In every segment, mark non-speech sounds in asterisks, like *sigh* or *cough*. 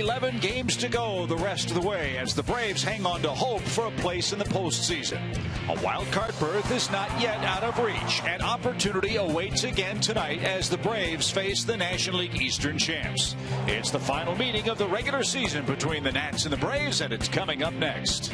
11 games to go the rest of the way as the Braves hang on to hope for a place in the postseason. A wild card berth is not yet out of reach, and opportunity awaits again tonight as the Braves face the National League Eastern champs. It's the final meeting of the regular season between the Nats and the Braves, and it's coming up next.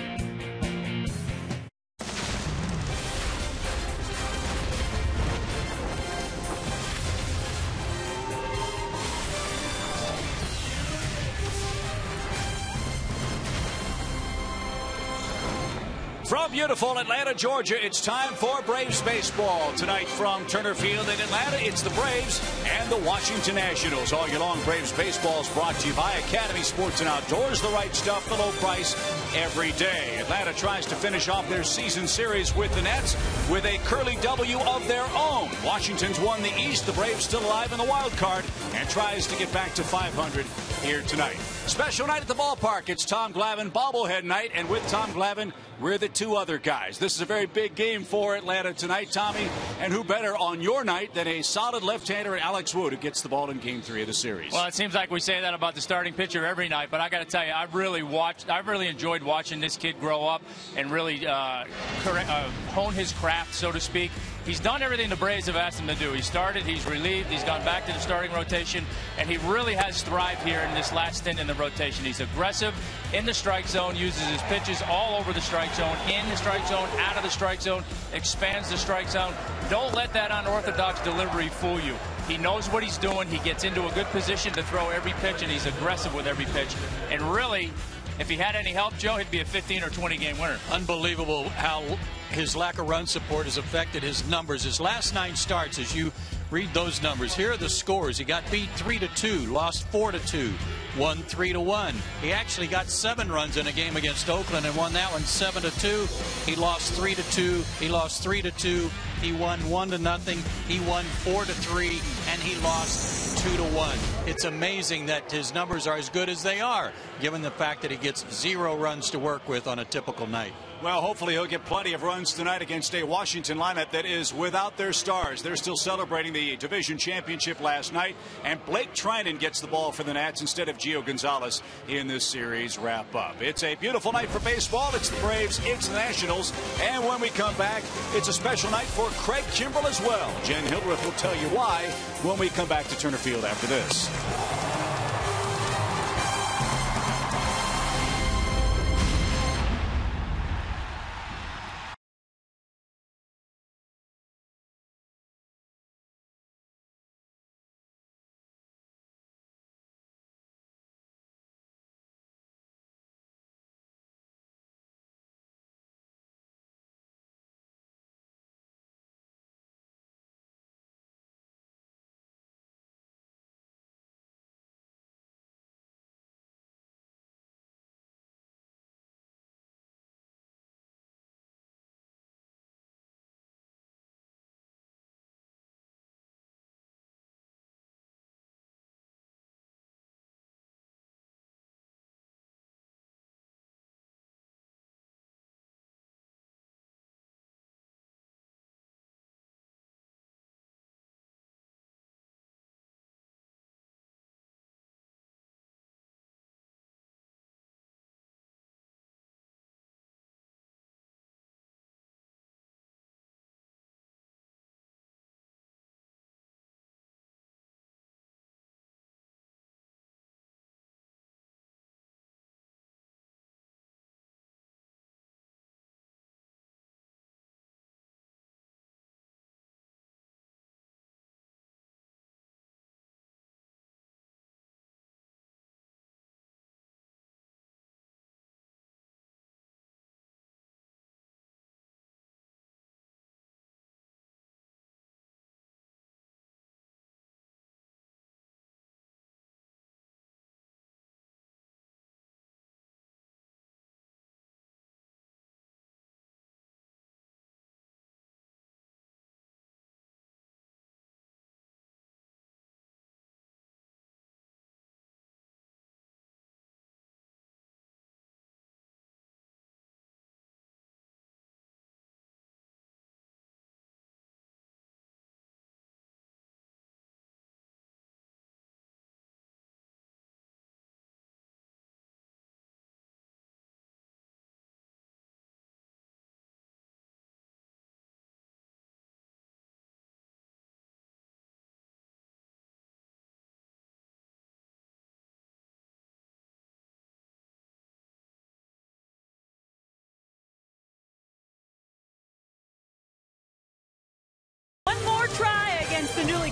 Beautiful Atlanta, Georgia, it's time for Braves baseball. Tonight from Turner Field in Atlanta, it's the Braves and the Washington Nationals. All year long, Braves baseball is brought to you by Academy Sports and Outdoors. The right stuff, the low price every day. Atlanta tries to finish off their season series with the Nats with a curly W of their own. Washington's won the East. The Braves still alive in the wild card and tries to get back to 500 here tonight. Special night at the ballpark. It's Tom Glavine bobblehead night, and with Tom Glavine, we're the two other guys. This is a very big game for Atlanta tonight, Tommy. And who better on your night than a solid left-hander, Alex Wood, who gets the ball in Game Three of the series? Well, it seems like we say that about the starting pitcher every night, but I got to tell you, I've really watched, I've really enjoyed watching this kid grow up and really uh, uh, hone his craft, so to speak. He's done everything the Braves have asked him to do. He started, he's relieved, he's gone back to the starting rotation, and he really has thrived here in this last stint in the rotation. He's aggressive in the strike zone, uses his pitches all over the strike zone, in the strike zone, out of the strike zone, expands the strike zone. Don't let that unorthodox delivery fool you. He knows what he's doing. He gets into a good position to throw every pitch, and he's aggressive with every pitch. And really, if he had any help, Joe, he'd be a 15 or 20 game winner. Unbelievable how his lack of run support has affected his numbers. His last nine starts, as you read those numbers, here are the scores. He got beat three to two, lost four to two, won three to one. He actually got seven runs in a game against Oakland and won that one seven to two. He lost three to two. He lost three to two. He won one to nothing. He won four to three, and he lost two to one. It's amazing that his numbers are as good as they are, given the fact that he gets zero runs to work with on a typical night. Well, hopefully he'll get plenty of runs tonight against a Washington lineup that is without their stars. They're still celebrating the division championship last night, and Blake Treinen gets the ball for the Nats instead of Gio Gonzalez in this series wrap up. It's a beautiful night for baseball. It's the Braves, it's the Nationals, and when we come back, it's a special night for Craig Kimbrel as well. Jen Hildreth will tell you why when we come back to Turner Field after this.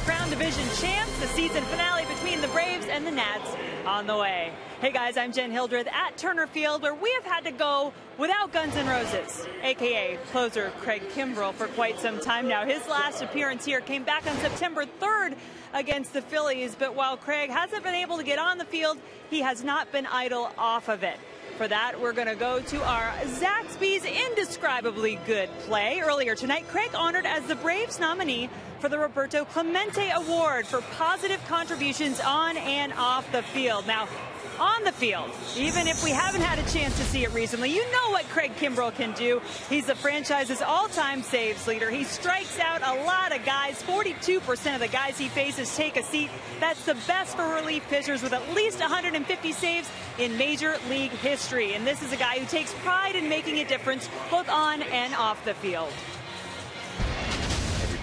Crowned division champs. The season finale between the Braves and the Nats on the way. Hey guys, I'm Jen Hildreth at Turner Field, where we have had to go without Guns N' Roses, aka closer Craig Kimbrel, for quite some time now. His last appearance here came back on September 3rd against the Phillies, but while Craig hasn't been able to get on the field, he has not been idle off of it. For that, we're going to go to our Zaxby's indescribably good play. Earlier tonight, Craig honored as the Braves nominee for the Roberto Clemente Award for positive contributions on and off the field. Now, on the field. Even if we haven't had a chance to see it recently, you know what Craig Kimbrel can do. He's the franchise's all-time saves leader. He strikes out a lot of guys. 42% of the guys he faces take a seat. That's the best for relief pitchers with at least 150 saves in Major League history. And this is a guy who takes pride in making a difference both on and off the field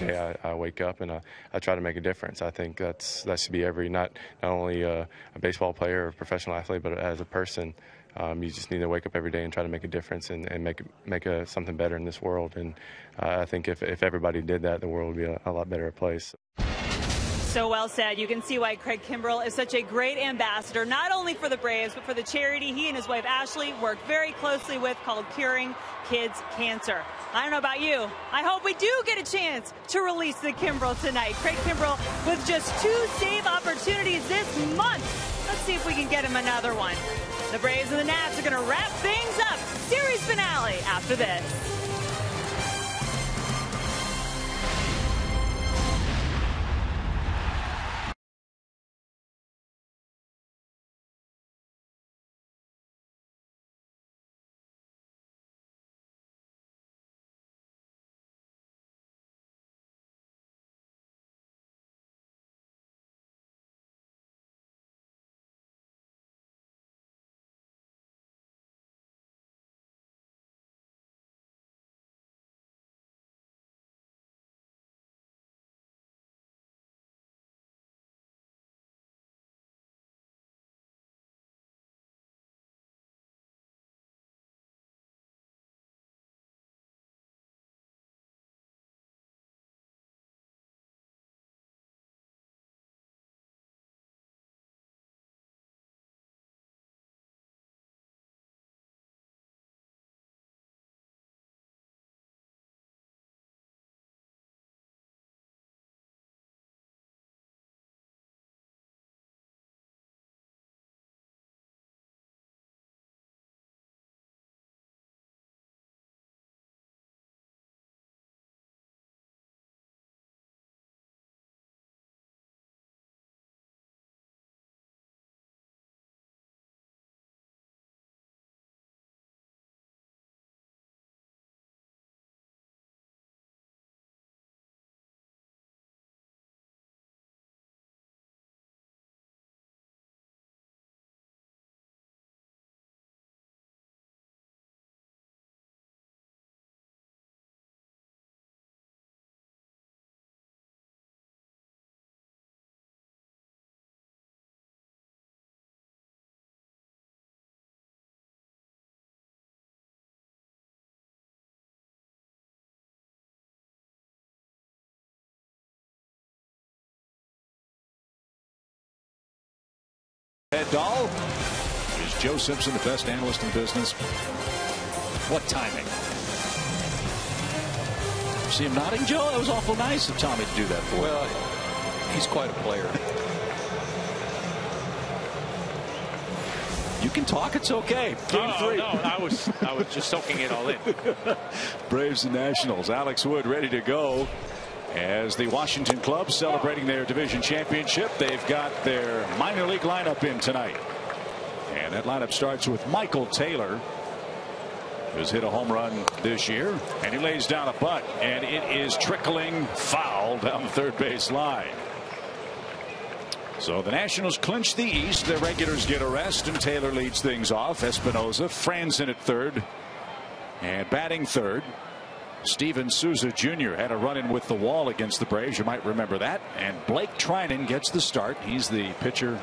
day I, I wake up and I, I, try to make a difference. I think that's that should be every not not only a, a baseball player or a professional athlete, but as a person. Um, you just need to wake up every day and try to make a difference and, and make make a, something better in this world. And uh, I think if, if everybody did that, the world would be a, a lot better place. So well said. You can see why Craig Kimbrel is such a great ambassador, not only for the Braves, but for the charity he and his wife Ashley work very closely with called Curing Kids Cancer. I don't know about you. I hope we do get a chance to release the Kimbrel tonight. Craig Kimbrel with just two save opportunities this month. Let's see if we can get him another one. The Braves and the Nats are going to wrap things up. Series finale after this. Head doll. Is Joe Simpson the best analyst in business? What timing? See him nodding, Joe? That was awful nice of Tommy to do that for Well, he's quite a player. You can talk. It's okay. Game no. No, I was I was just soaking it all in. *laughs* Braves and Nationals. Alex Wood ready to go as the Washington club celebrating their division championship. They've got their minor league lineup in tonight. And that lineup starts with Michael Taylor, who's hit a home run this year. And he lays down a butt, and it is trickling foul down the third base line. So the Nationals clinch the East. Their regulars get a rest, and Taylor leads things off. Espinosa, Frandsen at third, and batting third. Steven Souza Jr. had a run in with the wall against the Braves. You might remember that. And Blake Treinen gets the start. He's the pitcher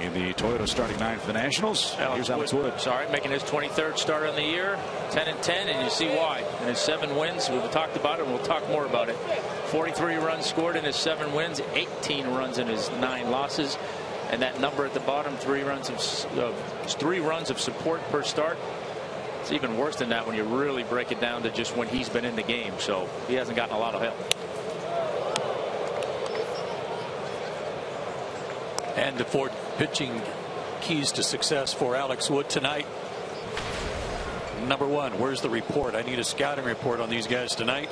in the Toyota starting nine for the Nationals. Alex Here's Alex Wood. Wood. Sorry, making his 23rd start in the year, 10 and 10, and you see why. And his seven wins, we've talked about it, and we'll talk more about it. 43 runs scored in his seven wins, 18 runs in his nine losses. And that number at the bottom, three runs of uh, three runs of support per start. It's even worse than that when you really break it down to just when he's been in the game. So he hasn't gotten a lot of help. And the four pitching keys to success for Alex Wood tonight. Number one, where's the report? I need a scouting report on these guys tonight.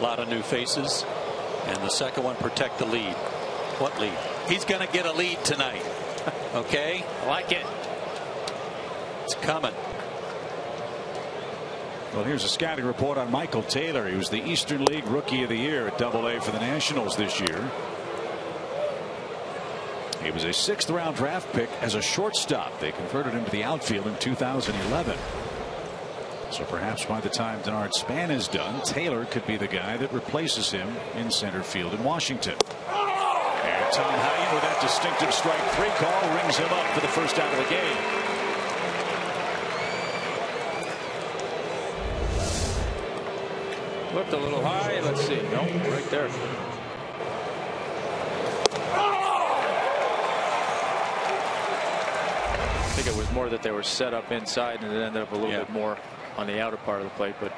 A lot of new faces. And the second one, protect the lead. What lead? He's going to get a lead tonight. *laughs* Okay? I like it. It's coming. Well, here's a scouting report on Michael Taylor. He was the Eastern League Rookie of the Year at Double A for the Nationals this year. He was a sixth round draft pick as a shortstop. They converted him to the outfield in 2011. So perhaps by the time Denard Span is done, Taylor could be the guy that replaces him in center field in Washington. And Tom Hyatt with that distinctive strike three call rings him up for the first out of the game. Looked a little high. Let's see. Nope, right there. I think it was more that they were set up inside and it ended up a little Yeah. bit more on the outer part of the plate. But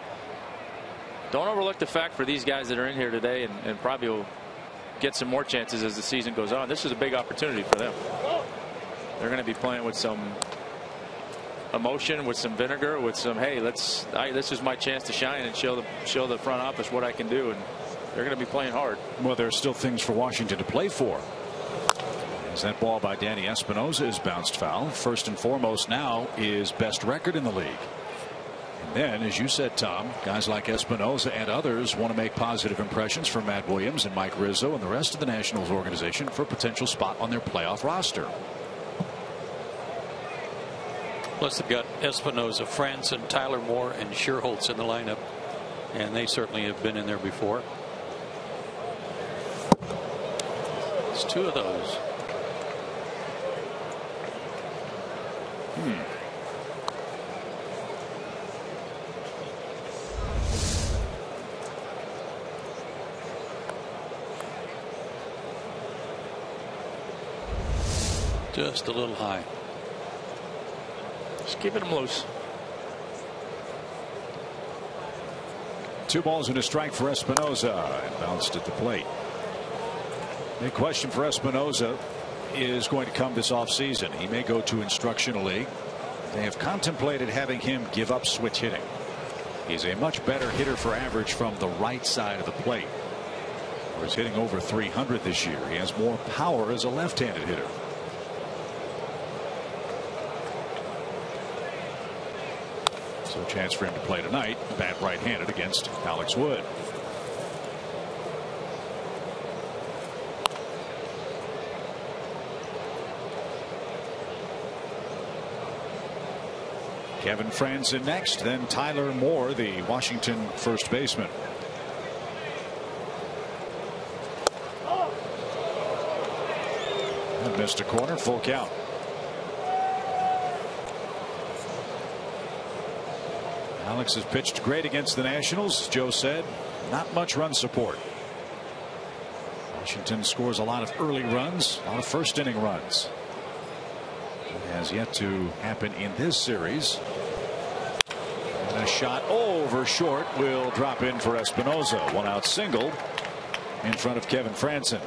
don't overlook the fact for these guys that are in here today and, and probably will get some more chances as the season goes on. This is a big opportunity for them. They're going to be playing with some emotion, with some vinegar, with some hey, let's. I, this is my chance to shine and show the show the front office what I can do, and they're going to be playing hard. Well, there are still things for Washington to play for. As that ball by Danny Espinosa is bounced foul. First and foremost now is best record in the league. And then, as you said, Tom, guys like Espinosa and others want to make positive impressions for Matt Williams and Mike Rizzo and the rest of the Nationals organization for a potential spot on their playoff roster. Plus, they've got Espinosa, Frandsen, and Tyler Moore and Schierholtz in the lineup. And they certainly have been in there before. It's two of those. Hmm. Just a little high. Just keeping them loose. Two balls and a strike for Espinosa and bounced at the plate. The question for Espinosa is going to come this offseason. He may go to instructional league. They have contemplated having him give up switch hitting. He's a much better hitter for average from the right side of the plate. He's hitting over 300 this year. He has more power as a left-handed hitter. So a chance for him to play tonight. Bat right-handed against Alex Wood. Kevin Frandsen next, then Tyler Moore, the Washington first baseman. And missed a corner, full count. Alex has pitched great against the Nationals. Joe said not much run support. Washington scores a lot of early runs, a lot of first inning runs. It has yet to happen in this series. And a shot over short will drop in for Espinosa. One out single in front of Kevin Frandsen.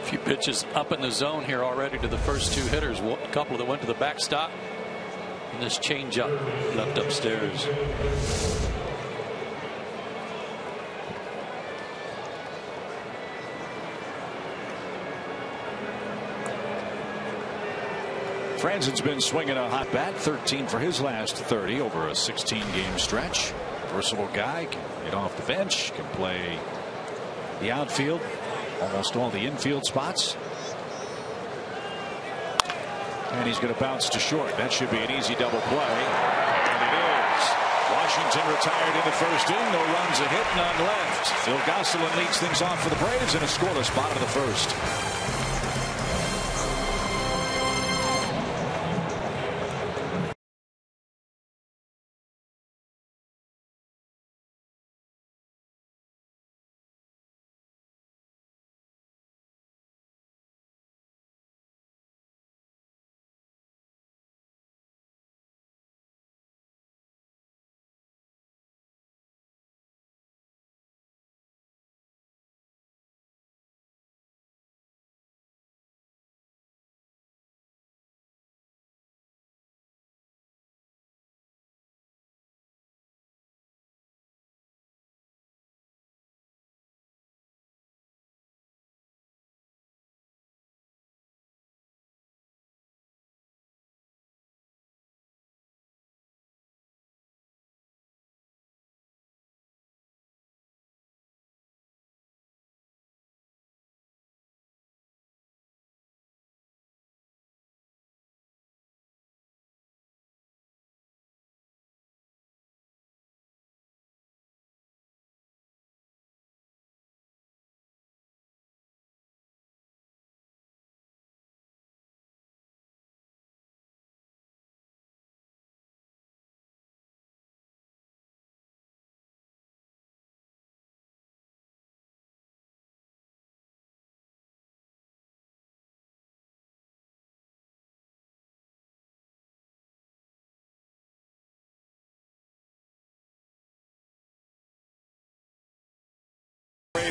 A few pitches up in the zone here already to the first two hitters. A couple that went to the backstop. And this changeup left upstairs. Frandsen's been swinging a hot bat, 13 for his last 30 over a 16 game stretch. Versatile guy, can get off the bench, can play the outfield, almost all the infield spots. And he's going to bounce to short. That should be an easy double play. And it is. Washington retired in the first inning. No runs, a hit, none left. Phil Gosselin leads things off for the Braves in a scoreless bottom of the first.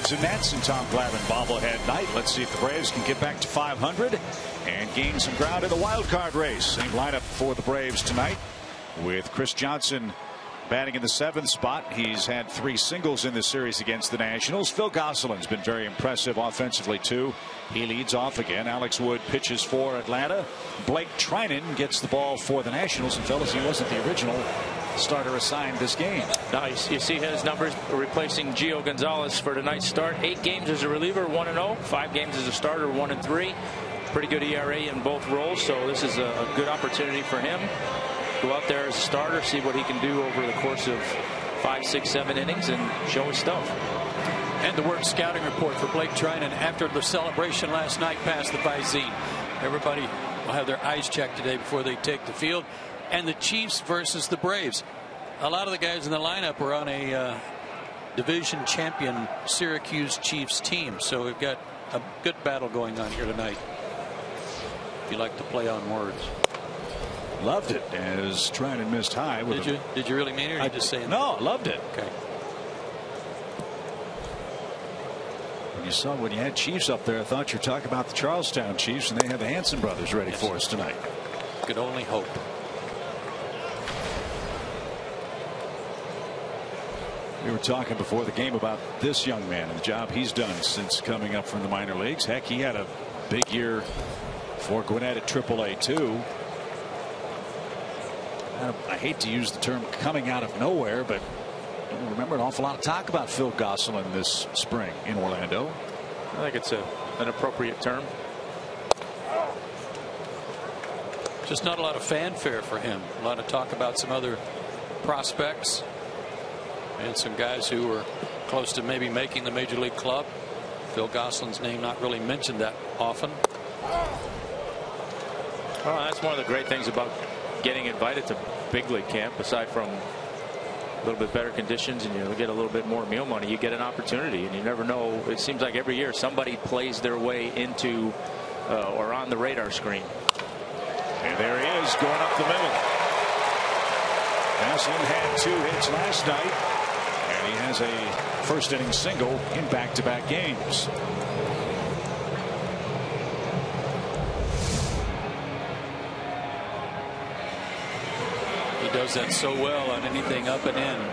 Braves and Nats and Tom Glavine bobblehead night. Let's see if the Braves can get back to 500 and gain some ground in the wild card race. Same lineup for the Braves tonight with Chris Johnson batting in the seventh spot. He's had three singles in this series against the Nationals. Phil Gosselin's been very impressive offensively too. He leads off again. Alex Wood pitches for Atlanta. Blake Treinen gets the ball for the Nationals. And fellas, he wasn't the original starter assigned this game. Now you see his numbers replacing Gio Gonzalez for tonight's start. Eight games as a reliever, one and zero. Oh. Five games as a starter, one and three. Pretty good ERA in both roles, so this is a, a good opportunity for him. Go out there as a starter, see what he can do over the course of five, six, seven innings, and show his stuff. And the word scouting report for Blake Treinen after the celebration last night past the Visine. Everybody will have their eyes checked today before they take the field and the Chiefs versus the Braves. A lot of the guys in the lineup are on a uh, division champion Syracuse Chiefs team, so we've got a good battle going on here tonight. If you like to play on words. Loved it as trying to missed high. Did you? Did you really mean it? Or I just saying. No, loved it. Okay. When you saw when you had Chiefs up there, I thought you were talking about the Charlestown Chiefs, and they have the Hanson brothers ready yes. for us tonight. Could only hope. We were talking before the game about this young man and the job he's done since coming up from the minor leagues. Heck, he had a big year for Gwinnett at AAA too. Uh, I hate to use the term coming out of nowhere, but remember an awful lot of talk about Phil Gosselin this spring in Orlando. I think it's a, an appropriate term. Just not a lot of fanfare for him. A lot of talk about some other prospects and some guys who were close to maybe making the major league club. Phil Gosselin's name not really mentioned that often. Well, that's one of the great things about getting invited to big league camp, aside from a little bit better conditions and you get a little bit more meal money, you get an opportunity, and you never know. It seems like every year somebody plays their way into uh, or on the radar screen. And there he is going up the middle. Gosselin had two hits last night. And he has a first inning single in back to back games. He does that so well on anything up and in,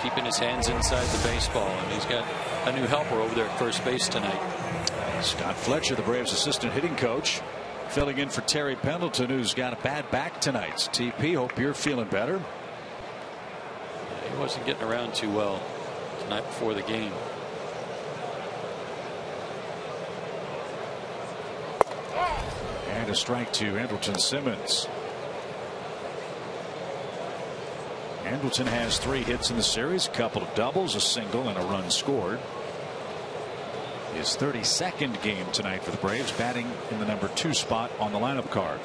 keeping his hands inside the baseball. And he's got a new helper over there at first base tonight. Scott Fletcher, the Braves assistant hitting coach, filling in for Terry Pendleton, who's got a bad back tonight. TP, hope you're feeling better wasn't getting around too well tonight before the game. And a strike to Andrelton Simmons. Andrelton has three hits in the series, a couple of doubles, a single, and a run scored. His 32nd game tonight for the Braves, batting in the number two spot on the lineup card.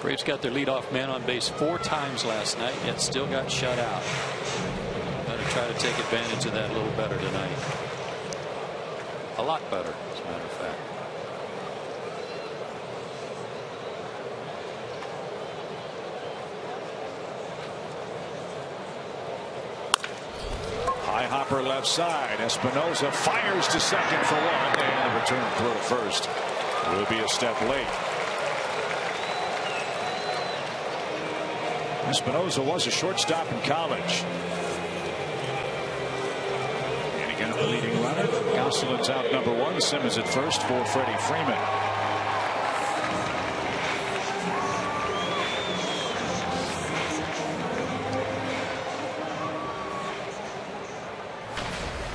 Braves got their leadoff man on base four times last night, yet still got shut out. Got to try to take advantage of that a little better tonight. A lot better, as a matter of fact. High hopper left side. Espinosa fires to second for one, and the return throw to first will be a step late. Espinosa was a shortstop in college. And got the leading runner. Gosselin's out number one. Simmons at first for Freddie Freeman.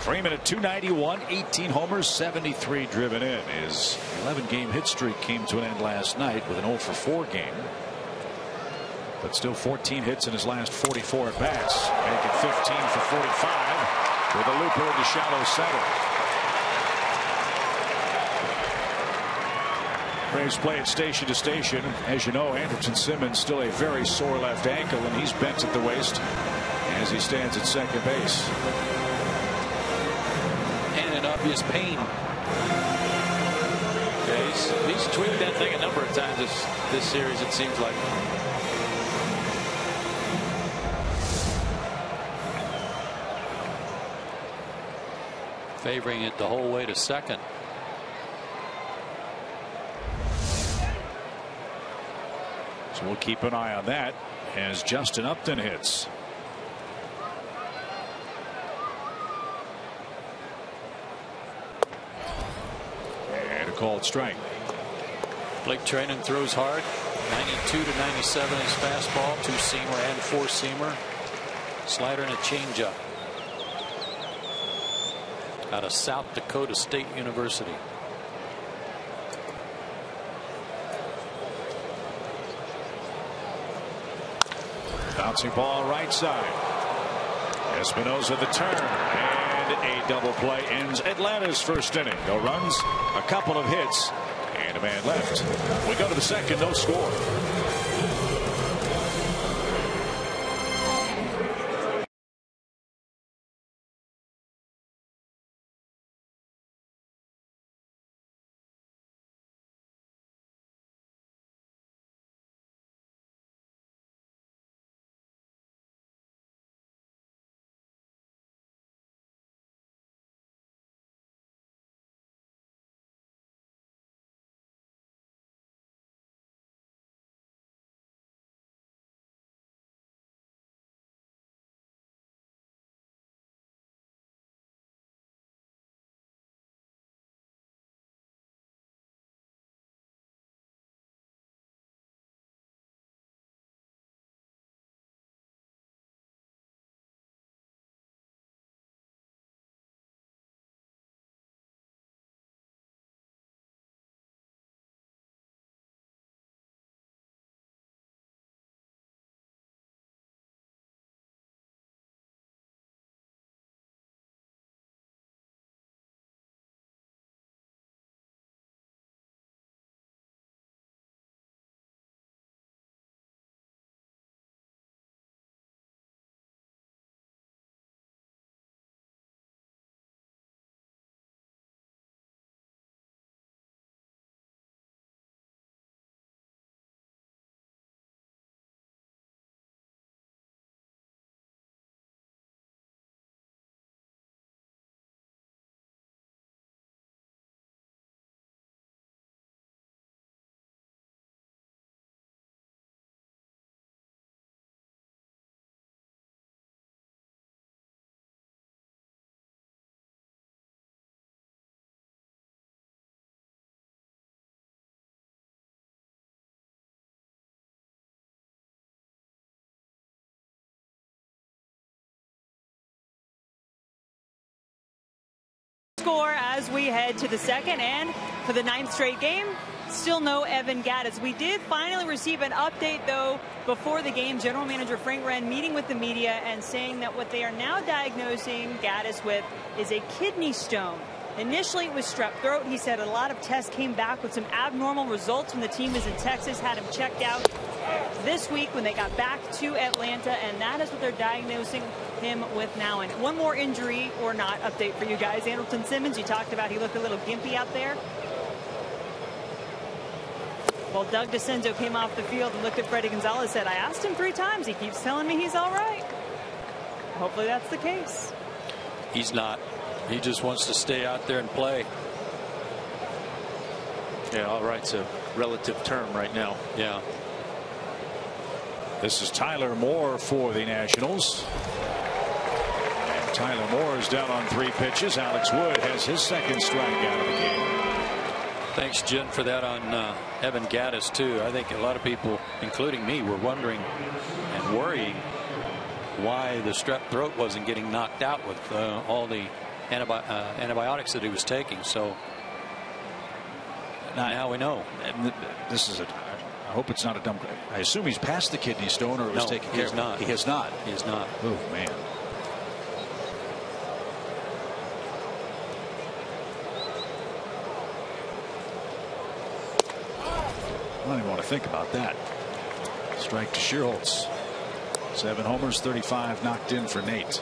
Freeman at 291, 18 homers, 73 driven in. His 11 game hit streak came to an end last night with an 0 for 4 game but still 14 hits in his last 44 at bats. Making 15 for 45 with a looper into shallow center. Braves play it station to station. As you know, Andrelton Simmons still a very sore left ankle, and he's bent at the waist as he stands at second base. And an obvious pain. He's, he's tweaked that thing a number of times this, this series, it seems like. Favoring it the whole way to second. So we'll keep an eye on that as Justin Upton hits. And a called strike. Blake Treinen throws hard. 92 to 97 his fastball, two seamer and four seamer. Slider and a changeup. Out of South Dakota State University. Bouncing ball right side. Espinosa the turn. And a double play ends Atlanta's first inning. No runs, a couple of hits, and a man left. We go to the second, no score. Score as we head to the second and for the ninth straight game. Still no Evan Gattis. We did finally receive an update, though, before the game. General Manager Frank Wren meeting with the media and saying that what they are now diagnosing Gattis with is a kidney stone. Initially, it was strep throat. He said a lot of tests came back with some abnormal results when the team was in Texas, had him checked out this week when they got back to Atlanta, and that is what they're diagnosing him with now. And one more injury or not update for you guys. Andrelton Simmons, you talked about he looked a little gimpy out there. Well, Doug Dascenzo came off the field and looked at Fredi Gonzalez said, I asked him three times. He keeps telling me he's all right. Hopefully that's the case. He's not. He just wants to stay out there and play. Yeah, all right's a relative term right now. Yeah. This is Tyler Moore for the Nationals. And Tyler Moore is down on three pitches. Alex Wood has his second strikeout of the game. Thanks, Jen, for that on uh, Evan Gattis, too. I think a lot of people, including me, were wondering and worrying why the strep throat wasn't getting knocked out with uh, all the antibi uh, antibiotics that he was taking. So now we know. This is a. I hope it's not a dumb. I assume he's past the kidney stone, or it was no, taken he care has of. not. He has not. He has not. Oh man. I don't even want to think about that. Strike to Schierholtz. Seven homers, 35 knocked in for Nate.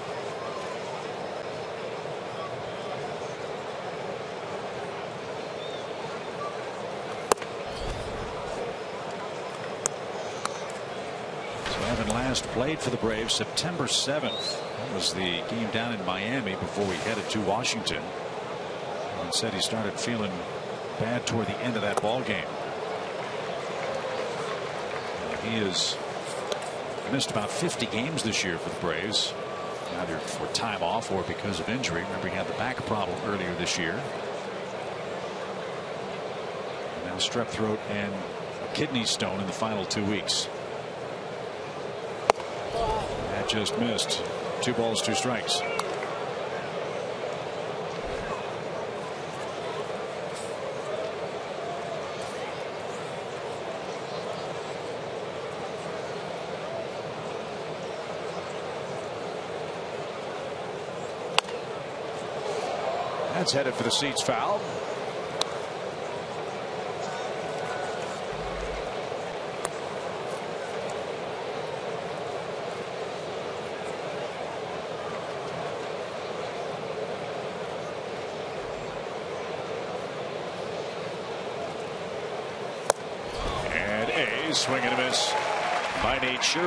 So Evan last played for the Braves September 7th. That was the game down in Miami before we headed to Washington. and said he started feeling bad toward the end of that ball game. He has missed about 50 games this year for the Braves, either for time off or because of injury. Remember, he had the back problem earlier this year. And now strep throat and kidney stone in the final two weeks. That just missed. Two balls, two strikes. That's headed for the seats foul. And a swing and a miss Nate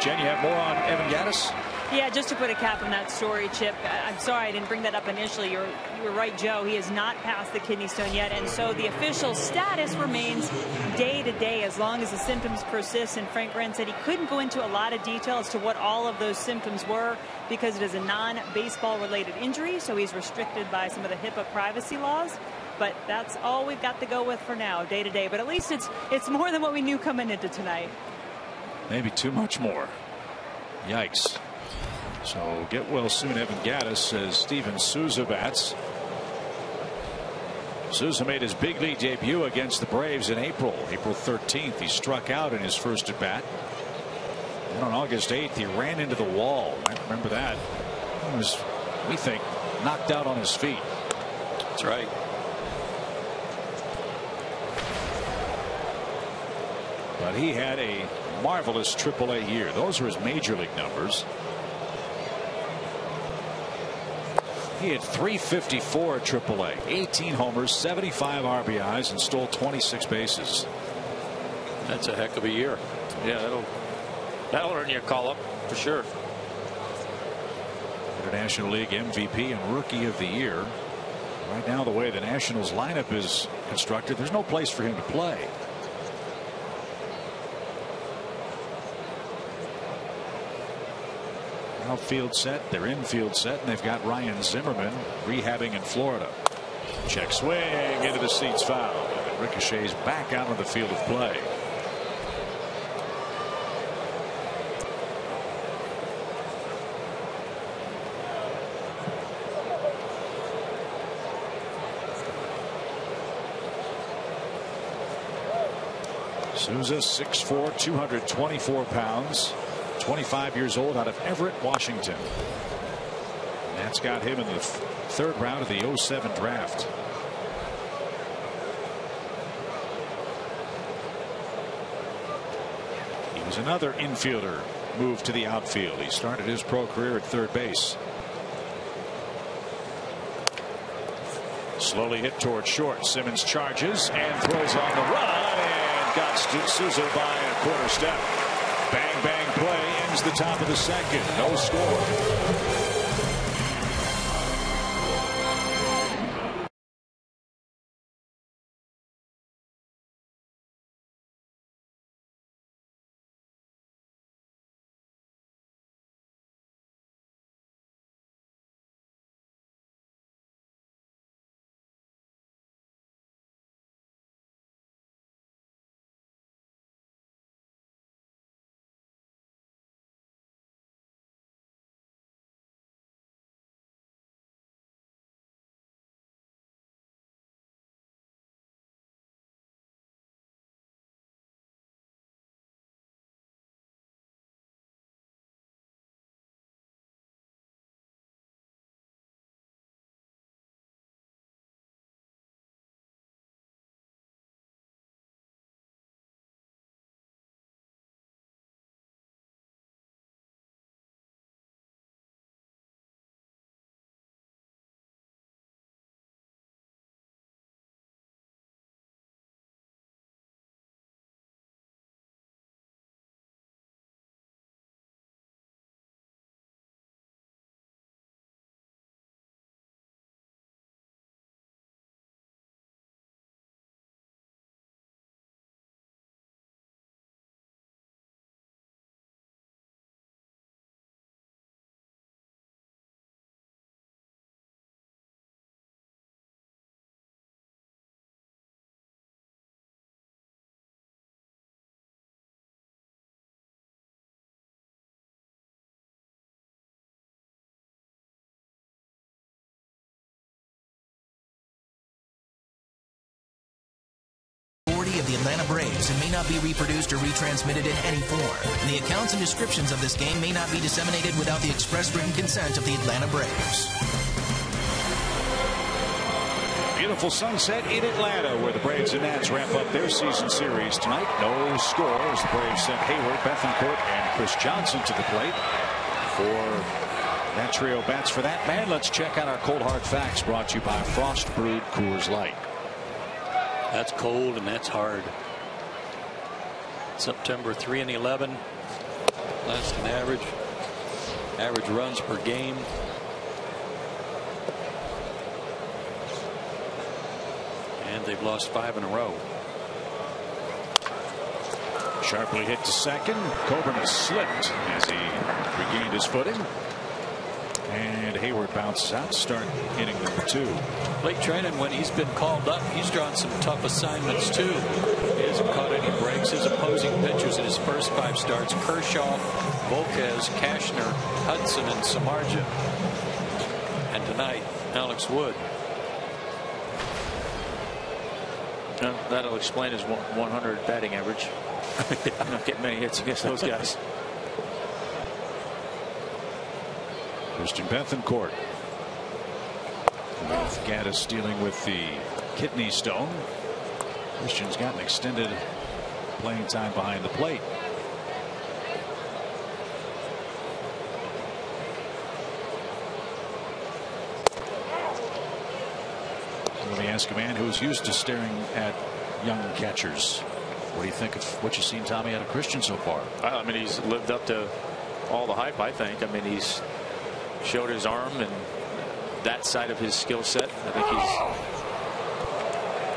Jen, you have more on Evan Gattis? Yeah, just to put a cap on that story, Chip. Uh, I'm sorry I didn't bring that up initially. You're you were right, Joe. He has not passed the kidney stone yet, and so the official status remains day to day as long as the symptoms persist. And Frank Grant said he couldn't go into a lot of detail as to what all of those symptoms were because it is a non-baseball related injury, so he's restricted by some of the HIPAA privacy laws. But that's all we've got to go with for now, day to day. But at least it's it's more than what we knew coming into tonight. Maybe too much more. Yikes. So get well soon, Evan Gattis, says Steven Souza bats. Souza made his big league debut against the Braves in April. April 13th, he struck out in his first at bat. And on August 8th, he ran into the wall. I remember that. He was, we think, knocked out on his feet. That's right. But he had a marvelous AAA year. Those were his major league numbers. He had 354 at AAA, 18 homers, 75 RBIs, and stole 26 bases. That's a heck of a year. Yeah, that'll that'll earn you a call up for sure. International League MVP and Rookie of the Year. Right now, the way the Nationals lineup is constructed, there's no place for him to play. Outfield set, their infield set, and they've got Ryan Zimmerman rehabbing in Florida. Check swing into the seats foul. Ricochets back out of the field of play. Souza 6'4 224 pounds 25 years old out of Everett Washington. And that's got him in the third round of the 07 draft. He was another infielder moved to the outfield. He started his pro career at third base. Slowly hit toward short. Simmons charges and throws on the run and got Souza by a quarter step. Bang bang the top of the second. No score. Atlanta Braves and may not be reproduced or retransmitted in any form. The accounts and descriptions of this game may not be disseminated without the express written consent of the Atlanta Braves. Beautiful sunset in Atlanta where the Braves and Nats wrap up their season series tonight. No score as the Braves sent Heyward, Bethancourt, and Chris Johnson to the plate for that trio bats for that man. Let's check out our cold hard facts brought to you by Frost Brewed Coors Light. That's cold and that's hard. September 3 and 11. Last an average. Average runs per game. And they've lost five in a row. Sharply hit to second. Coburn has slipped as he regained his footing. And Heyward bounces out, start inning number two. Blake Treinen, when he's been called up, he's drawn some tough assignments too. He hasn't caught any breaks. His opposing pitchers in his first five starts Kershaw, Volquez, Cashner, Hudson, and Samardzija. And tonight, Alex Wood. Well, that'll explain his 100 batting average. *laughs* Not getting many hits against those guys. Christian Bethancourt. With Gattis dealing with the kidney stone. Christian's got an extended playing time behind the plate. Let me ask a man who's used to staring at young catchers. What do you think of what you've seen Tommy out of Christian so far? I mean, he's lived up to all the hype, I think. I mean, he's showed his arm and that side of his skill set. I think he's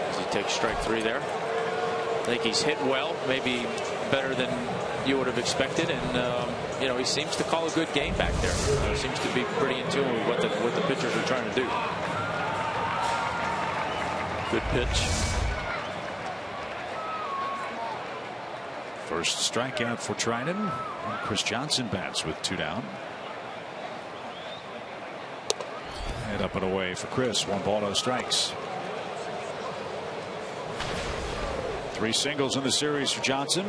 as he takes strike three there. I think he's hit well, maybe better than you would have expected, and um, you know he seems to call a good game back there. Uh, seems to be pretty in tune with what the what the pitchers are trying to do. Good pitch. First strikeout for Treinen. And Chris Johnson bats with two down. Up and away for Chris. One ball, no strikes. Three singles in the series for Johnson.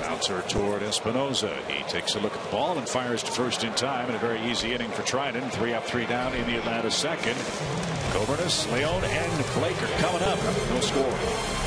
Bouncer toward Espinosa. He takes a look at the ball and fires to first in time in a very easy inning for Treinen. Three up, three down in the Atlanta second. Kobernus, Leon, and Blake are coming up. No score.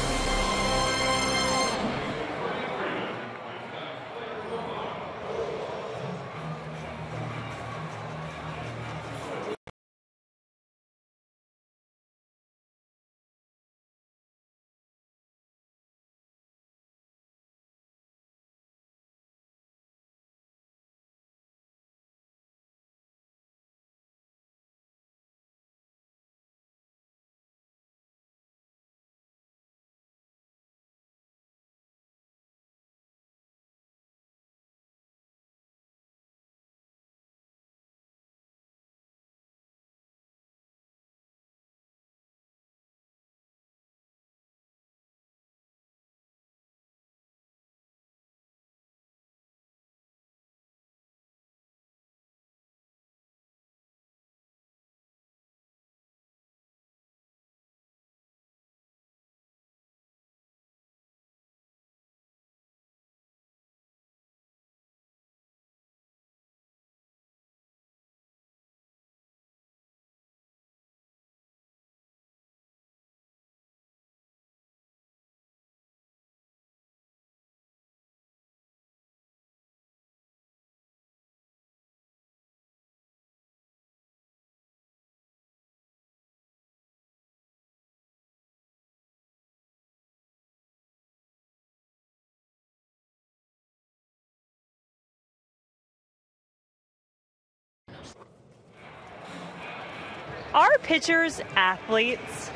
Are pitchers athletes?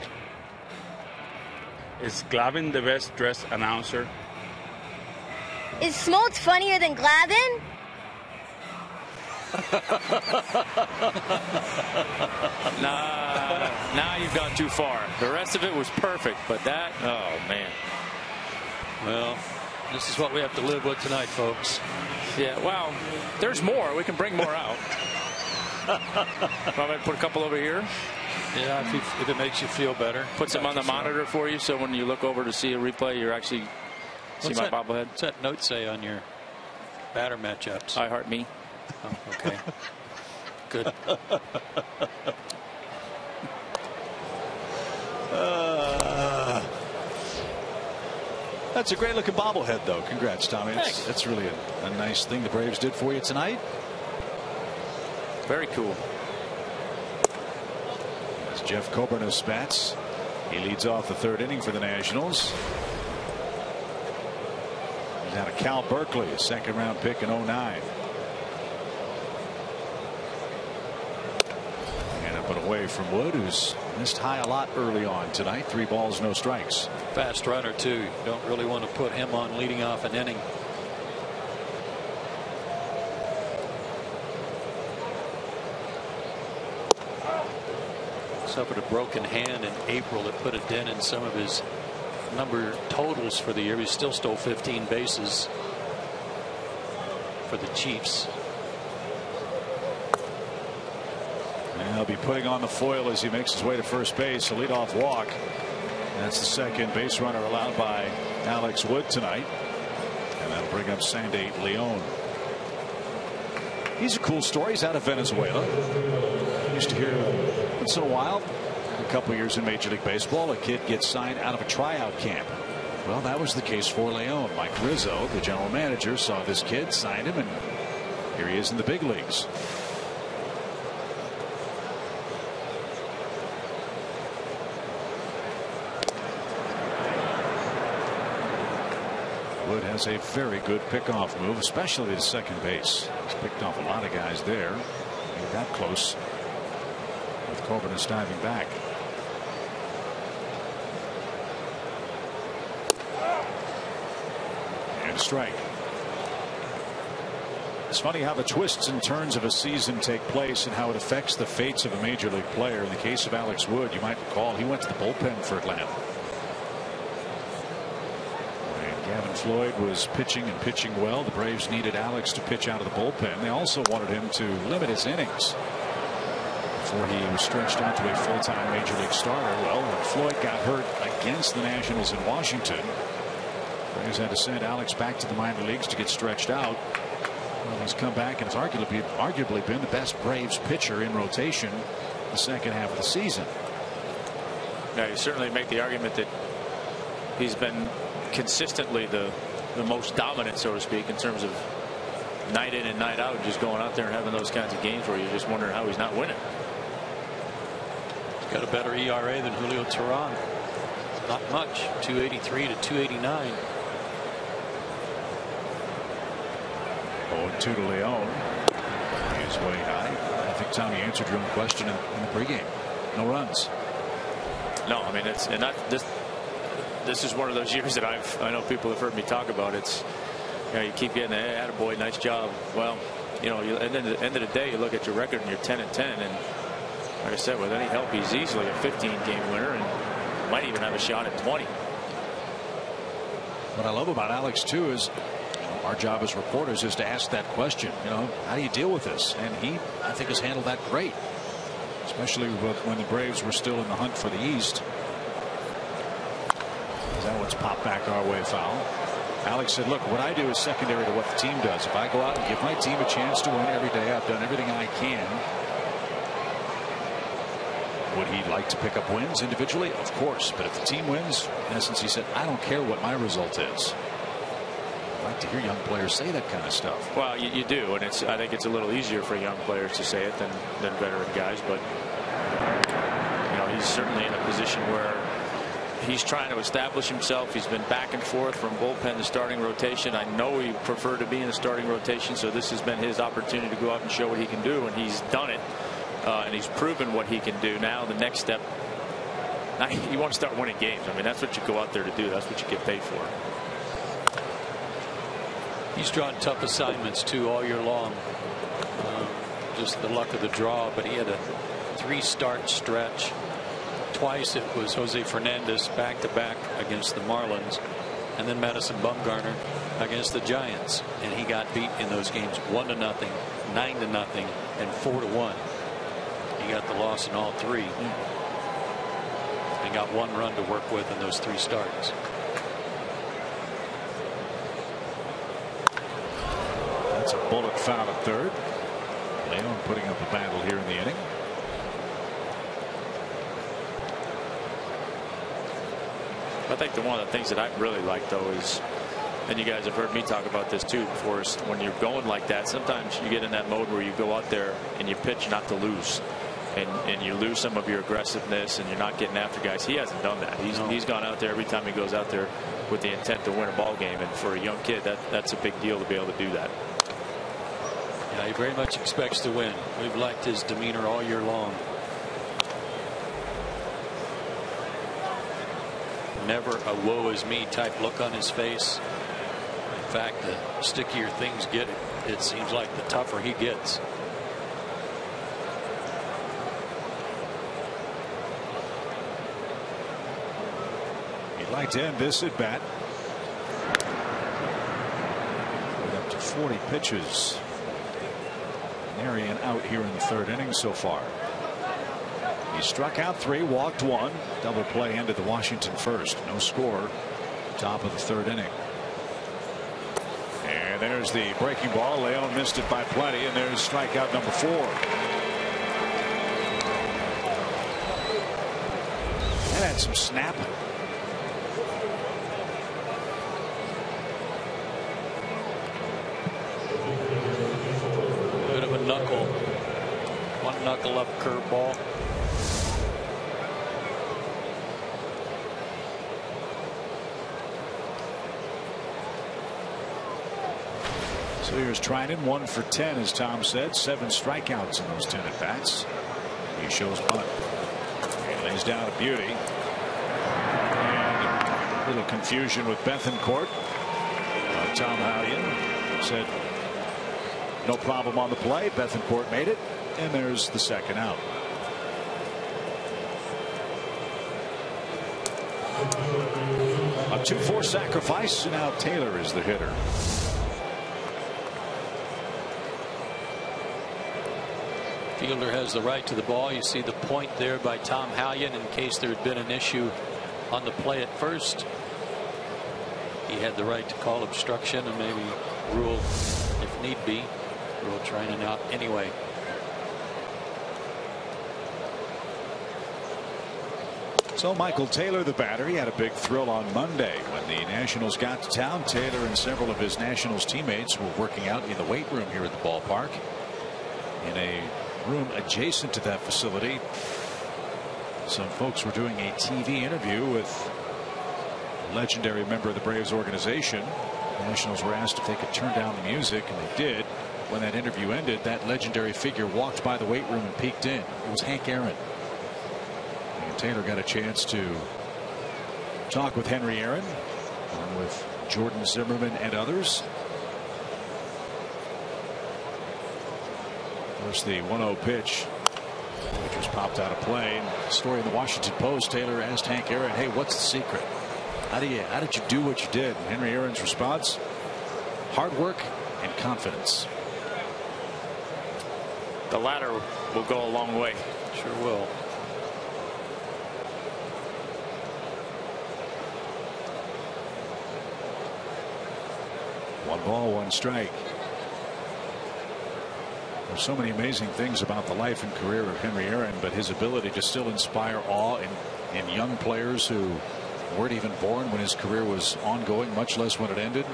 Is Glavine the best dressed announcer? Is Smoltz funnier than Glavine? *laughs* nah, now you've gone too far. The rest of it was perfect, but that, oh man. Well, this is what we have to live with tonight, folks. Yeah, well, there's more. We can bring more out. *laughs* I'm going to put a couple over here. Yeah, if, you, if it makes you feel better. Puts them on the monitor for you, so when you look over to see a replay, you're actually see What's my that, bobblehead. What's that note say on your batter matchups? I heart me. Oh, okay. Good. Uh, that's a great looking bobblehead, though. Congrats, Tommy. That's, that's really a, a nice thing the Braves did for you tonight. Very cool. As Jeff Coburn of spats, he leads off the third inning for the Nationals. He's out of Cal Berkeley, a second round pick in 09. And up and away from Wood, who's missed high a lot early on tonight. Three balls, no strikes. Fast runner, too. Don't really want to put him on leading off an inning. Suffered a broken hand in April that put a dent in some of his number totals for the year. He still stole 15 bases for the Chiefs. And he'll be putting on the foil as he makes his way to first base. A leadoff walk. That's the second base runner allowed by Alex Wood tonight. And that'll bring up Sandy Leon. He's a cool story. He's out of Venezuela. Used to hear once in a while, a couple years in Major League Baseball, a kid gets signed out of a tryout camp. Well, that was the case for Leon. Mike Rizzo, the general manager, saw this kid, signed him, and here he is in the big leagues. Wood has a very good pickoff move, especially to second base. He's picked off a lot of guys there. He got close Corbin is diving back. And a strike. It's funny how the twists and turns of a season take place and how it affects the fates of a major league player. In the case of Alex Wood, you might recall he went to the bullpen for Atlanta. And Gavin Floyd was pitching and pitching well. The Braves needed Alex to pitch out of the bullpen. They also wanted him to limit his innings before he was stretched out to a full-time major league starter. Well, when Floyd got hurt against the Nationals in Washington, Braves had to send Alex back to the minor leagues to get stretched out. Well, he's come back and has arguably, arguably been the best Braves pitcher in rotation the second half of the season. Now, you certainly make the argument that he's been consistently the the most dominant, so to speak, in terms of night in and night out, just going out there and having those kinds of games where you're just wondering how he's not winning. Got a better ERA than Julio Teheran. Not much. 283 to 289. 0 2 to Leon. He's way high. I think Tommy answered your own question in, in the pregame. No runs. No, I mean it's and not this. This is one of those years that I've I know people have heard me talk about. It's you know you keep getting the hey, boy, nice job. Well, you know, you, and then at the end of the day, you look at your record and you're 10 and 10, and like I said, with any help, he's easily a 15 game winner and might even have a shot at 20. What I love about Alex too is our job as reporters is to ask that question. You know, how do you deal with this? And he, I think, has handled that great, especially when the Braves were still in the hunt for the East. That one's popped back our way foul. Alex said, look, what I do is secondary to what the team does. If I go out and give my team a chance to win every day, I've done everything I can. Would he like to pick up wins individually? Of course. But if the team wins, in essence, he said, I don't care what my result is. I like to hear young players say that kind of stuff. Well, you, you do, and it's I think it's a little easier for young players to say it than than veteran guys. But you know, he's certainly in a position where he's trying to establish himself. He's been back and forth from bullpen to starting rotation. I know he preferred to be in the starting rotation, so this has been his opportunity to go out and show what he can do, and he's done it. Uh, and he's proven what he can do. Now the next step, *laughs* you want to start winning games. I mean, that's what you go out there to do. That's what you get paid for. He's drawn tough assignments too all year long. Um, just the luck of the draw, but he had a three-start stretch. Twice it was Jose Fernandez back to back against the Marlins, and then Madison Bumgarner against the Giants, and he got beat in those games one to nothing, nine to nothing, and four to one. He got the loss in all three. And got one run to work with in those three starts. That's a bullet foul at third. Leon putting up a battle here in the inning. I think the one of the things that I really like though is and you guys have heard me talk about this too before is when you're going like that sometimes you get in that mode where you go out there and you pitch not to lose and and you lose some of your aggressiveness and you're not getting after guys he hasn't done that. He's no. he's gone out there every time he goes out there with the intent to win a ball game. And for a young kid that that's a big deal to be able to do that. Yeah he very much expects to win. We've liked his demeanor all year long. Never a woe is me type look on his face. In fact the stickier things get it seems like the tougher he gets like to end this at bat. Up to 40 pitches. Marion out here in the third inning so far. He struck out three, walked one. Double play ended the Washington first. No score. Top of the third inning. And there's the breaking ball. Leon missed it by plenty. And there's strikeout number four. That had some snap curveball. So here's Treinen, one for 10, as Tom said, seven strikeouts in those 10 at bats. He shows bunt. He lays down a beauty. And a little confusion with Bethancourt. Uh, Tom Hallion said no problem on the play. Bethancourt made it. And there's the second out. 2-4 sacrifice. Now Taylor is the hitter. Fielder has the right to the ball. You see the point there by Tom Hallion in case there had been an issue on the play at first. He had the right to call obstruction and maybe rule if need be. Rule Treinen out anyway. So Michael Taylor, the batter, he had a big thrill on Monday when the Nationals got to town. Taylor and several of his Nationals teammates were working out in the weight room here at the ballpark. In a room adjacent to that facility, some folks were doing a TV interview with a legendary member of the Braves organization. The Nationals were asked if they could turn down the music, and they did when that interview ended, that legendary figure walked by the weight room and peeked in. It was Hank Aaron. And Taylor got a chance to talk with Henry Aaron and with Jordan Zimmermann and others. Of course, the 1 0 pitch, which was popped out of play. And story in the Washington Post Taylor asked Hank Aaron, hey, what's the secret? How, do you, how did you do what you did? And Henry Aaron's response hard work and confidence the latter will go a long way. Sure will. Ball, one strike. There's so many amazing things about the life and career of Henry Aaron, but his ability to still inspire awe in, in young players who weren't even born when his career was ongoing, much less when it ended,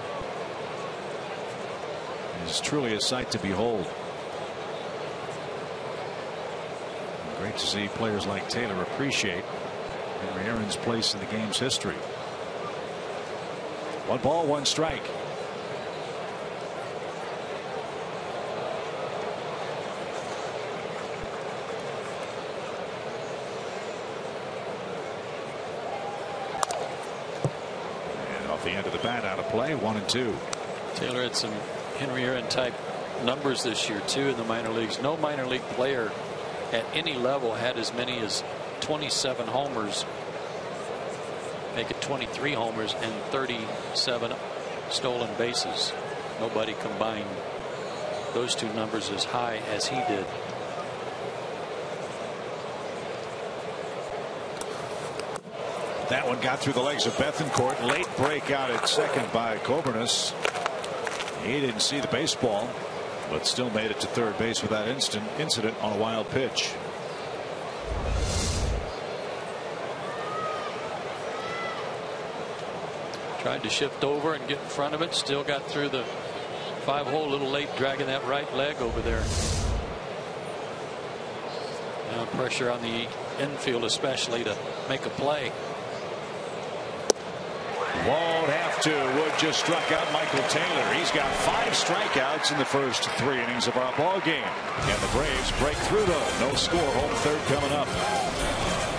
is truly a sight to behold. Great to see players like Taylor appreciate Henry Aaron's place in the game's history. One ball, one strike. And off the end of the bat, out of play, one and two. Taylor had some Henry Aaron type numbers this year, too, in the minor leagues. No minor league player at any level had as many as 27 homers, make it 23 homers and 37 stolen bases. Nobody combined those two numbers as high as he did. That one got through the legs of Bethancourt. Late break out at second by Kobernus. He didn't see the baseball, but still made it to third base with that instant incident on a wild pitch. Tried to shift over and get in front of it. Still got through the five hole a little late dragging that right leg over there. Now pressure on the infield especially to make a play. Won't have to. Wood just struck out Michael Taylor. He's got five strikeouts in the first three innings of our ball game. And the Braves break through though. No score. Home third coming up.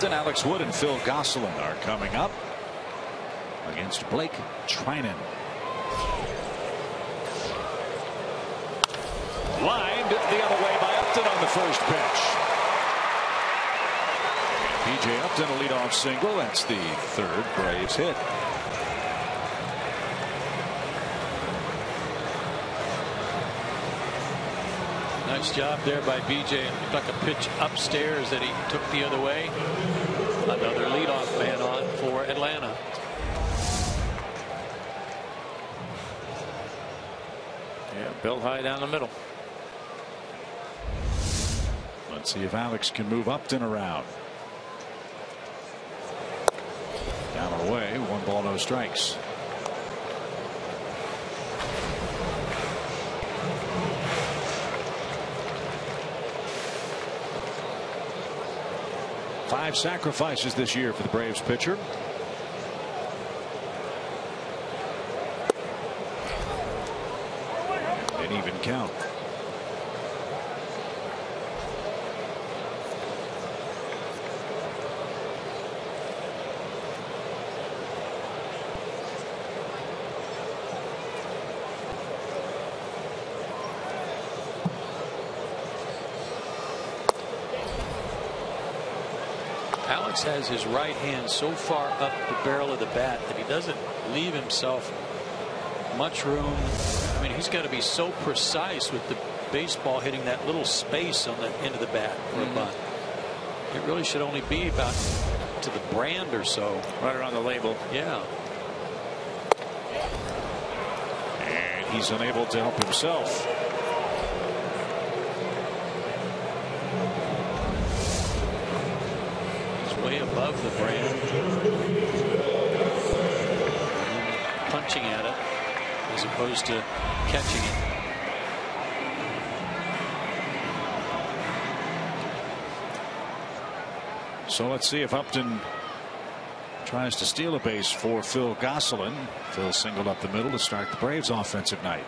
Alex Wood and Phil Gosselin are coming up against Blake Treinen. Lined the other way by Upton on the first pitch. BJ Upton a leadoff single. That's the third Braves hit. Nice job there by BJ. Looked like a pitch upstairs that he took the other way. Another leadoff man on for Atlanta. Yeah, built high down the middle. Let's see if Alex can move Upton around. Down and away, one ball, no strikes. Five sacrifices this year for the Braves pitcher. An even count. Has his right hand so far up the barrel of the bat that he doesn't leave himself much room. I mean, he's got to be so precise with the baseball hitting that little space on the end of the bat for Mhm. a bunt. It really should only be about to the brand or so. Right around the label. Yeah. And he's unable to help himself. way above the brand. Punching at it as opposed to catching it. So let's see if Upton tries to steal a base for Phil Gosselin. Phil singled up the middle to start the Braves offensive night.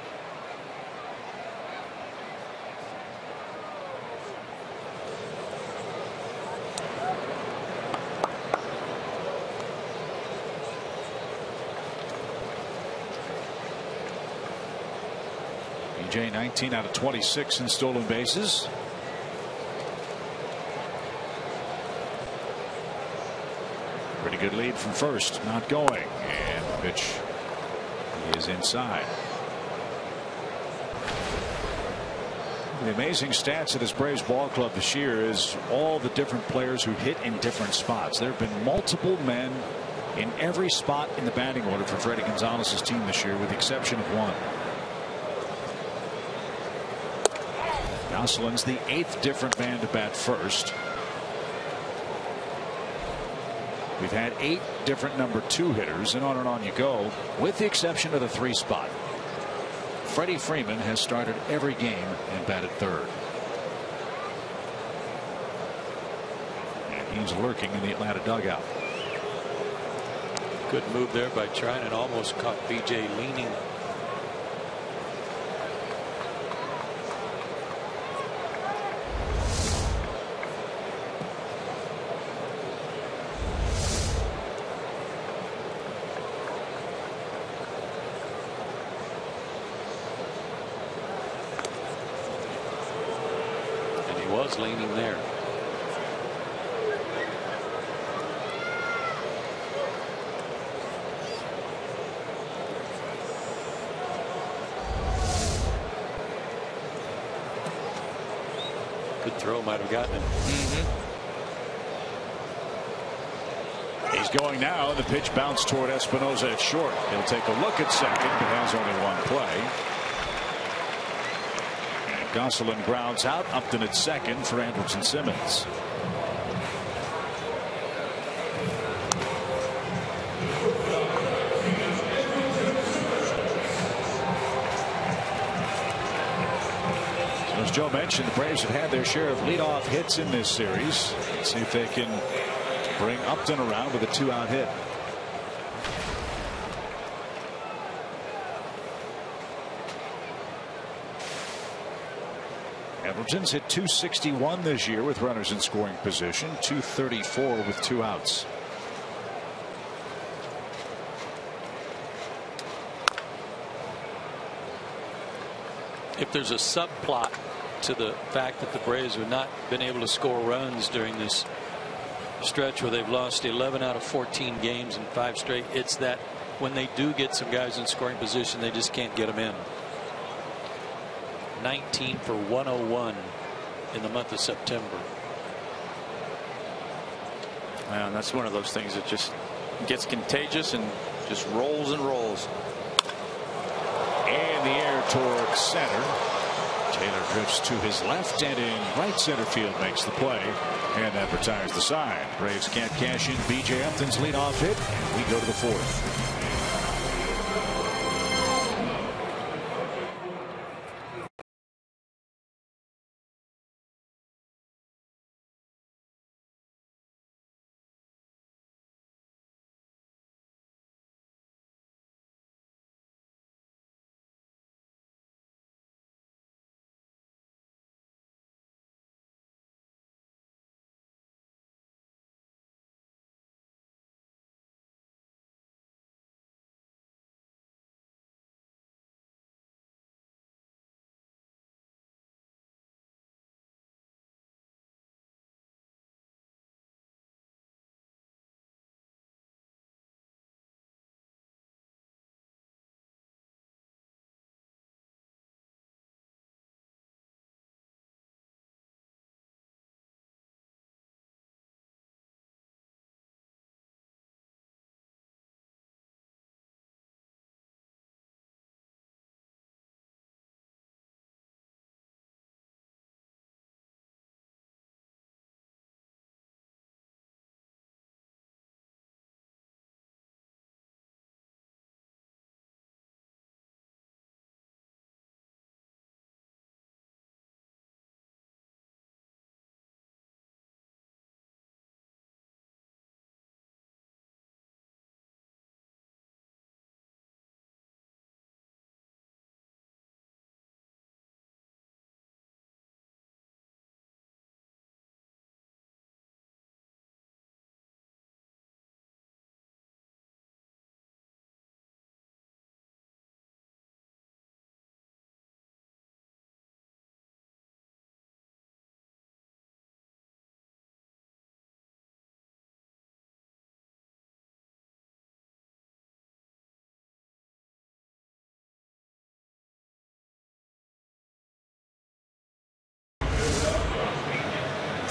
BJ 19 out of 26 in stolen bases. Pretty good lead from first. Not going. And the pitch is inside. The amazing stats at this Braves ball club this year is all the different players who hit in different spots. There have been multiple men in every spot in the batting order for Fredi Gonzalez's team this year, with the exception of one. Gosselin's the eighth different man to bat first. We've had eight different number two hitters, and on and on you go, with the exception of the three spot. Freddie Freeman has started every game and batted third. And he's lurking in the Atlanta dugout. Good move there by Treinen and almost caught BJ leaning. And he was leaning there. Good throw might have gotten him. He's going now. The pitch bounced toward Espinosa at short. He'll take a look at second, but has only one play. Gosselin grounds out. Upton at second for Andrelton Simmons. As Joe mentioned, the Braves have had their share of leadoff hits in this series. Let's see if they can bring Upton around with a two out hit. Everton's hit 261 this year with runners in scoring position, 234 with two outs. If there's a subplot to the fact that the Braves have not been able to score runs during this stretch where they've lost 11 out of 14 games in five straight, it's that when they do get some guys in scoring position, they just can't get them in. 19 for 101 in the month of September. Well, that's one of those things that just gets contagious and just rolls and rolls. And the air toward center. Taylor drifts to his left and in right center field makes the play. And that retires the side. Braves can't cash in BJ Upton's leadoff hit. And we go to the fourth.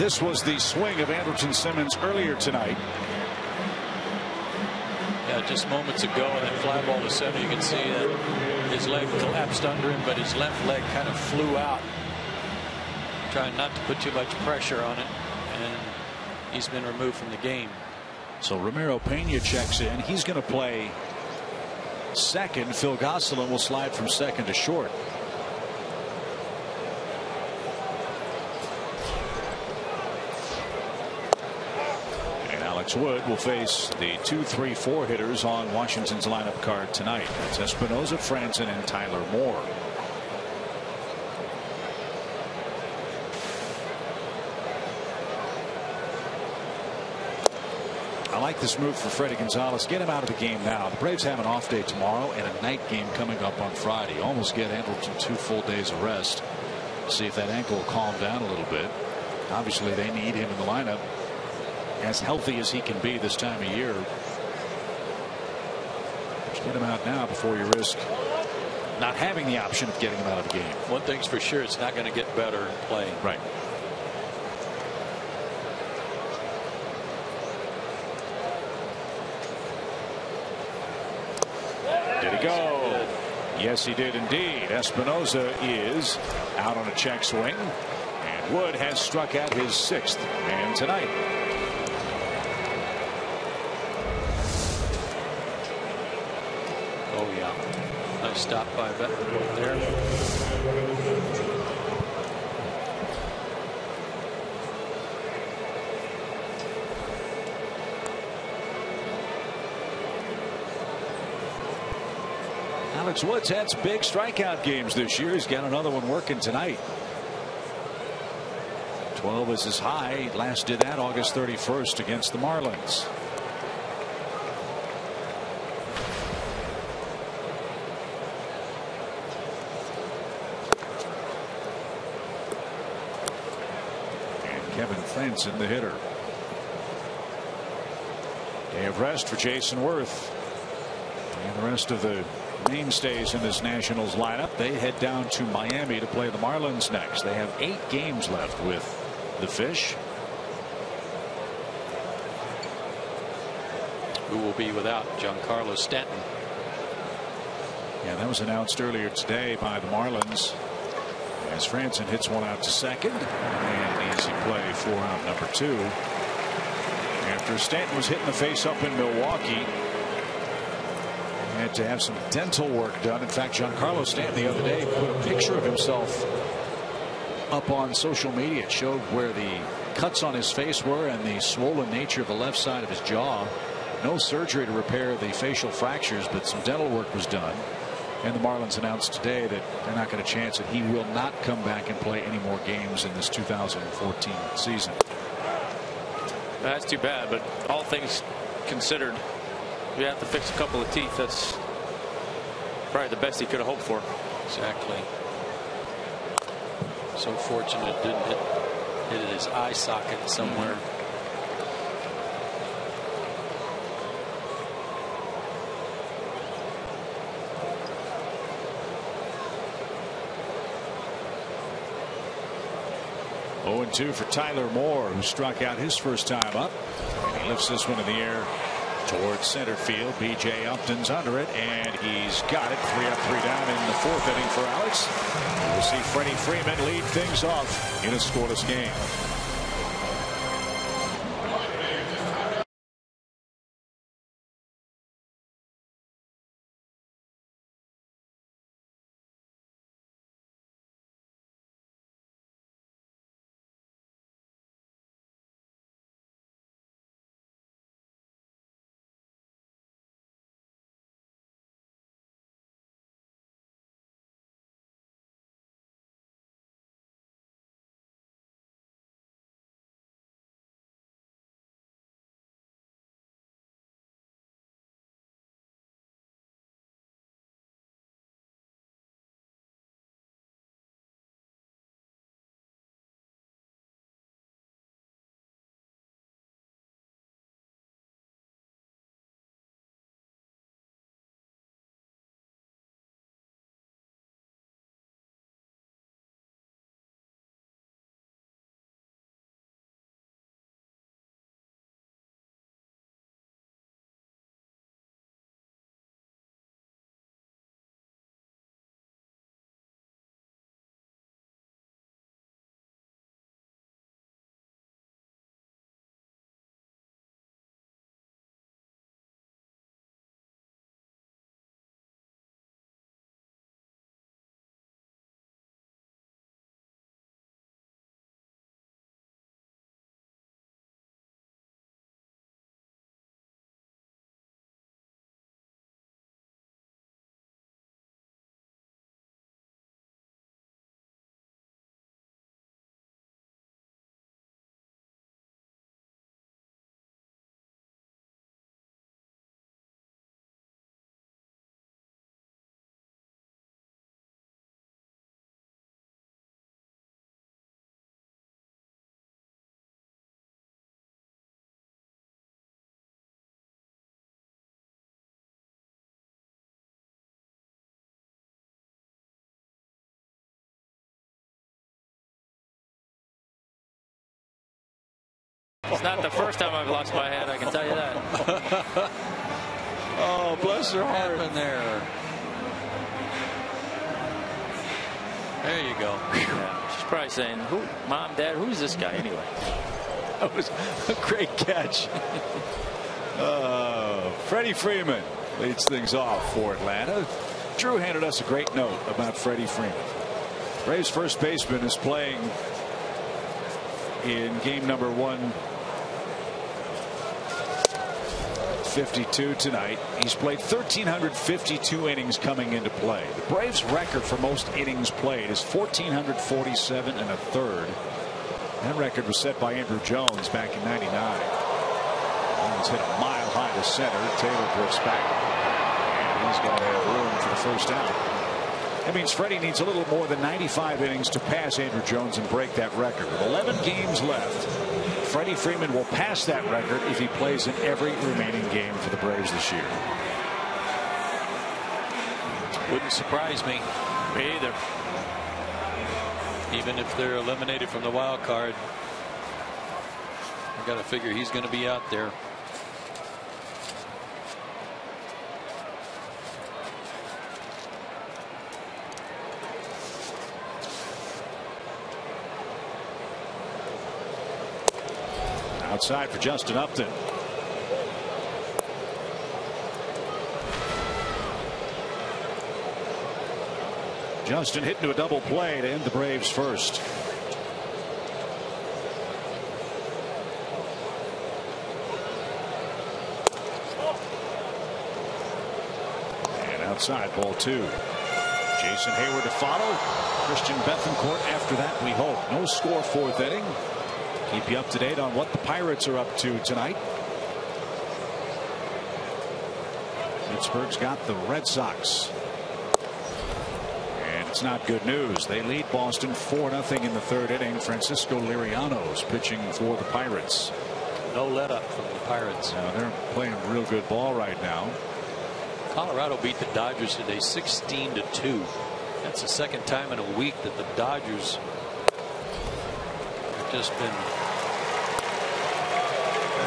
This was the swing of Andrelton Simmons earlier tonight. Yeah, just moments ago, and that fly ball to center, you can see that his leg collapsed under him, but his left leg kind of flew out, trying not to put too much pressure on it, and he's been removed from the game. So Ramiro Pena checks in. He's going to play second. Phil Gosselin will slide from second to short. Wood will face the two, three, four hitters on Washington's lineup card tonight. That's Espinosa, Frandsen, and Tyler Moore. I like this move for Fredi Gonzalez. Get him out of the game now. The Braves have an off day tomorrow and a night game coming up on Friday. Almost get Andrelton two full days of rest. See if that ankle will calm down a little bit. Obviously, they need him in the lineup as healthy as he can be this time of year. Just get him out now before you risk not having the option of getting him out of the game. One thing's for sure, it's not going to get better playing. Right. Did he go? Yes, he did indeed. Espinosa is out on a check swing. And Wood has struck out his sixth man tonight. Stop by Bethancourt there. Alex Woods had big strikeout games this year. He's got another one working tonight. 12 is his high. Last did that August 31st against the Marlins. Kevin Frandsen, the hitter. Day of rest for Jayson Werth. And the rest of the mainstays in this Nationals lineup. They head down to Miami to play the Marlins next. They have eight games left with the Fish. Who will be without Giancarlo Stanton. Yeah, that was announced earlier today by the Marlins. As Frandsen hits one out to second. And play for out number two. After Stanton was hitting the face up in Milwaukee, had to have some dental work done. In fact, Giancarlo Stanton the other day put a picture of himself up on social media. It showed where the cuts on his face were and the swollen nature of the left side of his jaw. No surgery to repair the facial fractures, but some dental work was done. And the Marlins announced today that they're not going to chance it. He will not come back and play any more games in this 2014 season. That's too bad, but all things considered, you have to fix a couple of teeth. That's probably the best he could have hoped for. Exactly. So fortunate didn't hit, hit his eye socket somewhere. Oh and 2 for Tyler Moore, who struck out his first time up. And he lifts this one in the air towards center field. B.J. Upton's under it, and he's got it. Three up, three down in the fourth inning for Alex. We'll see Freddie Freeman lead things off in a scoreless game. It's not the first time I've lost my head, I can tell you that. *laughs* oh, bless her heart. Happened there. There you go. Yeah, she's probably saying, "Who, Mom, Dad, who's this guy anyway?" *laughs* That was a great catch. *laughs* uh, Freddie Freeman leads things off for Atlanta. Drew handed us a great note about Freddie Freeman. Braves first baseman is playing in game number one 52 tonight. He's played 1,352 innings coming into play. The Braves record for most innings played is 1,447 and a third. That record was set by Andruw Jones back in 99. Jones hit a mile high to center. Taylor drifts back. And he's got to have room for the first out. That means Freddie needs a little more than 95 innings to pass Andruw Jones and break that record. With 11 games left, Freddie Freeman will pass that record if he plays in every remaining game for the Braves this year. Wouldn't surprise me. Me either. Even if they're eliminated from the wild card, I got to figure he's going to be out there. Outside for Justin Upton. Justin hit into a double play to end the Braves first. And outside ball two. Jason Heyward to follow. Christian Bethancourt after that we hope. No score fourth inning. Keep you up to date on what the Pirates are up to tonight. Pittsburgh's got the Red Sox. And it's not good news. They lead Boston 4 0 in the third inning. Francisco Liriano's pitching for the Pirates. No let up from the Pirates. Now they're playing real good ball right now. Colorado beat the Dodgers today 16 to 2. That's the second time in a week that the Dodgers have just been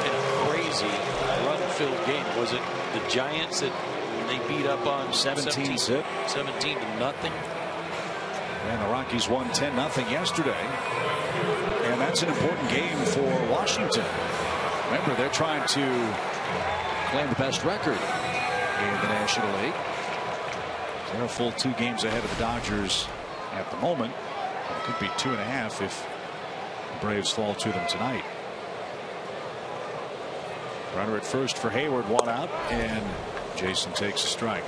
in a crazy run-filled game. Was it the Giants that they beat up on 17 zip. 17 to nothing? And the Rockies won 10 0 yesterday. And that's an important game for Washington. Remember, they're trying to claim the best record in the National League. They're a full two games ahead of the Dodgers at the moment. It could be two and a half if the Braves fall to them tonight. Runner at first for Heyward, one out, and Jason takes a strike.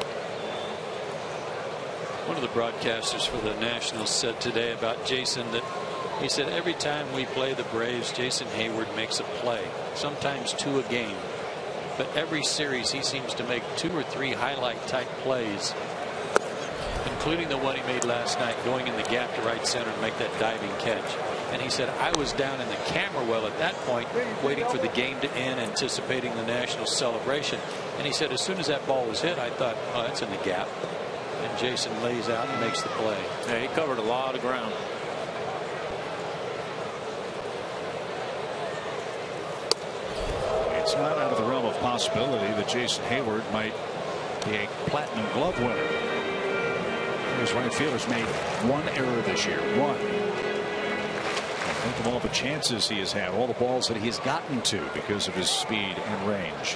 One of the broadcasters for the Nationals said today about Jason that he said every time we play the Braves, Jason Heyward makes a play, sometimes two a game. But every series he seems to make two or three highlight type plays, including the one he made last night going in the gap to right center to make that diving catch. And he said, I was down in the camera well at that point, waiting for the game to end, anticipating the national celebration. And he said, as soon as that ball was hit, I thought, oh, that's in the gap. And Jason lays out and makes the play. Yeah, he covered a lot of ground. It's not out of the realm of possibility that Jason Heyward might be a platinum glove winner. His right fielder's made one error this year. One. Think of all the chances he has had, all the balls that he's gotten to because of his speed and range.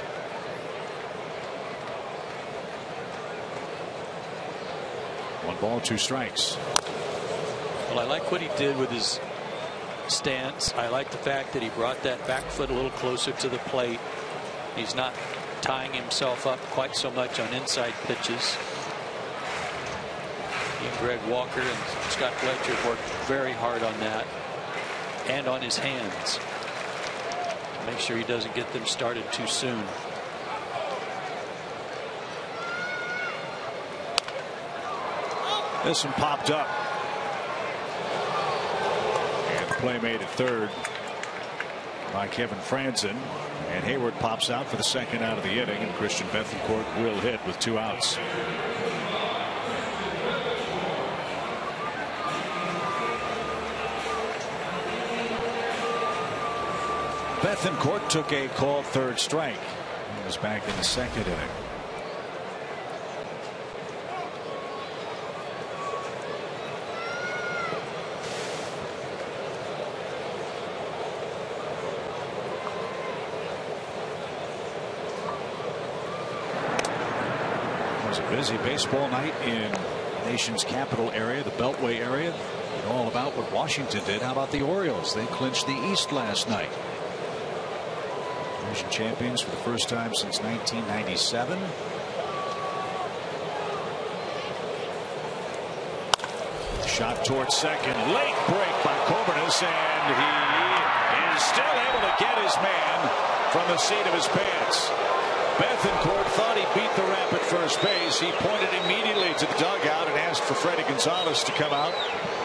One ball, two strikes. Well, I like what he did with his stance. I like the fact that he brought that back foot a little closer to the plate. He's not tying himself up quite so much on inside pitches. He and Greg Walker and Scott Fletcher worked very hard on that and on his hands. Make sure he doesn't get them started too soon. This one popped up. And the play made at third by Kevin Frandsen. And Heyward pops out for the second out of the inning. And Christian Bethancourt will hit with two outs. Bethancourt took a called third strike. He was back in the second inning. It was a busy baseball night in the nation's capital area, the Beltway area. All about what Washington did. How about the Orioles? They clinched the East last night. Division champions for the first time since 1997. Shot towards second. Late break by Kobernus, and he is still able to get his man from the seat of his pants. Bethancourt thought he beat the rap at first base. He pointed immediately to the dugout and asked for Fredi Gonzalez to come out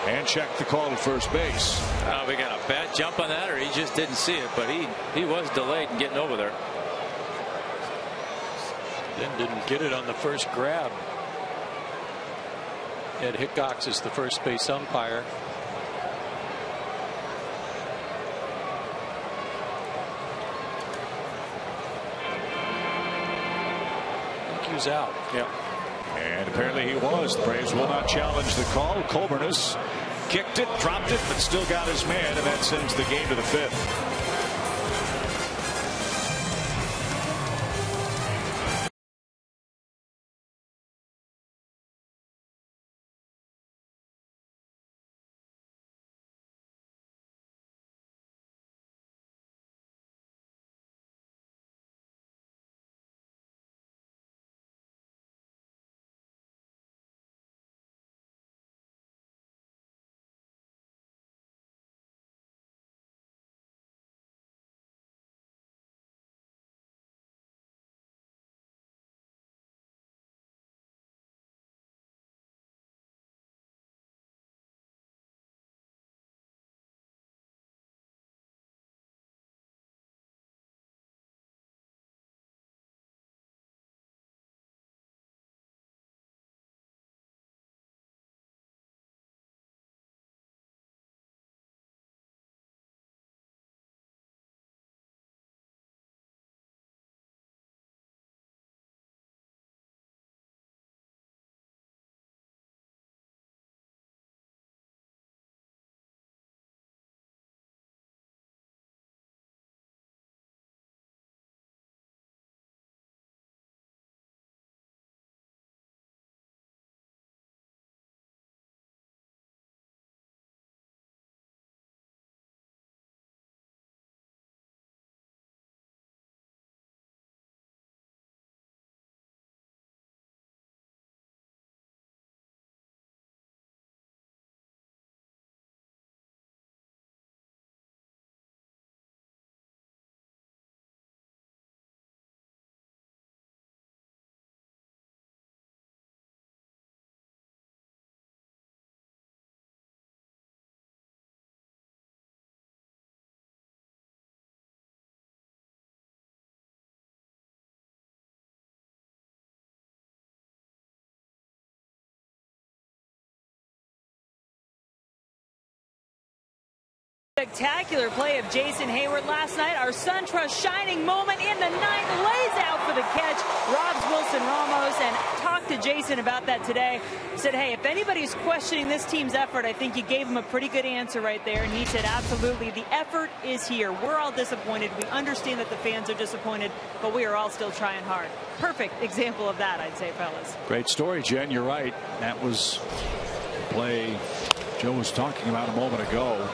and check the call at first base. Uh, we got a bad jump on that, or he just didn't see it, but he he was delayed in getting over there. Then didn't get it on the first grab. Ed Hickox is the first base umpire. I he was out. Yeah. And apparently he was. The Braves will not challenge the call. Kobernus kicked it, dropped it, but still got his man, and that sends the game to the fifth. Spectacular play of Jason Heyward last night. Our SunTrust shining moment in the ninth lays out for the catch. Robs Wilson Ramos and talked to Jason about that today. Said, hey, if anybody's questioning this team's effort, I think you gave him a pretty good answer right there. And he said, absolutely, the effort is here. We're all disappointed. We understand that the fans are disappointed, but we are all still trying hard. Perfect example of that, I'd say, fellas. Great story, Jen. You're right. That was the play Joe was talking about a moment ago.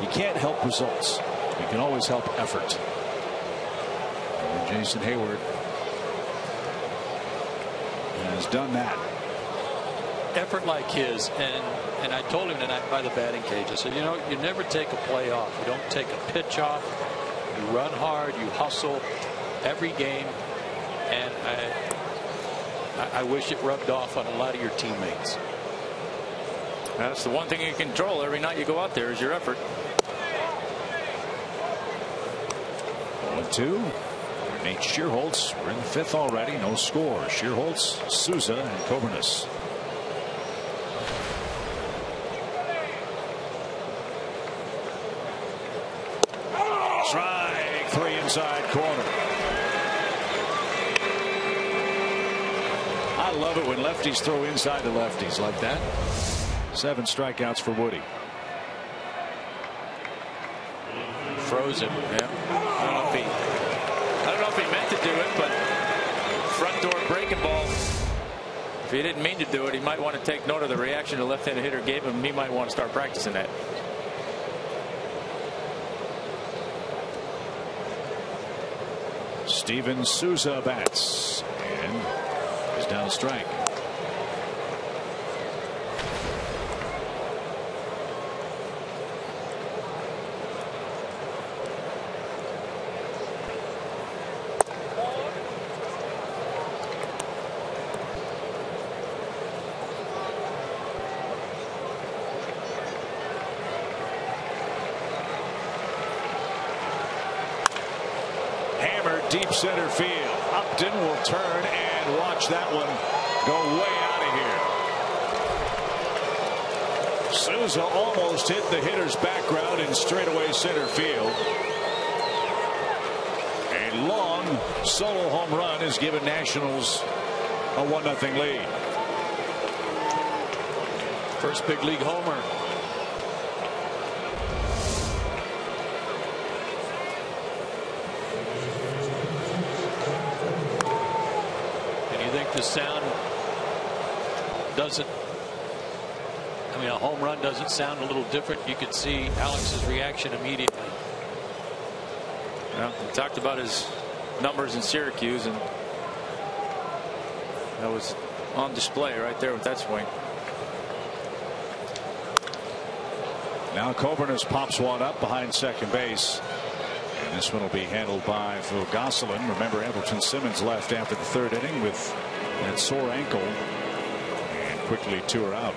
You can't help results. You can always help effort. And Jason Heyward has done that. Effort like his, and and I told him tonight by the batting cage. I said, you know, you never take a play off. You don't take a pitch off. You run hard. You hustle every game, and I I wish it rubbed off on a lot of your teammates. That's the one thing you control every night you go out there is your effort. One two. Nate Schierholtz. We're in the fifth already. No score. Schierholtz, Souza, and Kobernus. Strike three inside corner. I love it when lefties throw inside the lefties like that. Seven strikeouts for Woody. Froze him. Yeah. I don't know if he. I don't know if he meant to do it, but front door breaking ball. If he didn't mean to do it, he might want to take note of the reaction the left-handed hitter gave him. He might want to start practicing that. Steven Souza bats and is down strike. Hammer deep center field. Upton will turn and watch that one go way out of here. Souza almost hit the hitter's background in straightaway center field. A long solo home run has given Nationals a 1 0 lead. First big league homer. Doesn't I mean a home run doesn't sound a little different you could see Alex's reaction immediately. Yeah, we talked about his numbers in Syracuse, and that was on display right there with that swing. Now Kobernus pops one up behind second base. And this one will be handled by Phil Gosselin. Remember, Andrelton Simmons left after the third inning with that sore ankle and quickly two are out.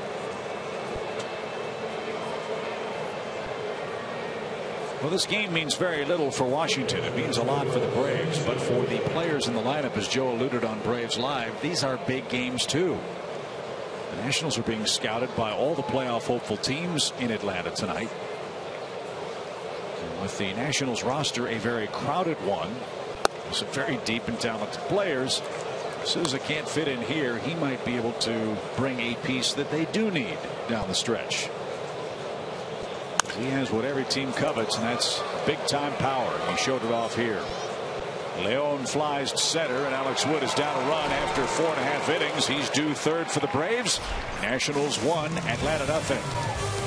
Well, this game means very little for Washington. It means a lot for the Braves, but for the players in the lineup, as Joe alluded on Braves Live, these are big games too. The Nationals are being scouted by all the playoff hopeful teams in Atlanta tonight. And with the Nationals roster a very crowded one, some very deep and talented players. Souza can't fit in here. He might be able to bring a piece that they do need down the stretch. He has what every team covets, and that's big time power. He showed it off here. Leon flies to center, and Alex Wood is down a run after four and a half innings. He's due third for the Braves. Nationals one, Atlanta nothing.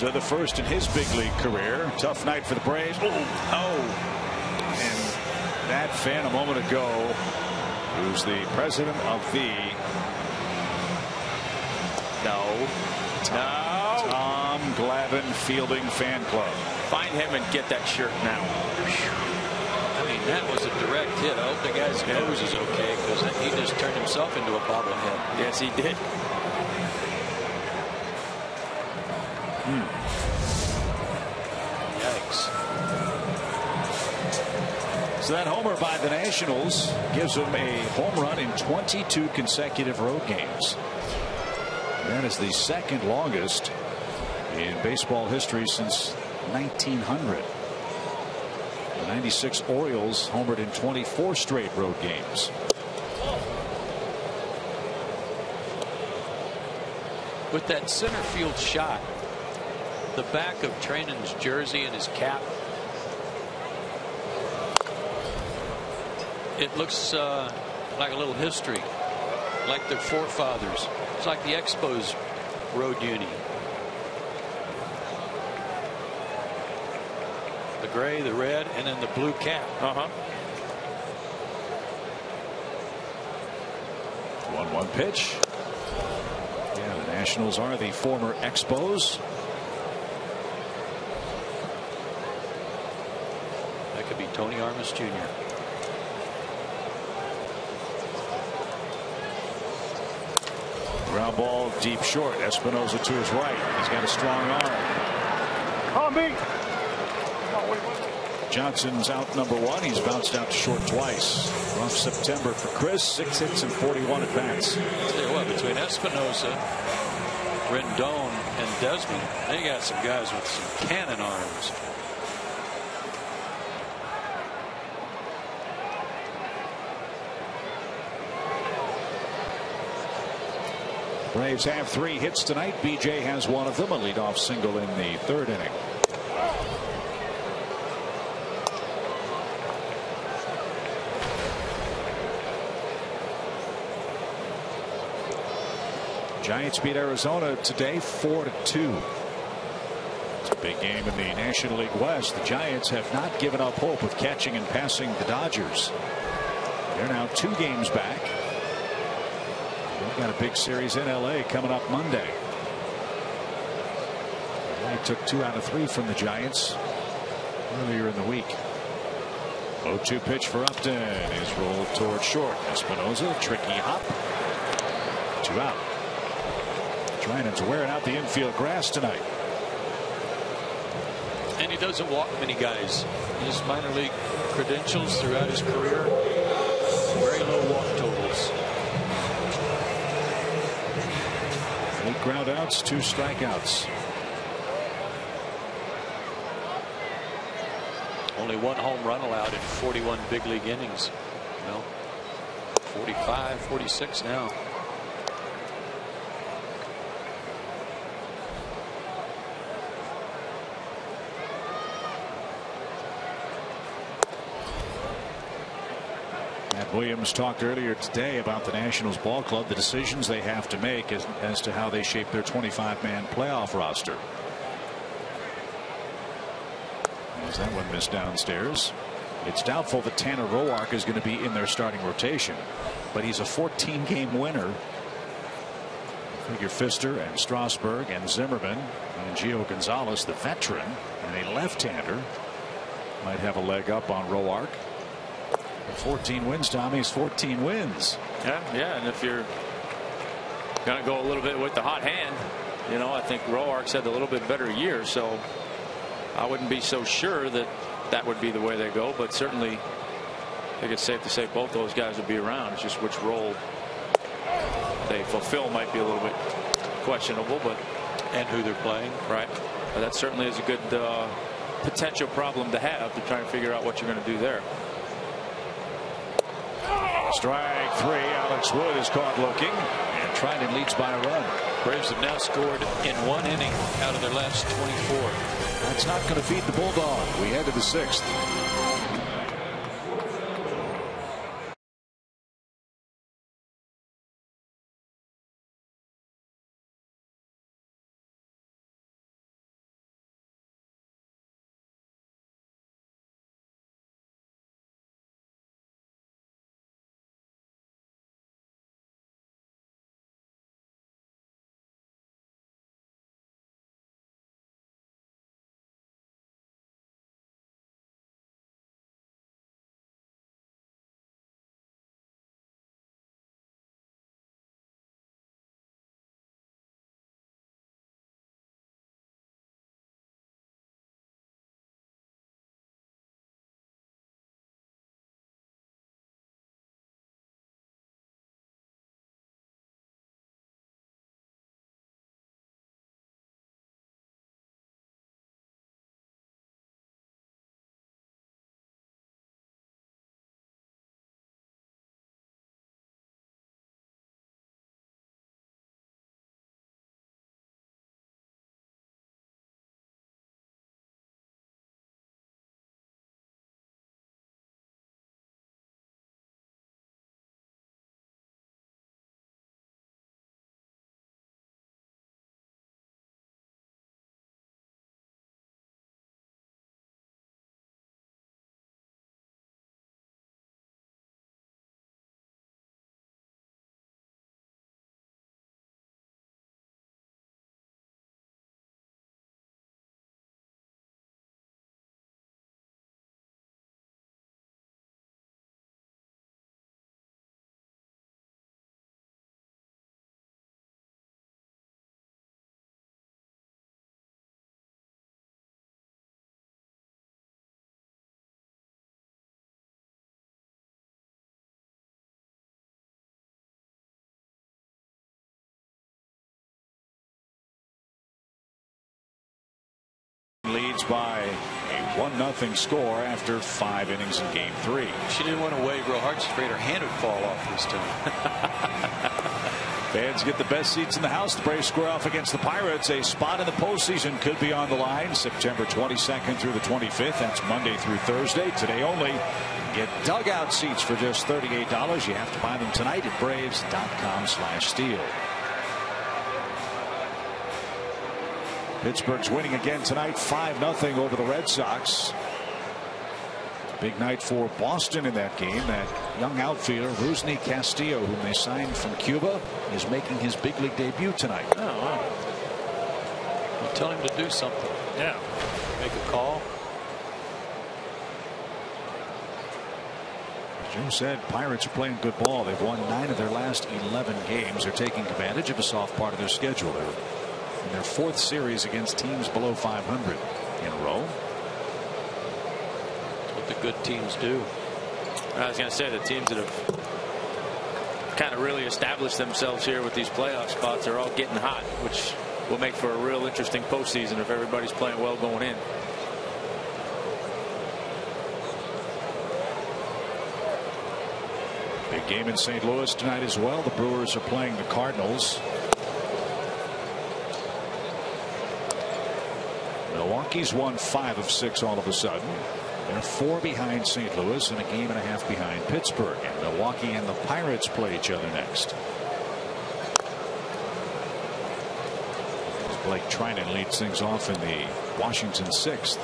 So uh, the first in his big league career. Tough night for the Braves. Oh, oh. And that fan a moment ago, who's the president of the No. Tom, Tom Glavine Fielding Fan Club. Find him and get that shirt now. I mean, mean, that was a direct hit. I hope the guy's nose is okay because he just turned himself into a bobblehead. Yes, he did. Yikes. So that homer by the Nationals gives them a home run in 22 consecutive road games. That is the second longest in baseball history since 1900. The 96 Orioles homered in 24 straight road games. With that center field shot, the back of Treinen's jersey and his cap, it looks uh, like a little history, like their forefathers. It's like the Expos road uni. The gray, the red, and then the blue cap. Uh huh. One one pitch. Yeah, the Nationals are the former Expos. Could be Tony Armas Jr. Ground ball deep short. Espinosa to his right. He's got a strong arm. On me. Johnson's out number one. He's bounced out to short twice. Rough September for Chris. Six hits and 41 at bats. Tell you what, between Espinosa, Rendon, and Desmond, they got some guys with some cannon arms. Braves have three hits tonight. BJ has one of them. A leadoff single in the third inning. Giants beat Arizona today 4 to 2. It's a big game in the National League West. The Giants have not given up hope of catching and passing the Dodgers. They're now two games back. Got a big series in LA coming up Monday. They took two out of three from the Giants earlier in the week. 0-2 pitch for Upton is rolled toward short. Espinosa tricky hop. Two out. Treinen's wearing out the infield grass tonight. And he doesn't walk many guys. His minor league credentials throughout his career, Eight ground outs, two strikeouts. Only one home run allowed in 41 big league innings. No. 45, 46 now. Matt Williams talked earlier today about the Nationals ball club, the decisions they have to make as, as to how they shape their 25 man playoff roster. As that one missed downstairs. It's doubtful that Tanner Roark is going to be in their starting rotation, but he's a 14 game winner. Figure Fister and Strasburg and Zimmermann and Gio Gonzalez, the veteran, and a left hander might have a leg up on Roark. 14 wins, Tommy, is 14 wins. Yeah, yeah, and if you're going to go a little bit with the hot hand, you know, I think Roark's had a little bit better year, so I wouldn't be so sure that that would be the way they go, but certainly I think it's safe to say both those guys would be around. It's just which role they fulfill might be a little bit questionable, but and who they're playing, right? But that certainly is a good uh, potential problem to have to try and figure out what you're going to do there. Strike three. Alex Wood is caught looking. And Treinen leads by a run. Braves have now scored in one inning out of their last 24. That's not going to feed the Bulldog. We head to the sixth. Leads by a 1-0 score after five innings in game three. She didn't want to wave real hard. She's afraid her hand would fall off this time. *laughs* Fans get the best seats in the house. The Braves square off against the Pirates. A spot in the postseason could be on the line September 22nd through the 25th. That's Monday through Thursday. Today only. Get dugout seats for just $38. You have to buy them tonight at braves.com slash steal. Pittsburgh's winning again tonight 5-0 over the Red Sox. Big night for Boston in that game. That young outfielder, Rusney Castillo, whom they signed from Cuba, is making his big league debut tonight. Oh, wow. You tell him to do something. Yeah. Make a call. Jim said Pirates are playing good ball. They've won nine of their last 11 games. They're taking advantage of a soft part of their schedule. They're in their fourth series against teams below 500 in a row That's what the good teams do. I was going to say the teams that have kind of really established themselves here with these playoff spots are all getting hot, which will make for a real interesting postseason if everybody's playing well going in. Big game in St. Louis tonight as well. The Brewers are playing the Cardinals. Milwaukee's won five of six all of a sudden. They're four behind St. Louis and a game and a half behind Pittsburgh. And Milwaukee and the Pirates play each other next. Blake Treinen leads things off in the Washington sixth.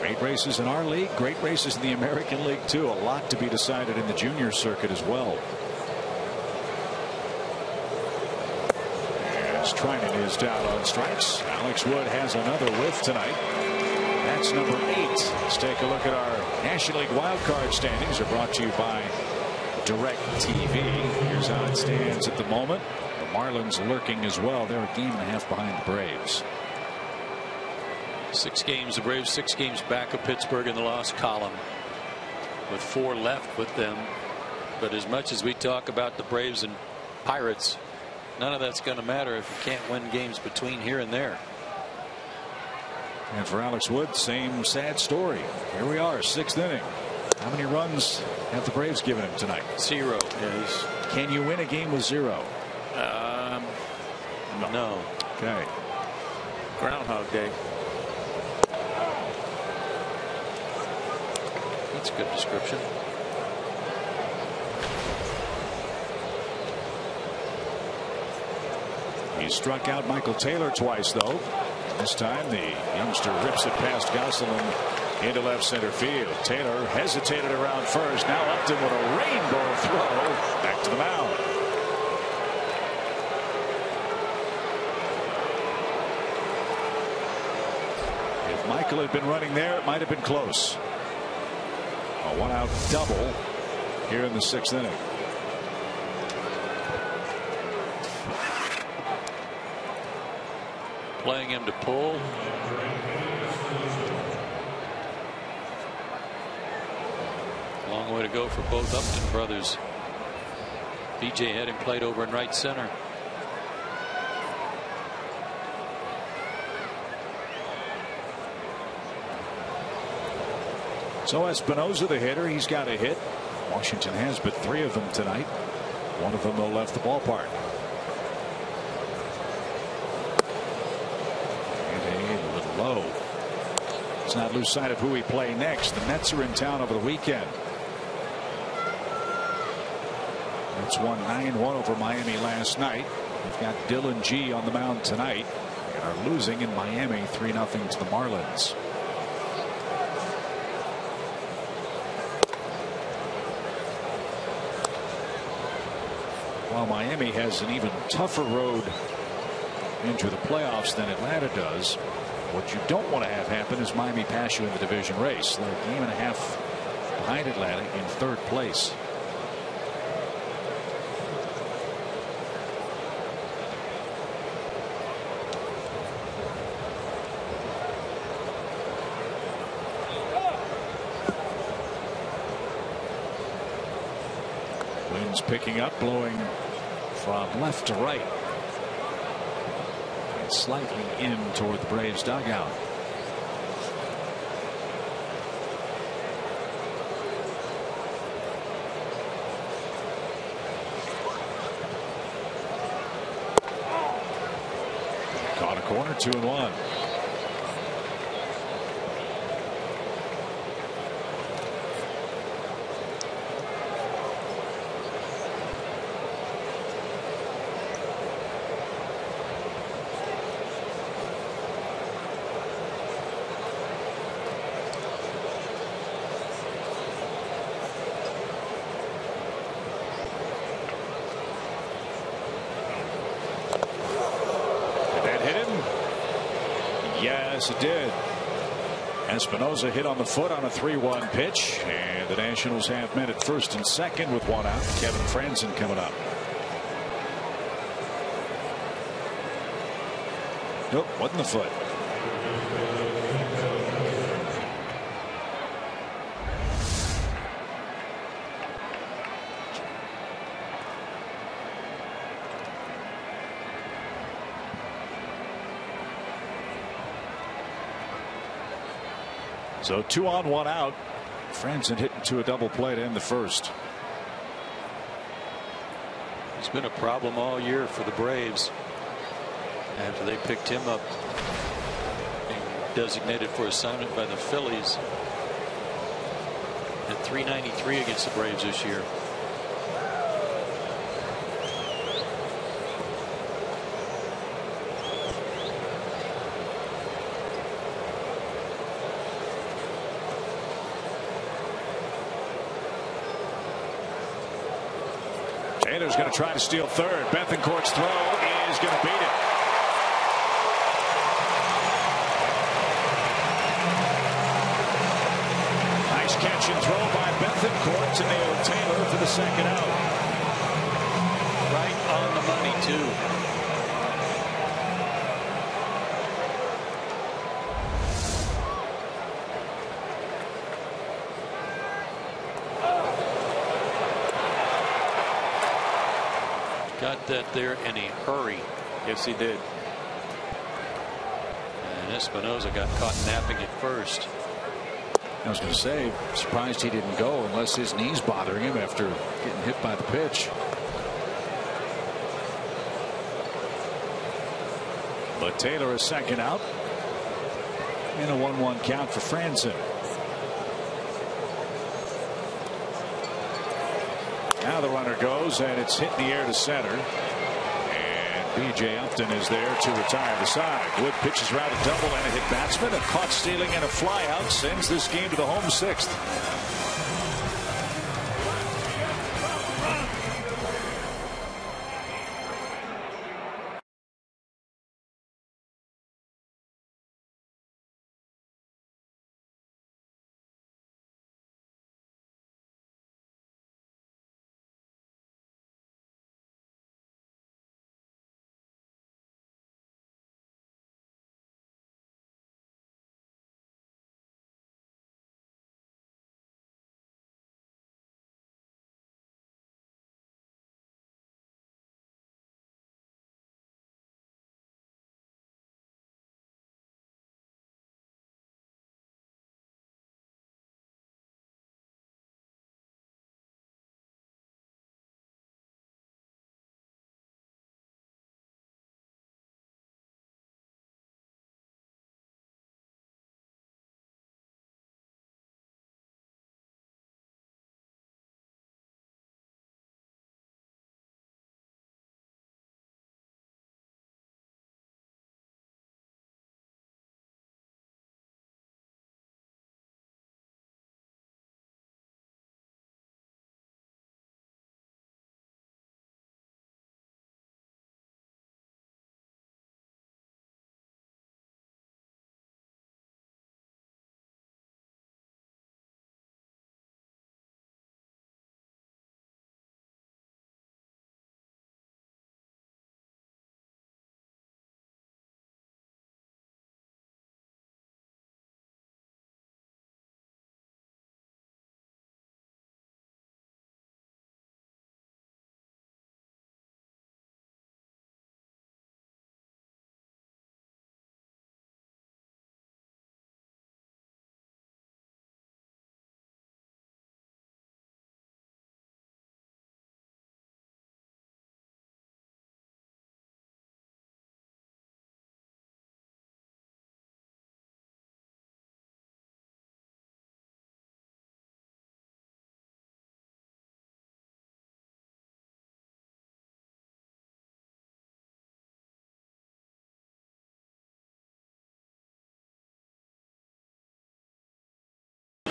Great races in our league, great races in the American League too. A lot to be decided in the junior circuit as well. As Treinen is down on strikes. Alex Wood has another whiff tonight. That's number eight. Let's take a look at our National League wildcard standings. Are brought to you by Direct TV. Here's how it stands at the moment. The Marlins lurking as well. They're a game and a half behind the Braves. Six games. The Braves six games back of Pittsburgh in the lost column with four left with them. But as much as we talk about the Braves and Pirates none of that's going to matter if you can't win games between here and there. And for Alex Wood, same sad story. Here we are, sixth inning. How many runs have the Braves given him tonight? Zero. Yeah, Can you win a game with zero? Um, no. Okay. Groundhog Day. That's a good description. He struck out Michael Taylor twice, though. This time, the youngster rips it past Gosselin into left center field. Taylor hesitated around first. Now Upton with a rainbow throw back to the mound. If Michael had been running there, it might have been close. A one out double here in the sixth inning. Playing him to pull. Long way to go for both Upton brothers. BJ had him played over in right center. So Espinosa, the hitter, he's got a hit. Washington has but three of them tonight. One of them, though, left the ballpark. Let's not lose sight of who we play next. The Mets are in town over the weekend. Mets won 9-1 over Miami last night. We've got Dillon Gee on the mound tonight and are losing in Miami 3-0 to the Marlins. While Miami has an even tougher road into the playoffs than Atlanta does, what you don't want to have happen is Miami pass you in the division race. They're a game and a half behind Atlanta in third place. Winds picking up, blowing from left to right. Slightly in toward the Braves dugout. Caught a corner, two and one. That hit him? Yes, it did. Espinosa hit on the foot on a 3-1 pitch, and the Nationals have men at first and second with one out. Kevin Frandsen coming up. Nope, wasn't the foot. So two on, one out. Frandsen hitting to a double play to end the first. It's been a problem all year for the Braves after they picked him up designated for assignment by the Phillies at 393 against the Braves this year. Taylor's going to try to steal third. Bethancourt's throw is going to beat it. Nice catch and throw by Bethancourt to nail Taylor for the second out. There in a hurry. Yes, he did. And Espinosa got caught napping at first. I was going to say, surprised he didn't go unless his knee's bothering him after getting hit by the pitch. But Taylor is second out. And a 1 1 count for Frandsen. Now the runner goes, and it's hit in the air to center. B.J. Upton is there to retire the side. Wood pitches around a double and a hit batsman. A caught stealing and a flyout sends this game to the home sixth.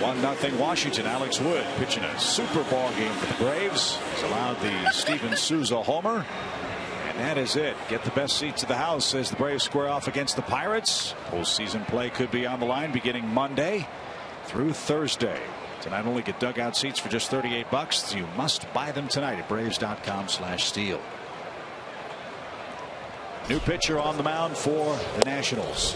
One nothing Washington. Alex Wood pitching a super ball game for the Braves. He's allowed the Steven Souza homer. And that is it. Get the best seats of the house as the Braves square off against the Pirates. Postseason play could be on the line beginning Monday through Thursday. To not only get dugout seats for just 38 bucks, you must buy them tonight at Braves.com slash steal. New pitcher on the mound for the Nationals.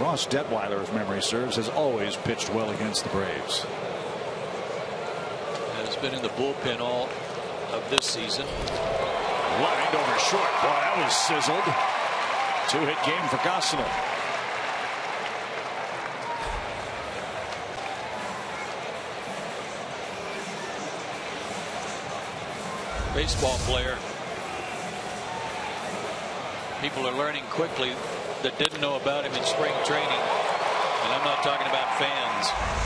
Ross Detwiler, if memory serves, has always pitched well against the Braves. Has been in the bullpen all of this season. Lined over short. Boy, that was sizzled. Two hit game for Gosselin. Baseball player. People are learning quickly that didn't know about him in spring training. And I'm not talking about fans.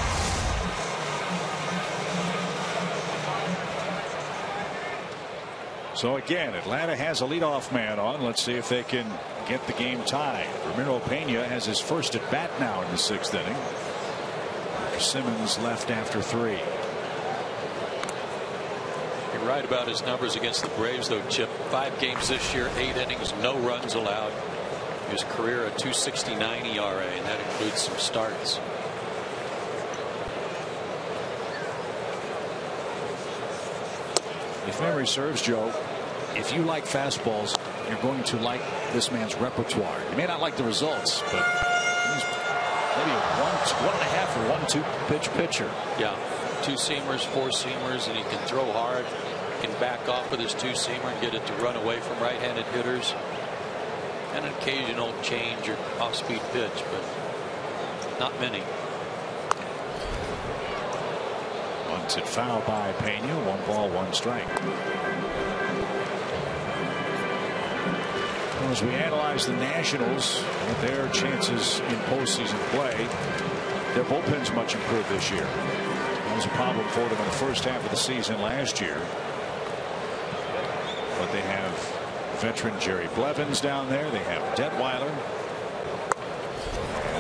So again, Atlanta has a leadoff man on. Let's see if they can get the game tied. Ramiro Pena has his first at bat now in the sixth inning. Simmons left after three. You're right about his numbers against the Braves, though, Chip. Five games this year, eight innings, no runs allowed. His career a 269 ERA, and that includes some starts. If memory serves, Joe, if you like fastballs, you're going to like this man's repertoire. You may not like the results, but he's maybe a one, one and a half or one two pitch pitcher. Yeah, two seamers, four seamers, and he can throw hard. Can back off with his two seamer and get it to run away from right-handed hitters. And an occasional change or off-speed pitch, but not many. Bunted foul by Pena. One ball, one strike. As we analyze the Nationals and their chances in postseason play, their bullpen's much improved this year. That was a problem for them in the first half of the season last year. But they have veteran Jerry Blevins down there. They have Detwiler.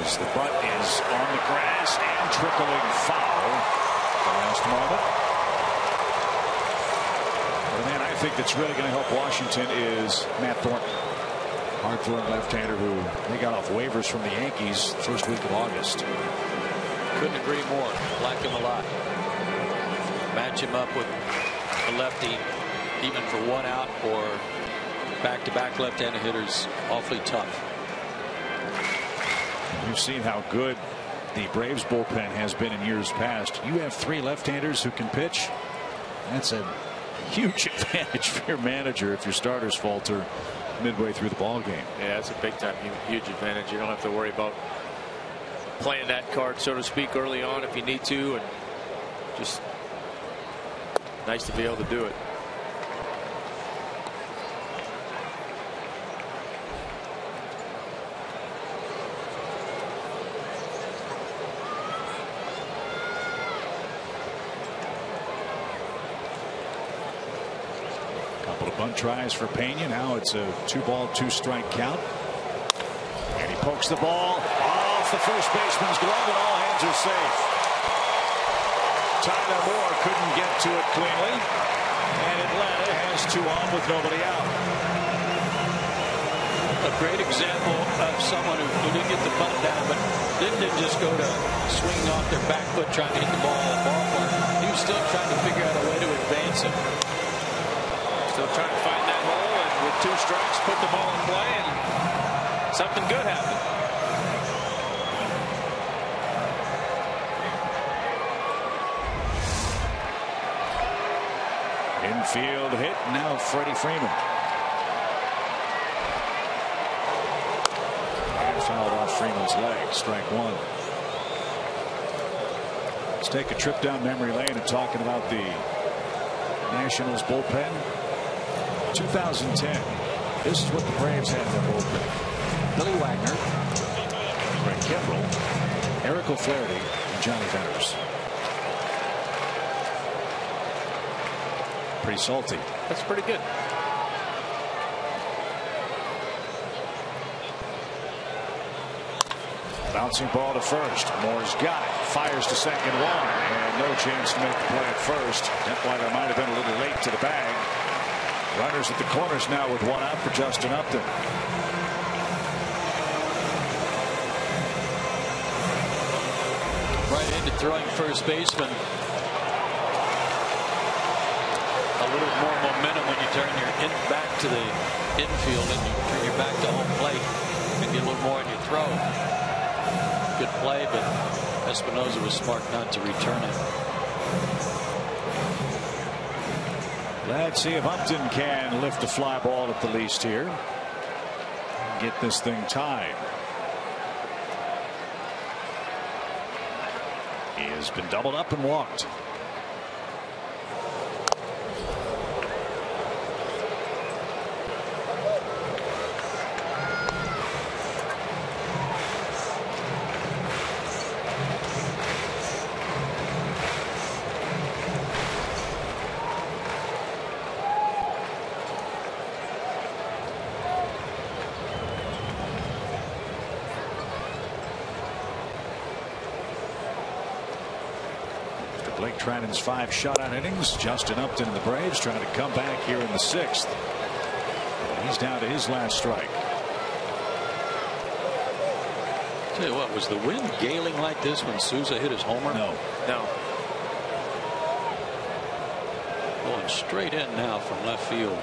As the butt is on the grass and trickling foul the last moment. The man I think that's really going to help Washington is Matt Thornton. Hard throwing left-hander who they got off waivers from the Yankees first week of August. Couldn't agree more. Like him a lot. Match him up with a lefty even for one out or back-to-back left-handed hitters awfully tough. You've seen how good the Braves bullpen has been in years past. You have three left-handers who can pitch. That's a huge *laughs* advantage for your manager if your starters falter midway through the ball game. Yeah, that's a big time huge advantage. You don't have to worry about playing that card, so to speak, early on if you need to, and just nice to be able to do it. Tries for Pena. Now it's a two ball, two strike count. And he pokes the ball off the first baseman's glove, and all hands are safe. Tyler Moore couldn't get to it cleanly, and Atlanta has two on with nobody out. A great example of someone who, who didn't get the bunt down, but didn't just go to swinging off their back foot trying to hit the ball in the. He was still trying to figure out a way to advance it. Still trying to find that hole, and with two strikes, put the ball in play, and something good happened. Infield hit. Now Freddie Freeman. Fouled off Freeman's leg. Strike one. Let's take a trip down memory lane and talking about the Nationals bullpen. 2010. This is what the Braves had in their bullpen. Billy Wagner, Craig Kimbrel, Eric O'Flaherty, and Jonny Venters. Pretty salty. That's pretty good. Bouncing ball to first. Moore's got it. Fires to second one. And no chance to make the play at first. Detwiler might have been a little late to the bag. Runners at the corners now with one out for Justin Upton. Right-handed throwing first baseman. A little more momentum when you turn your in back to the infield and you turn your back to home plate and get a little more in your throw. Good play, but Espinosa was smart not to return it. Let's see if Upton can lift a fly ball at the least here. Get this thing tied. He has been doubled up and walked. Blake Treinen's five shutout innings. Justin Upton and the Braves trying to come back here in the sixth. He's down to his last strike. Tell you what, was the wind galing like this when Souza hit his homer? No. No. Going straight in now from left field.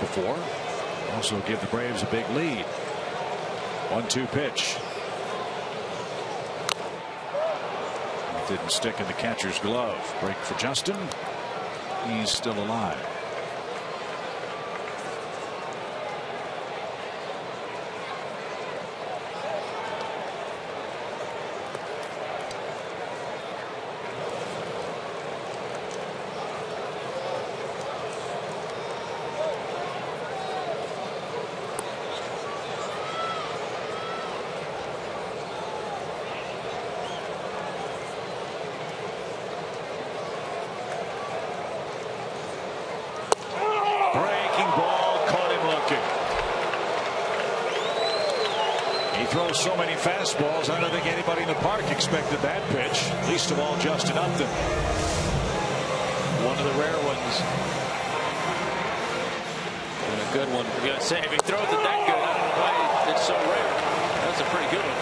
Before. Also give the Braves a big lead. One two pitch. It didn't stick in the catcher's glove. Break for Justin. He's still alive. Breaking ball caught him looking. He throws so many fastballs. I don't think anybody in the park expected that Least of all, Justin Upton. One of the rare ones. And a good one. I'm going to say, if he throws it that good, I don't know why it's so rare. That's a pretty good one.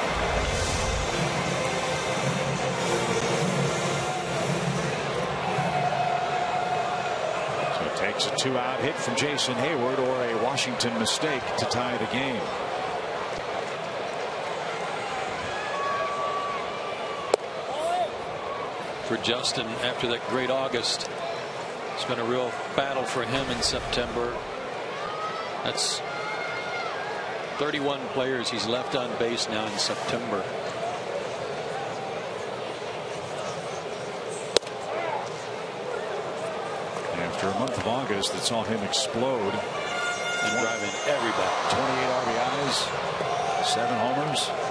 So it takes a two out hit from Jason Heyward or a Washington mistake to tie the game. For Justin, after that great August, it's been a real battle for him in September. That's 31 players he's left on base now in September. After a month of August that saw him explode. And driving everybody. 28 RBIs, seven homers.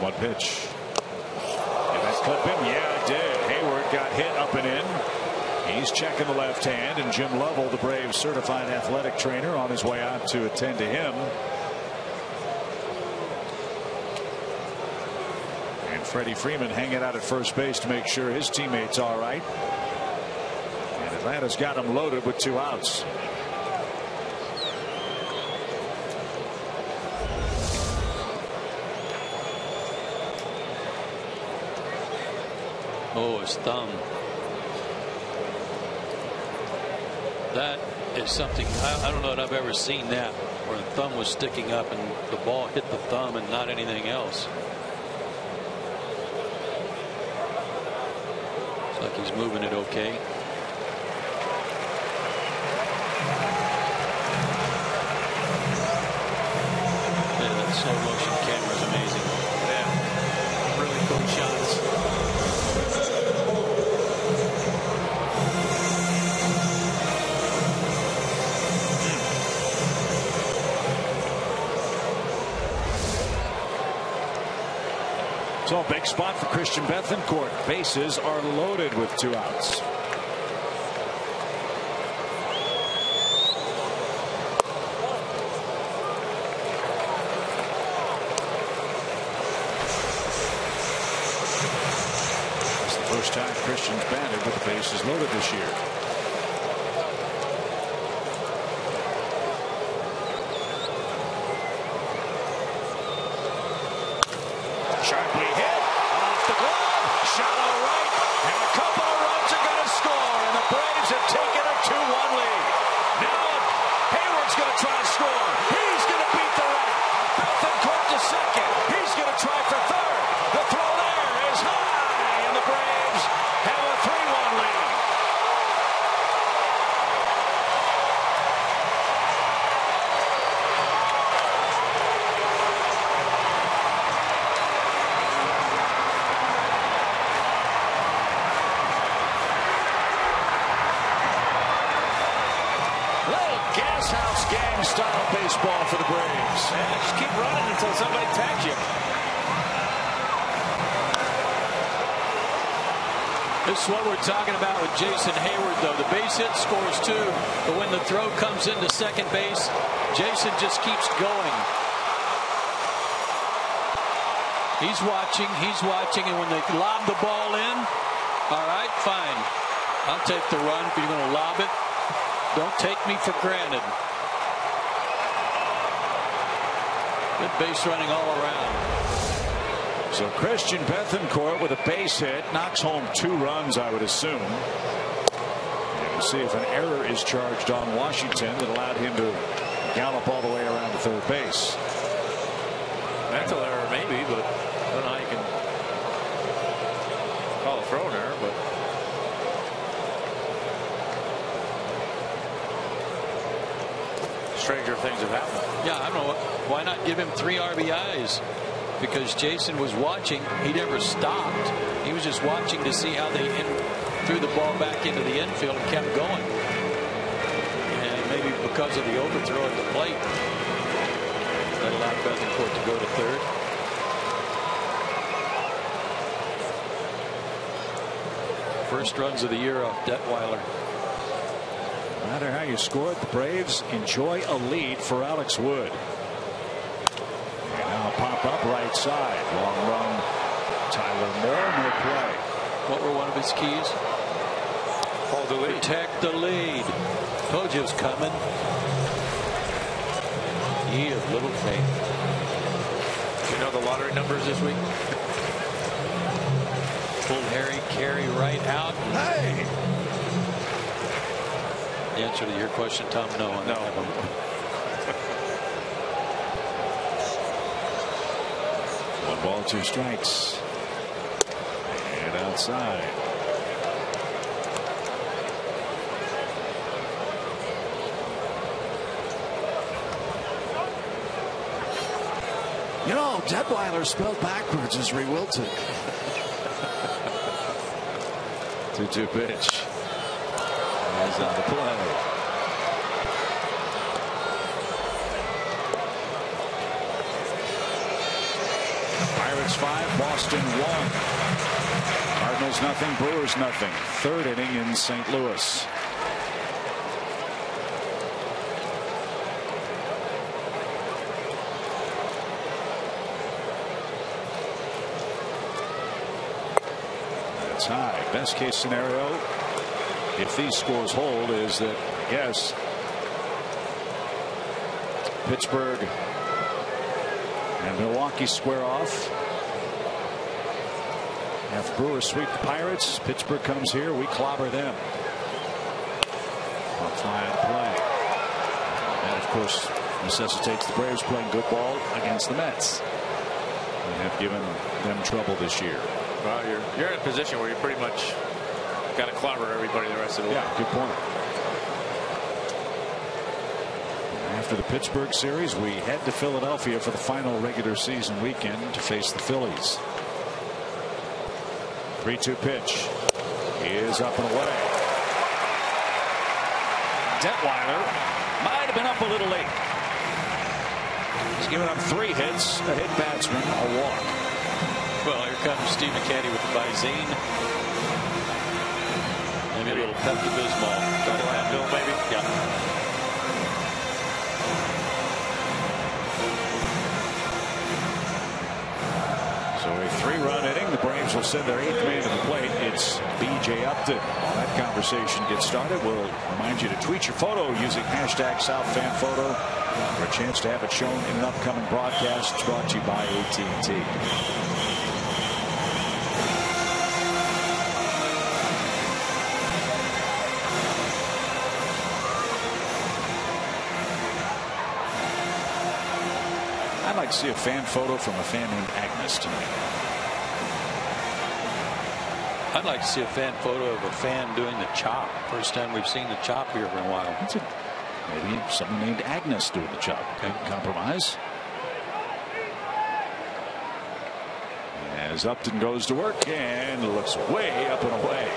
One pitch. Did that clip him? Yeah, it did. Heyward got hit up and in. He's checking the left hand, and Jim Lovell, the Braves certified athletic trainer, on his way out to attend to him. And Freddie Freeman hanging out at first base to make sure his teammates all right. And Atlanta's got him loaded with two outs. Oh, his thumb. That is something I, I don't know that I've ever seen that where the thumb was sticking up and the ball hit the thumb and not anything else. It's like he's moving it okay. Spot for Christian Bethancourt. Bases are loaded with two outs. First time Christian's batted with the bases loaded this year. Sharply hit off the glove, shallow right, and a couple of runs are going to score, and the Braves have taken a 2-1 lead. Now Heyward's going to try to score. He's going to beat the right. Bethancourt to second. He's going to try for third. The throw there is high, and the Braves have a 3-1 lead. Little gas house gang style baseball for the Braves. just keep running until somebody tags you. This is what we're talking about with Jason Heyward, though. The base hit scores two, but when the throw comes into second base, Jason just keeps going. He's watching, he's watching, and when they lob the ball in, all right, fine. I'll take the run if you're going to lob it. Don't take me for granted. Good base running all around. So Christian Bethancourt with a base hit knocks home two runs, I would assume. And we'll see if an error is charged on Washington that allowed him to gallop all the way around to third base. Mental error, maybe, but I don't know how you can call a throw an error, but. Things have happened. Yeah, I don't know. Why not give him three RBIs? Because Jason was watching. He never stopped. He was just watching to see how they threw the ball back into the infield and kept going. And maybe because of the overthrow at the plate, that allowed Bethancourt to go to third. First runs of the year off Detwiler. No matter how you score it, the Braves enjoy a lead for Alex Wood. And now pop up right side. Long run. Tyler Moore, no play. What were one of his keys? Hold the lead. Protect the lead. Told you it was coming. Ye of little faith. You know the lottery numbers this week? Pulled Harry Caray right out. Hey! The answer to your question, Tom, no. I No. *laughs* One ball, two strikes. And outside. You know, Detwiler spelled backwards is Rewilton. *laughs* 2 2 pitch. He's on the play. Pirates 5, Boston 1. Cardinals nothing, Brewers nothing. Third inning in St. Louis. That's high. Best case scenario, if these scores hold, is that, yes, Pittsburgh and Milwaukee square off. If Brewers sweep the Pirates, Pittsburgh comes here, we clobber them. On fly out play. And of course, necessitates the Braves playing good ball against the Mets. They have given them trouble this year. Well, you're, you're in a position where you're pretty much got to clobber everybody the rest of the way. Yeah, good point. After the Pittsburgh series, we head to Philadelphia for the final regular season weekend to face the Phillies. 3 2 pitch is up and away. Detwiler might have been up a little late. He's given up three hits, a hit batsman, a walk. Well, here comes Steve McCatty with the Visine. Pepto-Bismol. Advil, maybe? Yeah. So a three-run inning. The Braves will send their eighth man to the plate. It's B.J. Upton. While that conversation gets started, we'll remind you to tweet your photo using hashtag SouthFanPhoto for a chance to have it shown in an upcoming broadcast. It's brought to you by AT&T. I'd like to see a fan photo from a fan named Agnes tonight. I'd like to see a fan photo of a fan doing the chop. First time we've seen the chop here for a while. That's it. Maybe someone named Agnes doing the chop. Okay, compromise. As Upton goes to work and looks way up and away.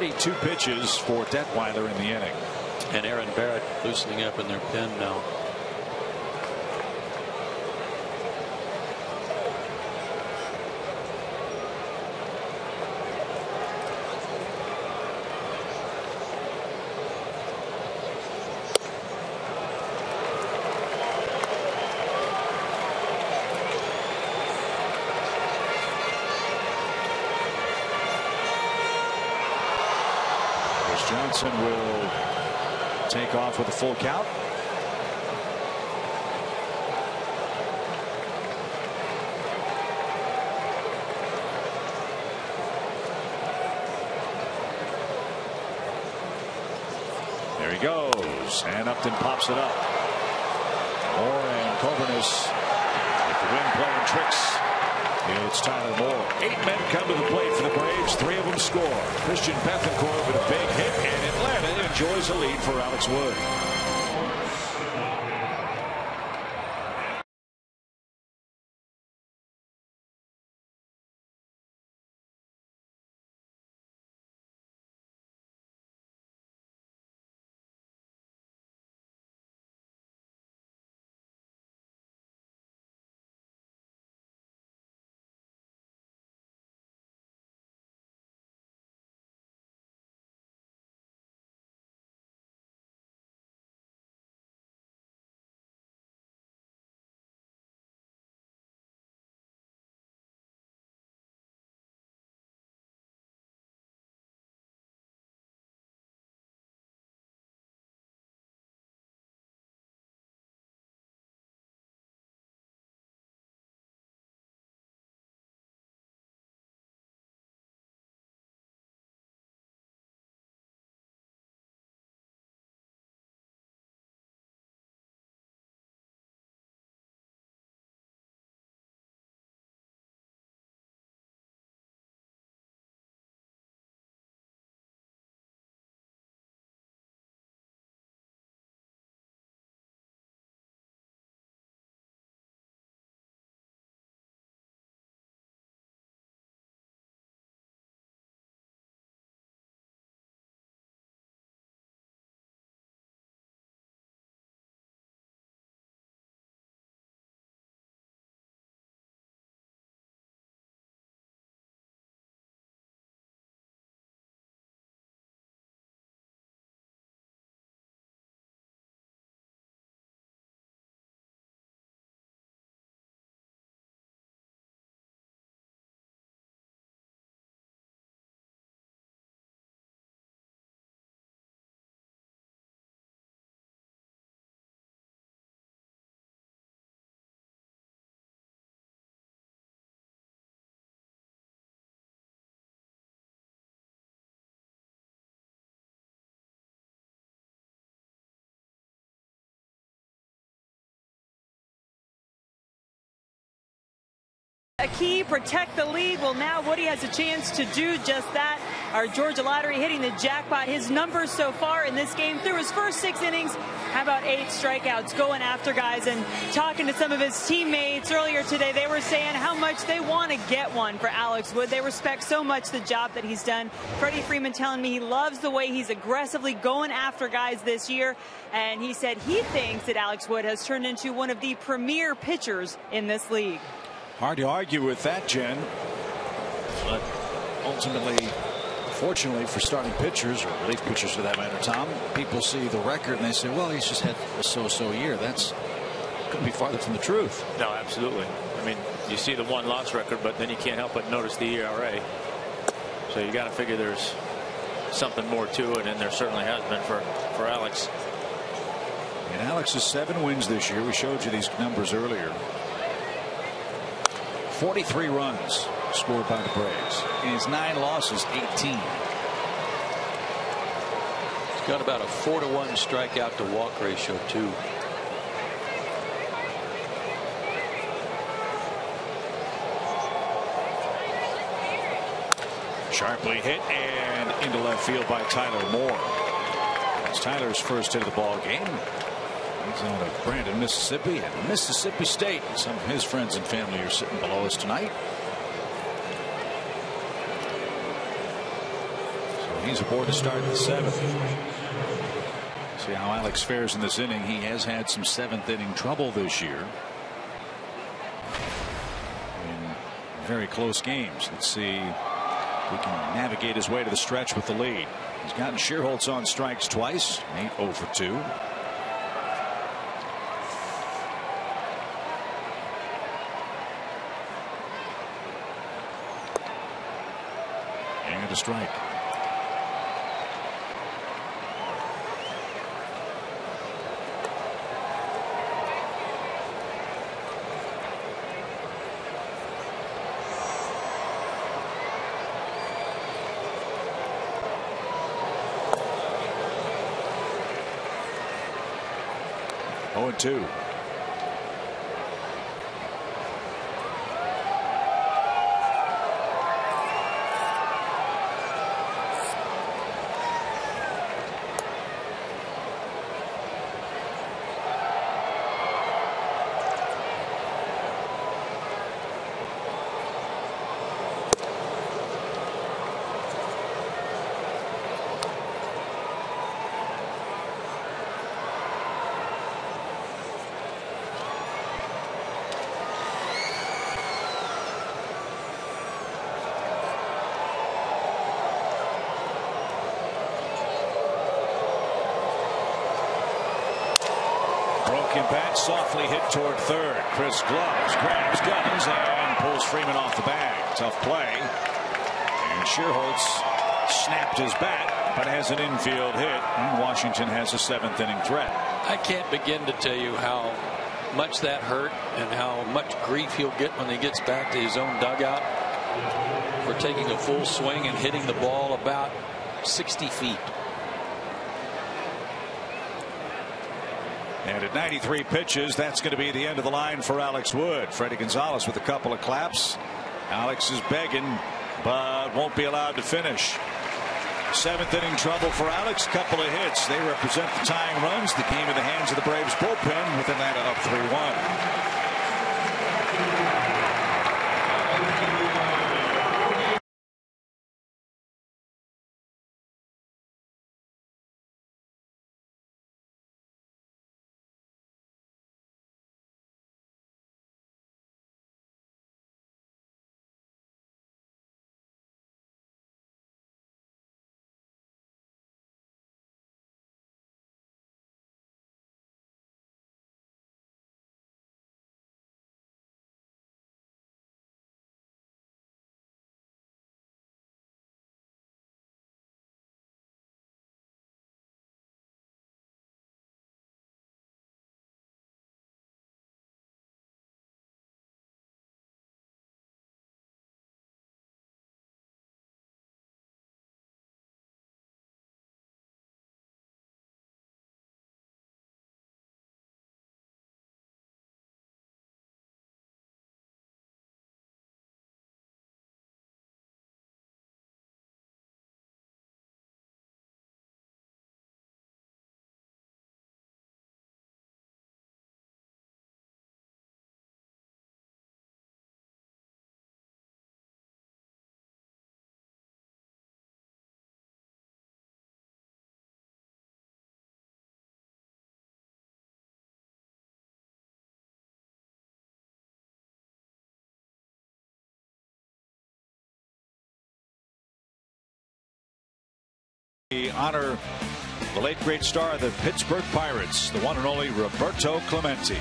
32 pitches for Detwiler in the inning. And Aaron Barrett loosening up in their pen now. Take off with a full count. There he goes. And Upton pops it up. Moore and Kobernus with the wind playing tricks. It's Tyler Moore. Eight men come to the plate for the Braves. Three of them score. Christian Bethancourt with a big hit, and Atlanta enjoys a lead for Alex Wood. A key, protect the lead. Well, now Woody has a chance to do just that. Our Georgia Lottery hitting the jackpot. His numbers so far in this game through his first six innings, how about eight strikeouts going after guys and talking to some of his teammates earlier today. They were saying how much they want to get one for Alex Wood. They respect so much the job that he's done. Freddie Freeman telling me he loves the way he's aggressively going after guys this year. And he said he thinks that Alex Wood has turned into one of the premier pitchers in this league. Hard to argue with that, Jen. But ultimately, fortunately for starting pitchers, or relief pitchers for that matter, Tom, people see the record and they say, well, he's just had a so-so year. That's couldn't be farther from the truth. No, absolutely. I mean, you see the one loss record, but then you can't help but notice the ERA. So you got to figure there's something more to it, and there certainly has been for, for Alex. And Alex's seven wins this year. We showed you these numbers earlier. 43 runs scored by the Braves. In his nine losses, 18. He's got about a four to one strikeout to walk ratio too. Sharply hit and into left field by Tyler Moore. It's Tyler's first hit of the ball game. He's out of Brandon, Mississippi, and Mississippi State. Some of his friends and family are sitting below us tonight. So he's aboard to start the seventh. See how Alex fares in this inning. He has had some seventh inning trouble this year. In very close games. Let's see if he can navigate his way to the stretch with the lead. He's gotten Schierholtz on strikes twice. 8 0 for 2. Strike. Oh and 2. Broken bat softly hit toward third. Chris Gloves grabs guns and pulls Freeman off the bag. Tough play. And Schierholtz snapped his bat, but has an infield hit. And Washington has a seventh inning threat. I can't begin to tell you how much that hurt and how much grief he'll get when he gets back to his own dugout for taking a full swing and hitting the ball about 60 feet. And at 93 pitches, that's going to be the end of the line for Alex Wood. Fredi Gonzalez with a couple of claps. Alex is begging, but won't be allowed to finish. Seventh inning trouble for Alex. A couple of hits. They represent the tying runs. The game in the hands of the Braves bullpen with Atlanta up 3 1. We honor the late great star of the Pittsburgh Pirates, the one and only Roberto Clemente.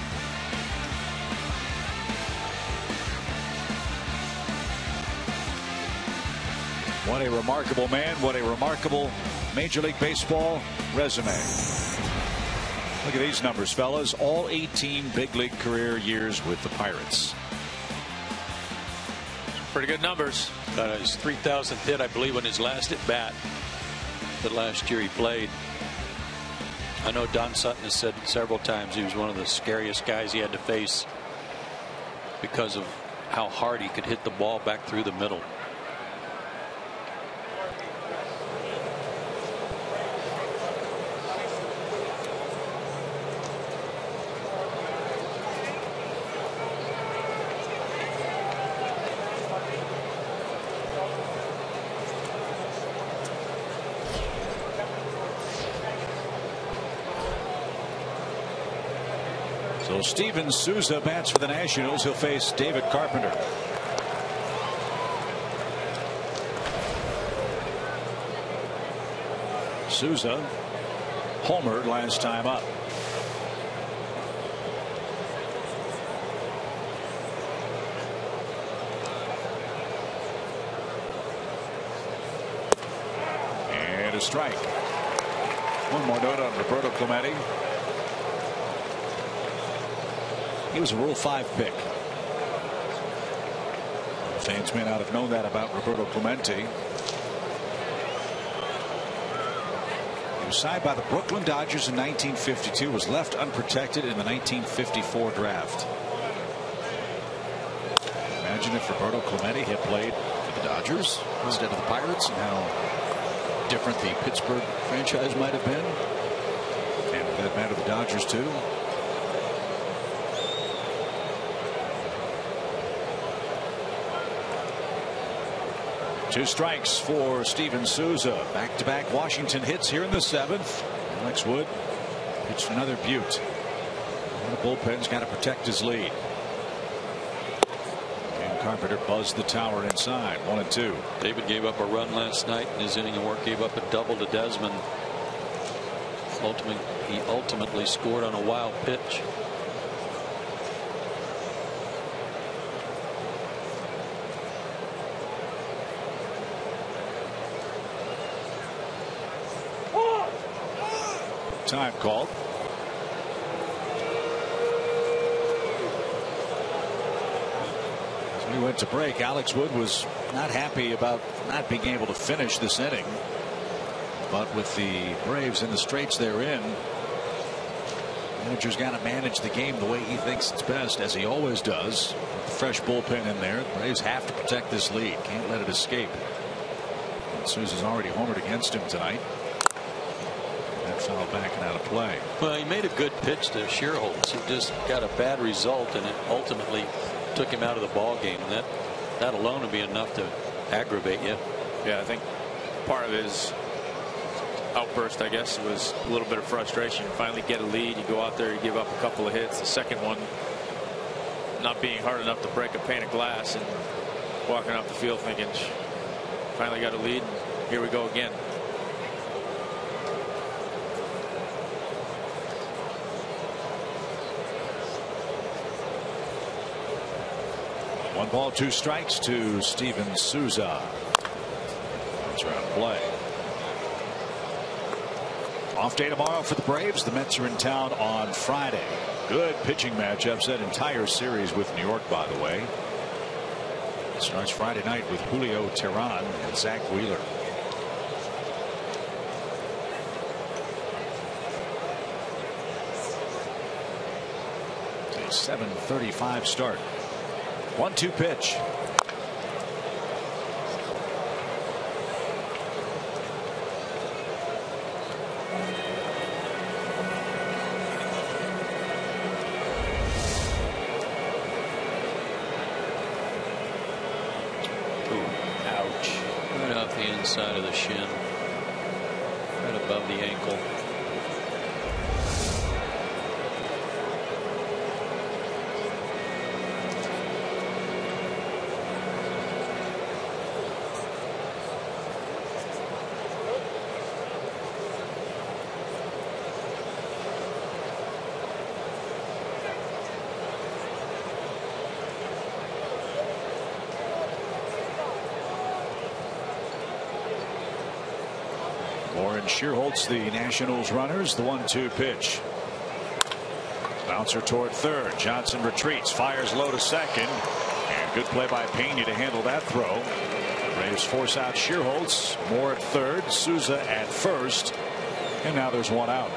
What a remarkable man. What a remarkable Major League Baseball resume. Look at these numbers, fellas. All 18 big league career years with the Pirates. Pretty good numbers. Got his 3,000th hit, I believe, on his last at bat. The last year he played. I know Don Sutton has said several times he was one of the scariest guys he had to face because of how hard he could hit the ball back through the middle. So Steven Souza bats for the Nationals. He'll face David Carpenter. Souza homered last time up. And a strike. One more note on Roberto Clemente. He was a Rule 5 pick. Fans may not have known that about Roberto Clemente. He was signed by the Brooklyn Dodgers in 1952, was left unprotected in the 1954 draft. Imagine if Roberto Clemente had played for the Dodgers instead of the Pirates and how different the Pittsburgh franchise might have been. And for that matter, the Dodgers too. Two strikes for Steven Souza. Back to back Washington hits here in the seventh. Alex Wood pitched another butte. And the bullpen's got to protect his lead. And Carpenter buzzed the tower inside. One and two. David gave up a run last night in his inning of work, gave up a double to Desmond. Ultimately, he ultimately scored on a wild pitch. Time called. As we went to break, Alex Wood was not happy about not being able to finish this inning. But with the Braves in the straits they're in, manager's got to manage the game the way he thinks it's best, as he always does. Fresh bullpen in there, the Braves have to protect this lead. Can't let it escape. And already homered against him tonight. Foul backing out of play. Well, he made a good pitch to Schierholtz. He just got a bad result, and it ultimately took him out of the ball game. And that that alone would be enough to aggravate you. Yeah, I think part of his outburst, I guess, was a little bit of frustration. You finally get a lead, you go out there, you give up a couple of hits. The second one not being hard enough to break a pane of glass and walking off the field thinking, finally got a lead. Here we go again. One ball, two strikes to Steven Souza. That's around play. Off day tomorrow for the Braves. The Mets are in town on Friday. Good pitching matchups. That entire series with New York, by the way. Starts Friday night with Julio Teheran and Zack Wheeler. A 7:35 start. One two pitch. Schierholtz, the Nationals runners, the one two pitch. Bouncer toward third. Johnson retreats, fires low to second. And good play by Pena to handle that throw. Braves force out Schierholtz. Moore at third. Souza at first. And now there's one out.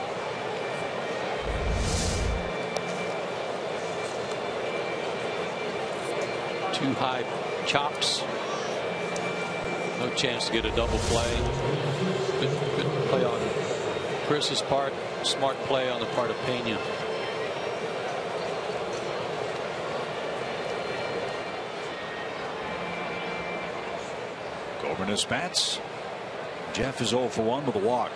Two high chops. No chance to get a double play. Good, good play on Chris's part. Smart play on the part of Pena. Kobernus bats. Jeff is 0 for 1 with a walk.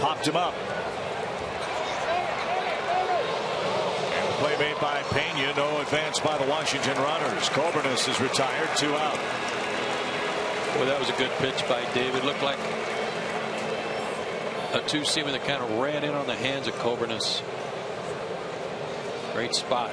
Popped him up. And the made by Pena. No advance by the Washington runners. Kobernus is retired. Two out. Well, that was a good pitch by David. Looked like a two seamer that kind of ran in on the hands of Kobernus. Great spot.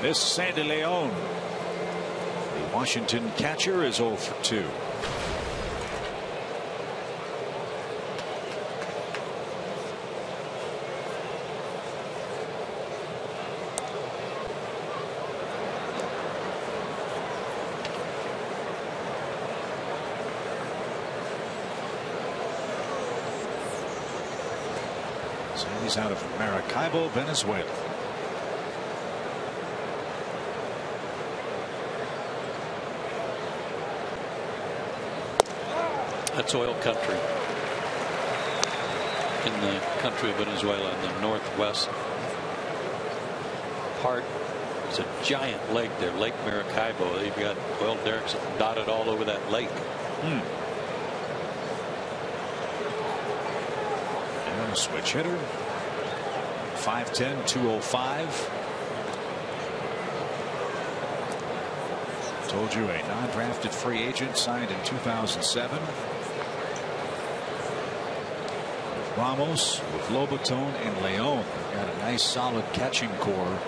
This Sandy Leon. The Washington catcher is 0 for 2. Sandy's out of Maracaibo, Venezuela. That's oil country in the country of Venezuela in the northwest part. It's a giant lake there, Lake Maracaibo. They've got oil derricks dotted all over that lake. Hmm. And a switch hitter. 5'10, 205. Told you a non drafted free agent signed in 2007. With Ramos, with Lobaton, and Leon. Got a nice solid catching core,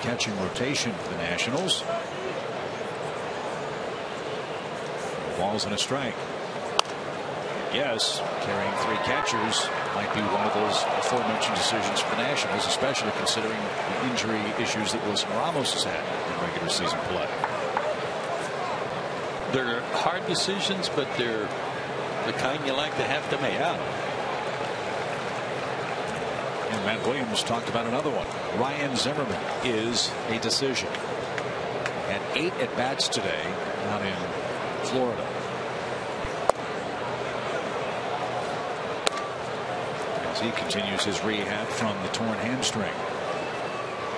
catching rotation for the Nationals. Balls and a strike. Yes, carrying three catchers might be one of those aforementioned decisions for the Nationals, especially considering the injury issues that Wilson Ramos has had in regular season play. They're hard decisions, but they're the kind you like to have to make. Yeah. Matt Williams talked about another one. Ryan Zimmerman is a decision. Had eight at bats today out in Florida. As he continues his rehab from the torn hamstring.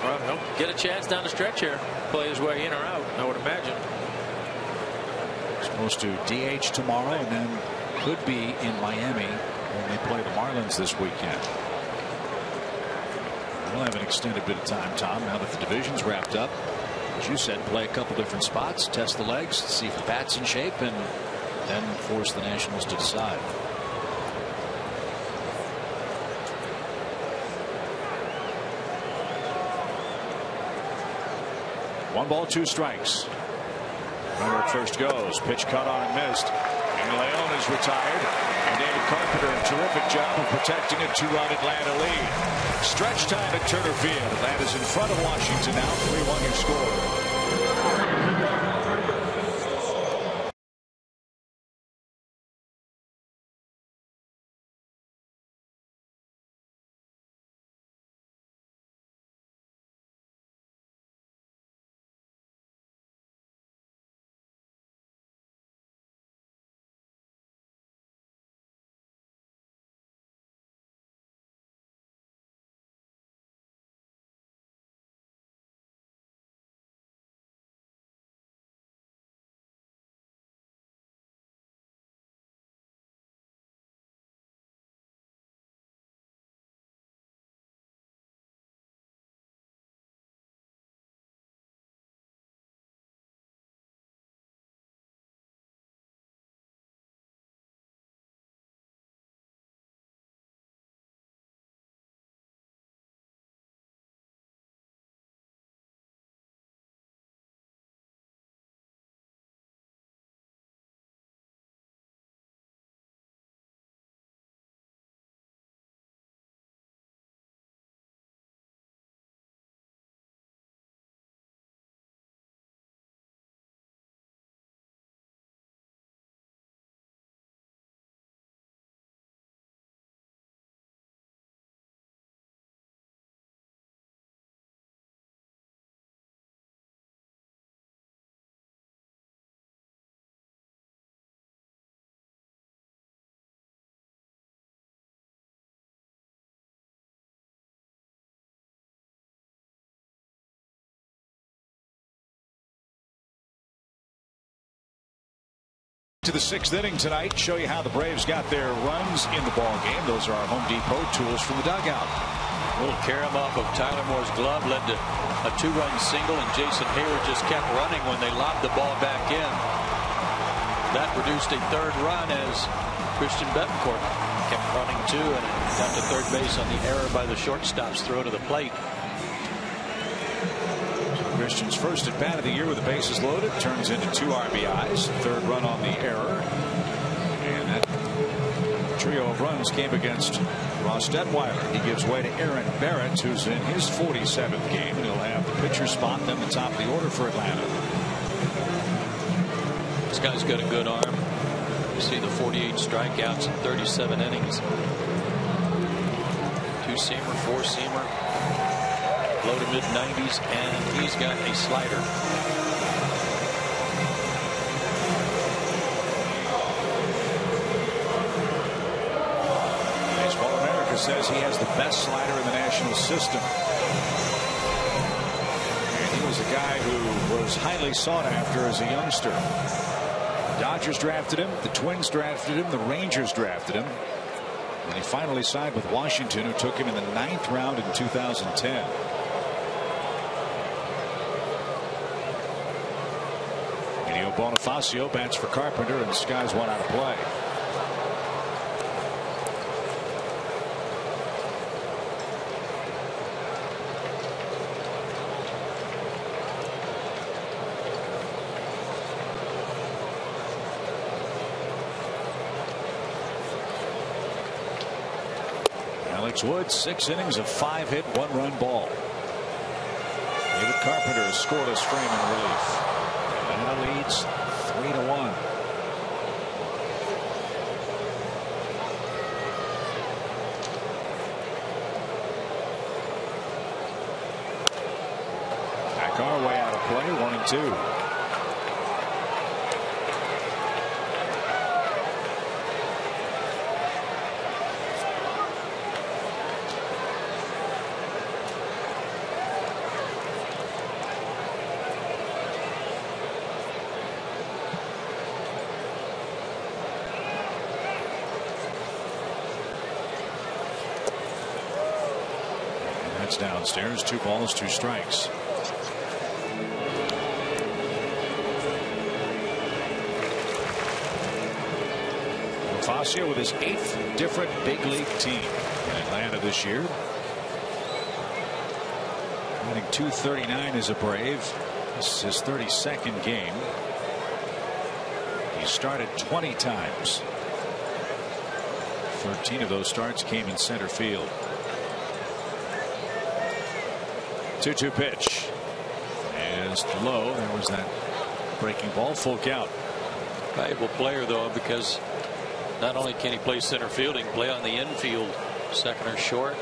Well, he'll get a chance down the stretch here. Play his way in or out, I would imagine. Supposed to DH tomorrow and then could be in Miami when they play the Marlins this weekend. Have an extended bit of time, Tom, now that the division's wrapped up. As you said, play a couple different spots, test the legs, see if the bat's in shape, and then force the Nationals to decide. One ball, two strikes. At first goes. Pitch cut on and missed. And Leon is retired. Carpenter, a terrific job of protecting a two-run Atlanta lead. Stretch time at Turner Field. Atlanta's in front of Washington now. 3-1 your score. To the sixth inning tonight, show you how the Braves got their runs in the ball game. Those are our Home Depot tools from the dugout. A little carom off of Tyler Moore's glove led to a two-run single, and Jason Heyward just kept running when they lobbed the ball back in. That produced a third run as Christian Bethancourt kept running too and got to third base on the error by the shortstop's throw to the plate. Christian's first at bat of the year with the bases loaded turns into two RBIs. Third run on the error. And that trio of runs came against Ross Detwiler. He gives way to Aaron Barrett, who's in his 47th game. And he'll have the pitcher spot, then the top of the order for Atlanta. This guy's got a good arm. You see the 48 strikeouts in 37 innings. Two seamer, four seamer low to mid 90s, and he's got a slider. Baseball America says he has the best slider in the national system. And he was a guy who was highly sought after as a youngster. The Dodgers drafted him, the Twins drafted him, the Rangers drafted him. And he finally signed with Washington, who took him in the ninth round in 2010. Bonifacio bats for Carpenter and the skies one out of play. Alex Wood six innings of five hit one run ball. David Carpenter has scored a frame in relief. Atlanta leads three to one. Back our way out of play, one two. downstairs. Two balls, two strikes. With his eighth different big league team in Atlanta this year. Winning 239 is a Brave. This is his 32nd game. He started 20 times. 13 of those starts came in center field. 2 2 pitch. As low, there was that breaking ball, full count. Valuable player, though, because not only can he play center field, he can play on the infield, second or short.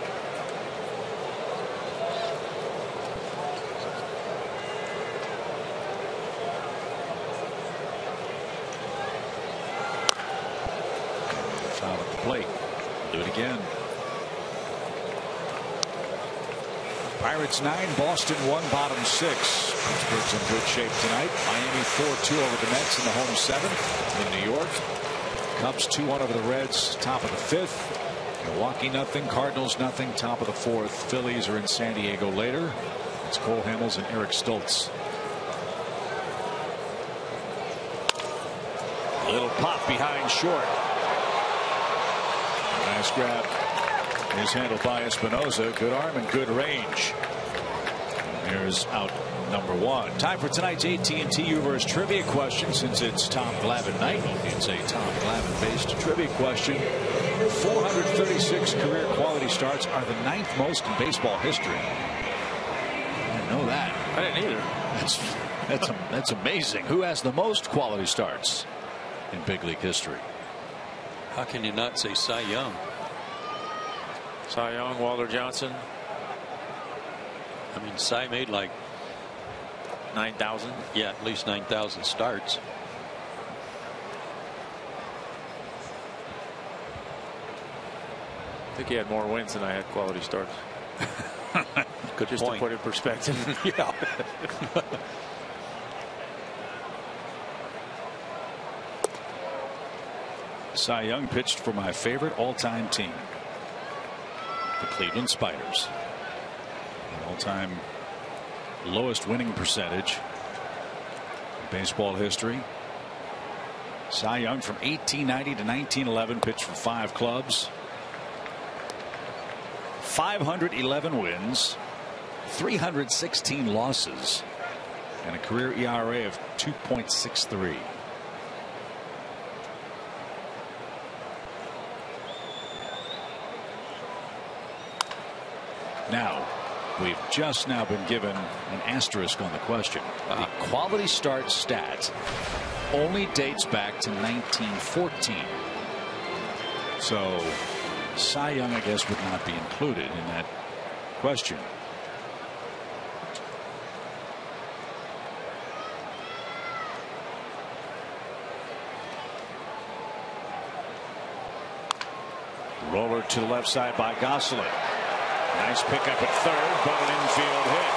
Foul at the plate. Do it again. Pirates nine, Boston one, bottom six. Pittsburgh's in good shape tonight. Miami 4-2 over the Mets in the home seventh in New York. Cubs 2-1 over the Reds, top of the fifth. Milwaukee nothing, Cardinals nothing, top of the fourth. Phillies are in San Diego later. It's Cole Hamels and Eric Stults. Little pop behind short. Nice grab is handled by Espinosa. Good arm and good range. Here's out number one. Time for tonight's AT&T Uverse trivia question. Since it's Tom Glavine night, it's a Tom Glavine based trivia question. 436 career quality starts are the ninth most in baseball history. I didn't know that. I didn't either. That's that's that's amazing. Who has the most quality starts in big league history? How can you not say Cy Young? Cy Young, Walter Johnson. I mean, Cy made like 9,000. Yeah, at least 9,000 starts. I think he had more wins than I had quality starts. *laughs* Good Just point. to put it in perspective. *laughs* yeah. *laughs* Cy Young pitched for my favorite all-time team, the Cleveland Spiders. All-time lowest winning percentage in baseball history. Cy Young from 1890 to 1911 pitched for five clubs. 511 wins, 316 losses, and a career ERA of 2.63. Now, we've just now been given an asterisk on the question. Ah. The quality start stat only dates back to 1914. So, Cy Young, I guess, would not be included in that question. Roller to the left side by Gosselin. Nice pickup at third, but an infield hit.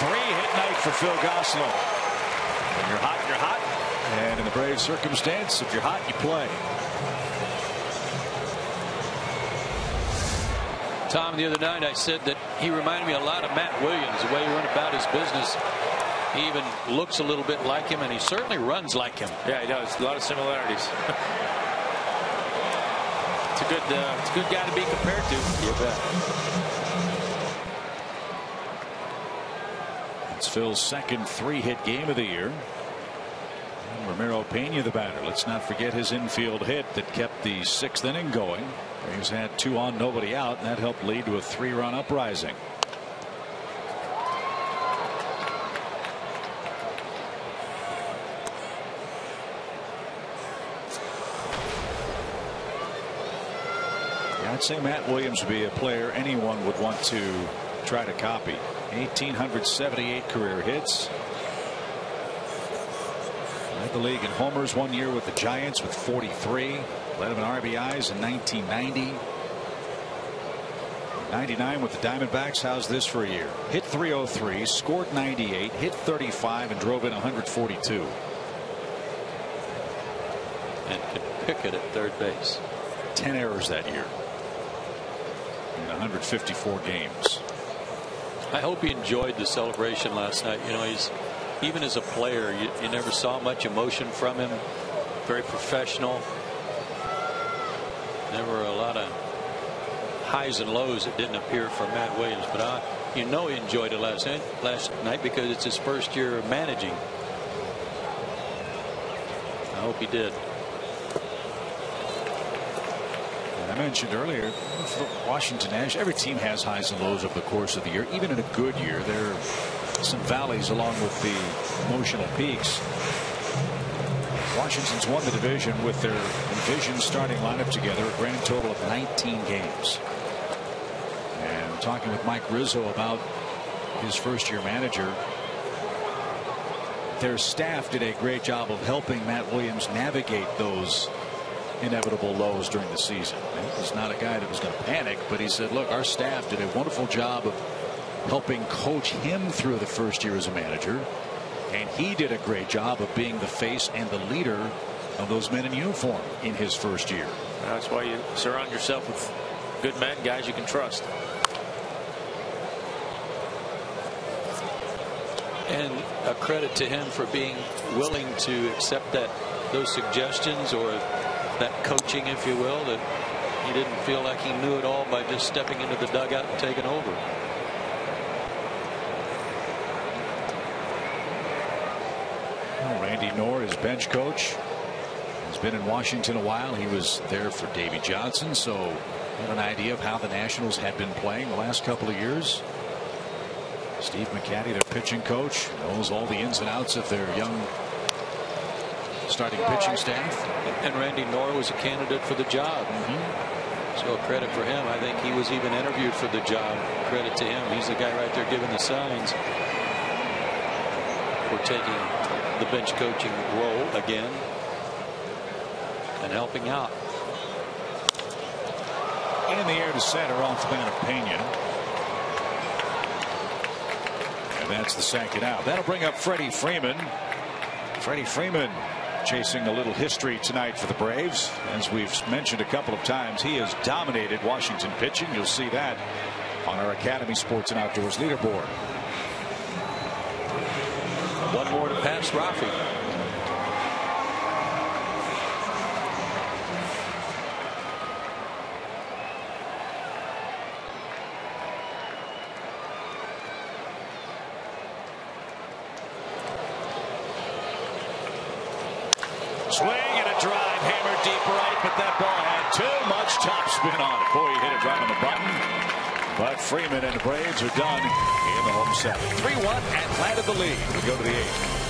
Three hit night for Phil Gosselin. When you're hot, you're hot. And in the Brave circumstance, if you're hot, you play. Tom, the other night I said that he reminded me a lot of Matt Williams, the way he went about his business. He even looks a little bit like him, and he certainly runs like him. Yeah, he does. A lot of similarities. *laughs* it's a good, uh, it's a good guy to be compared to. You bet. It's Phil's second three-hit game of the year. And Ramiro Pena, the batter. Let's not forget his infield hit that kept the sixth inning going. He's had two on, nobody out, and that helped lead to a three-run uprising. I'd say Matt Williams would be a player anyone would want to try to copy. 1,878 career hits. Led the league in homers one year with the Giants with 43. Led him in RBIs in 1990. 99 with the Diamondbacks. How's this for a year? Hit 303, scored 98, hit 35, and drove in 142. And could pick it at third base. 10 errors that year 154 games. I hope he enjoyed the celebration last night. You know, he's even as a player, you, you never saw much emotion from him. Very professional. Never a lot of highs and lows that didn't appear from Matt Williams. But I, you know he enjoyed it last night, last night because it's his first year of managing. I hope he did. I mentioned earlier, Washington Nash, every team has highs and lows over the course of the year. Even in a good year, there are some valleys along with the emotional peaks. Washington's won the division with their envisioned starting lineup together, a grand total of 19 games. And talking with Mike Rizzo about his first year manager. Their staff did a great job of helping Matt Williams navigate those inevitable lows during the season. He's not a guy that was going to panic, but he said, look, our staff did a wonderful job of helping coach him through the first year as a manager. And he did a great job of being the face and the leader of those men in uniform in his first year. That's why you surround yourself with good men, guys you can trust. And a credit to him for being willing to accept that those suggestions or that coaching, if you will, that he didn't feel like he knew it all by just stepping into the dugout and taking over. Randy Knorr, his bench coach, has been in Washington a while. He was there for Davey Johnson, so had an idea of how the Nationals had been playing the last couple of years. Steve McCatty, their pitching coach, knows all the ins and outs of their young starting pitching staff. And Randy Knorr was a candidate for the job. Mm -hmm. So credit for him. I think he was even interviewed for the job. Credit to him. He's the guy right there giving the signs for taking the bench coaching role again and helping out. In the air to center off the bat of Pena. And that's the second out. That'll bring up Freddie Freeman. Freddie Freeman chasing a little history tonight for the Braves. As we've mentioned a couple of times, he has dominated Washington pitching. You'll see that on our Academy Sports and Outdoors leaderboard. One more to pass Rafi. Swing and a drive hammered deep right, but that ball had too much topspin on it. Boy, he hit it right on the button. But Freeman and the Braves are done in the home set. 3-1, Atlanta the lead. We go to the eighth.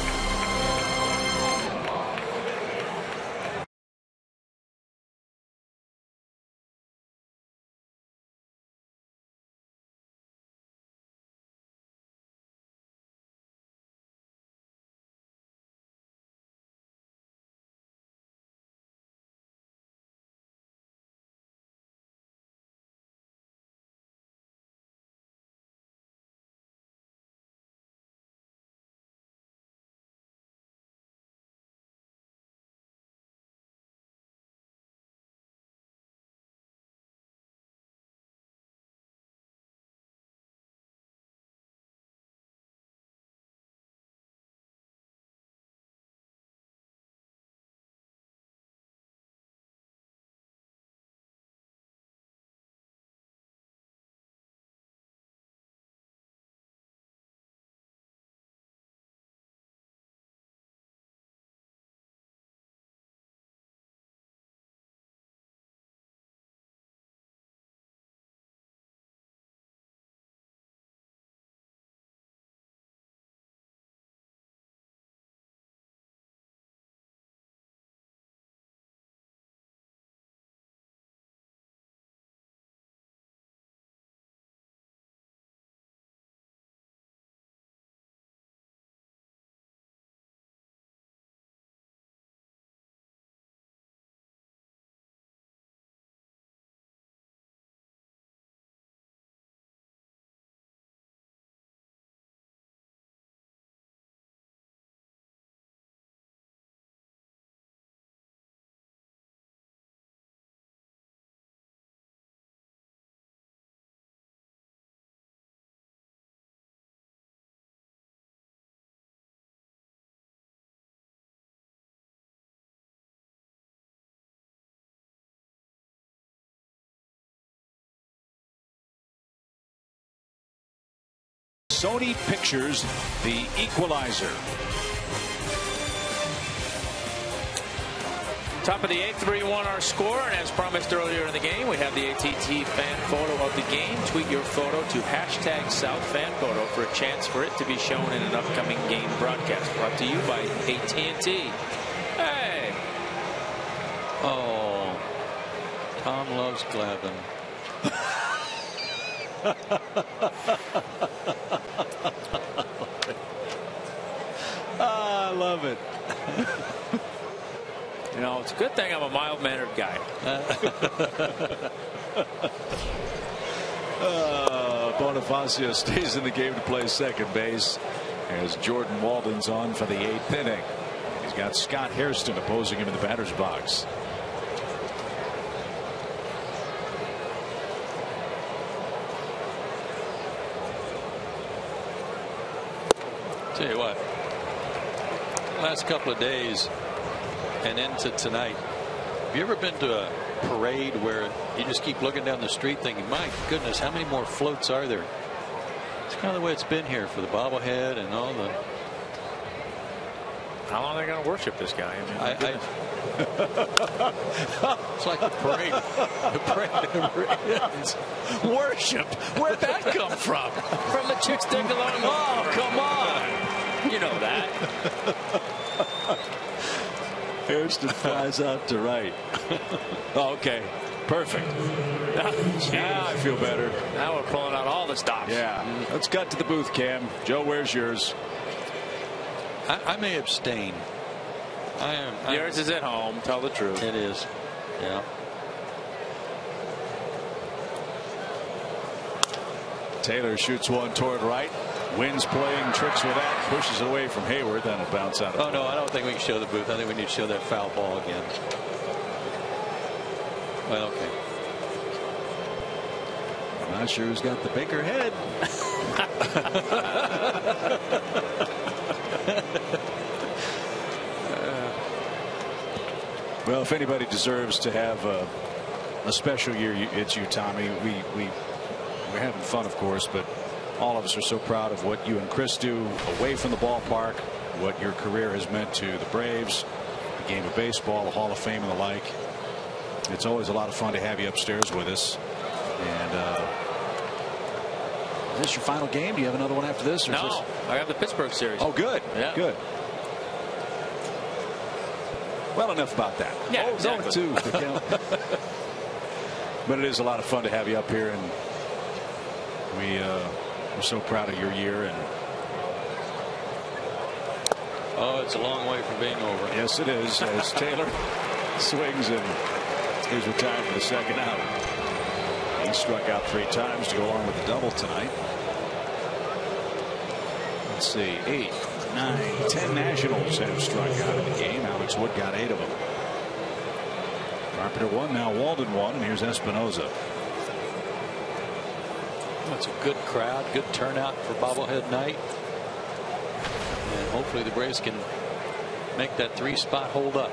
Sony Pictures The Equalizer. Top of the eighth, 3-1 our score, and as promised earlier in the game, we have the ATT fan photo of the game. Tweet your photo to hashtag SouthFanPhoto for a chance for it to be shown in an upcoming game broadcast. Brought to you by AT&T. Hey! Oh, Tom loves Glavine. *laughs* love it. *laughs* You know, it's a good thing I'm a mild-mannered guy. *laughs* Uh, Bonifacio stays in the game to play second base as Jordan Walden's on for the eighth inning. He's got Scott Hairston opposing him in the batter's box. Tell you what, last couple of days and into tonight, have you ever been to a parade where you just keep looking down the street thinking, my goodness, how many more floats are there? It's kind of the way it's been here for the bobblehead and all the. How long are they going to worship this guy? I mean, I, I, *laughs* *laughs* it's like the parade. The parade *laughs* never. Worship? Where'd that come from? From the chicks dig along. Oh, come on. You know that. Hairston flies out to right. *laughs* Okay. Perfect. Now I feel better. Now we're pulling out all the stops. Yeah. Let's cut to the booth, Cam. Joe, where's yours? I, I may abstain. I am. I- Yours is at home. Tell the truth. It is. Yeah. Taylor shoots one toward right. Wins playing tricks with that, pushes it away from Heyward, then it'll bounce out. Oh no, I don't think we can show the booth. I think we need to show that foul ball again. Well, okay. I'm not sure who's got the bigger head. *laughs* well, if anybody deserves to have a, a special year, it's you, Tommy. We we we're having fun, of course, but all of us are so proud of what you and Chris do away from the ballpark, what your career has meant to the Braves, the game of baseball, the Hall of Fame, and the like. It's always a lot of fun to have you upstairs with us. And uh, is this your final game? Do you have another one after this? Or no, this... I have the Pittsburgh series. Oh, good. Yeah. Good. Well, enough about that. Yeah, oh, exactly. no, two. *laughs* but it is a lot of fun to have you up here, and we uh, we're so proud of your year. And Oh, it's a long way from being over. yes, it is. As *laughs* Taylor swings and is retired for the second out. He struck out three times to go along with the double tonight. Let's see, eight, nine, ten Nationals have struck out in the game. Alex Wood got eight of them. Carpenter one, now Walden one, and here's Espinosa. It's a good crowd, good turnout for bobblehead night. And hopefully the Braves can make that three spot hold up.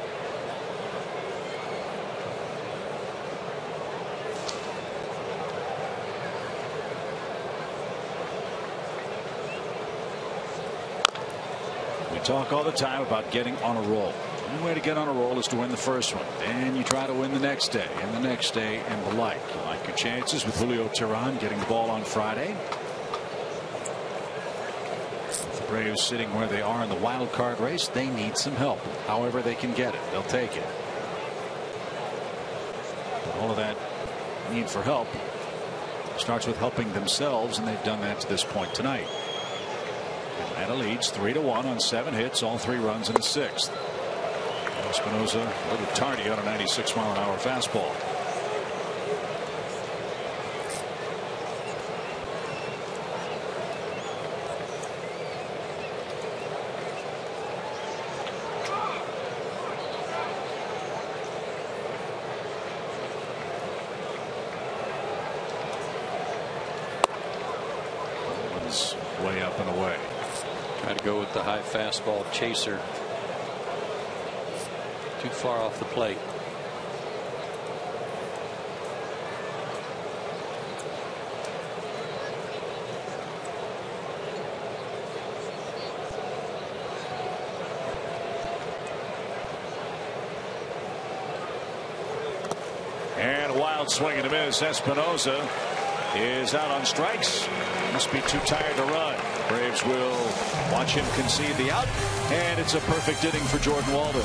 We talk all the time about getting on a roll. One way to get on a roll is to win the first one. Then you try to win the next day and the next day and the like. You like your chances with Julio Teheran getting the ball on Friday. The Braves sitting where they are in the wild card race, they need some help. However they can get it, they'll take it. But all of that need for help starts with helping themselves, and they've done that to this point tonight. Atlanta leads three to one on seven hits, all three runs in the sixth. Espinosa a little tardy on a 96 mile an hour fastball. Way up and away. Try to go with the high fastball chaser. Too far off the plate. And a wild swing and a miss. Espinosa is out on strikes. Must be too tired to run. Braves will watch him concede the out. And it's a perfect inning for Jordan Walden.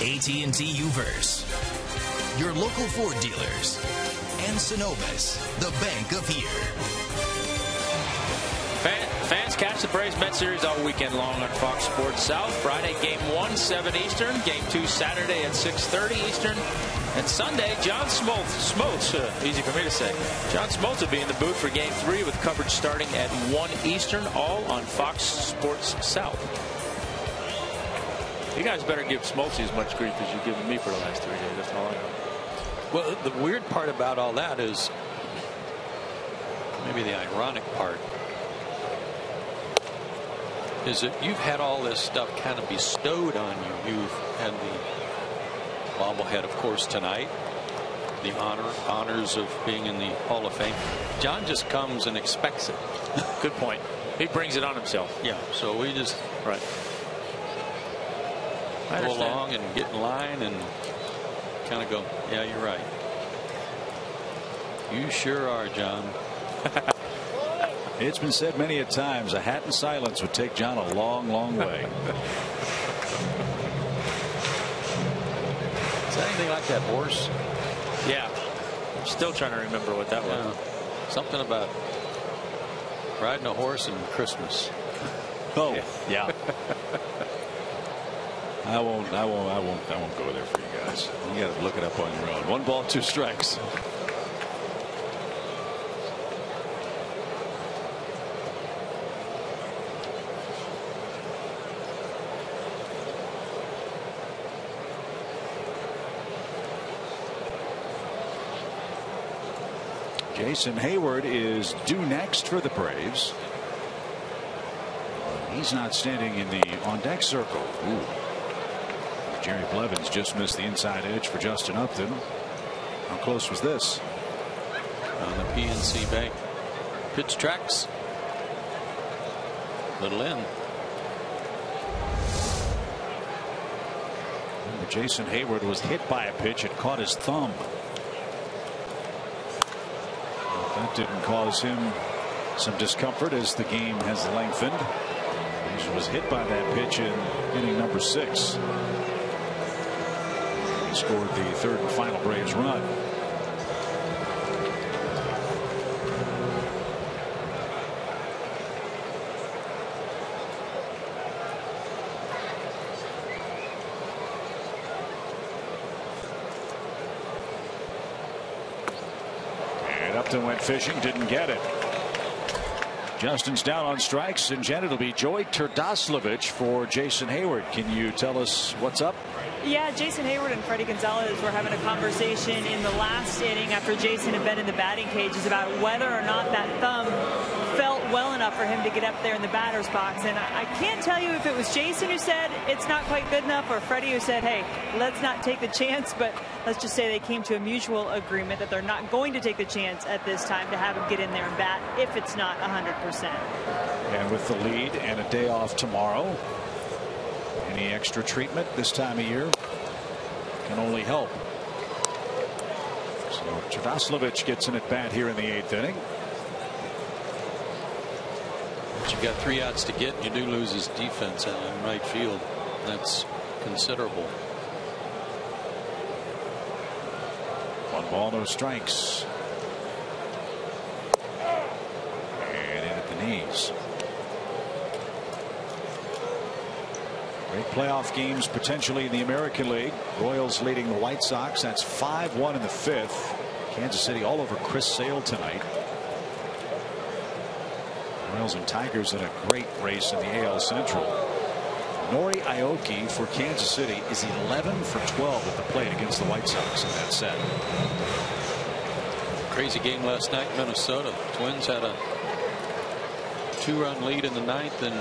AT&T U-verse, your local Ford dealers, and Synovus, the bank of here. Fans catch the Braves Met Series all weekend long on Fox Sports South. Friday, game one, 7 Eastern. Game two, Saturday at 6.30 Eastern. And Sunday, John Smoltz, Smoltz uh, easy for me to say. John Smoltz will be in the booth for game three with coverage starting at 1 Eastern, all on Fox Sports South. You guys better give Smoltz as much grief as you've given me for the last three days. That's all I know. Well, the weird part about all that is maybe the ironic part is that you've had all this stuff kind of bestowed on you. You've had the bobblehead, of course, tonight, the honor honors of being in the Hall of Fame. John just comes and expects it. Good point. He brings it on himself. Yeah. So we just right go along and get in line and kind of go, yeah, you're right. You sure are, John. *laughs* It's been said many a times a hat in silence would take John a long, long way. *laughs* Is that anything like that horse? Yeah. I'm still trying to remember what that was. Something about riding a horse and Christmas. Oh, yeah. *laughs* I won't. I won't. I won't. I won't go there for you guys. You got to look it up on your own. One ball, two strikes. Jason Heyward is due next for the Braves. He's not standing in the on deck circle. Ooh. Jerry Blevins just missed the inside edge for Justin Upton. How close was this? On the PNC Bank pitch tracks. Little in. Jason Heyward was hit by a pitch. It caught his thumb. That didn't cause him some discomfort as the game has lengthened. He was hit by that pitch in inning number six. Scored the third and final Braves run. And Upton went fishing, didn't get it. Justin's down on strikes, and Jen, it'll be Joey Terdoslavich for Jason Heyward. Can you tell us what's up? Yeah, Jason Heyward and Fredi Gonzalez were having a conversation in the last inning after Jason had been in the batting cages about whether or not that thumb felt well enough for him to get up there in the batter's box. And I can't tell you if it was Jason who said it's not quite good enough or Fredi who said, hey, let's not take the chance. But let's just say they came to a mutual agreement that they're not going to take the chance at this time to have him get in there and bat if it's not 100%. And with the lead and a day off tomorrow, any extra treatment this time of year can only help. So Terdoslavich gets an at bat here in the eighth inning. But you've got three outs to get. You do lose his defense out in right field. That's considerable. One ball, no strikes. And in at the knees. Playoff games potentially in the American League. Royals leading the White Sox. That's 5-1 in the fifth. Kansas City all over Chris Sale tonight. Royals and Tigers in a great race in the AL Central. Nori Aoki for Kansas City is 11 for 12 at the plate against the White Sox in that set. Crazy game last night in Minnesota. Twins had a two run lead in the ninth and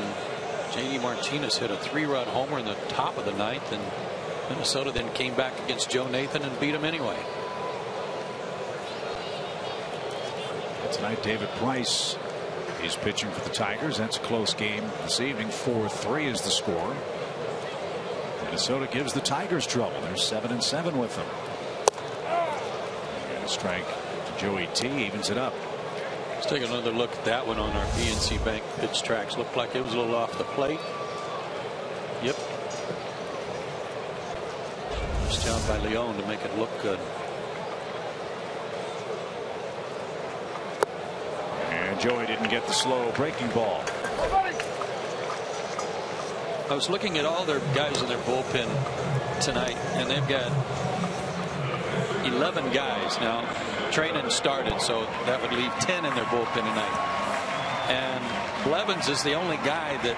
JD Martinez hit a three run homer in the top of the ninth and Minnesota then came back against Joe Nathan and beat him anyway. Tonight David Price is pitching for the Tigers. That's a close game this evening. 4-3 is the score. Minnesota gives the Tigers trouble. They're 7 and 7 with them. And a strike to Joey T evens it up. Let's take another look at that one on our PNC Bank pitch tracks. Looked like it was a little off the plate. Yep. Nice job by Leon to make it look good. And Joey didn't get the slow breaking ball. I was looking at all their guys in their bullpen tonight, and they've got 11 guys now. Treinen started, so that would leave 10 in their bullpen tonight. And Blevins is the only guy that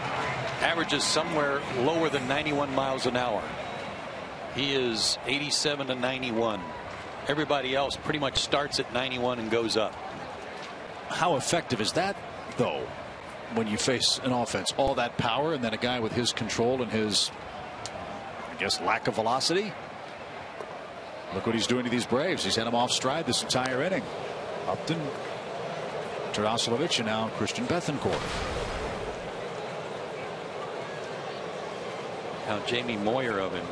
averages somewhere lower than 91 miles an hour. He is 87 to 91. Everybody else pretty much starts at 91 and goes up. How effective is that, though, when you face an offense? All that power and then a guy with his control and his, I guess, lack of velocity? Look what he's doing to these Braves. He's had them off stride this entire inning. Upton, Terdoslavich, and now Christian Bethancourt. Now Jamie Moyer of him.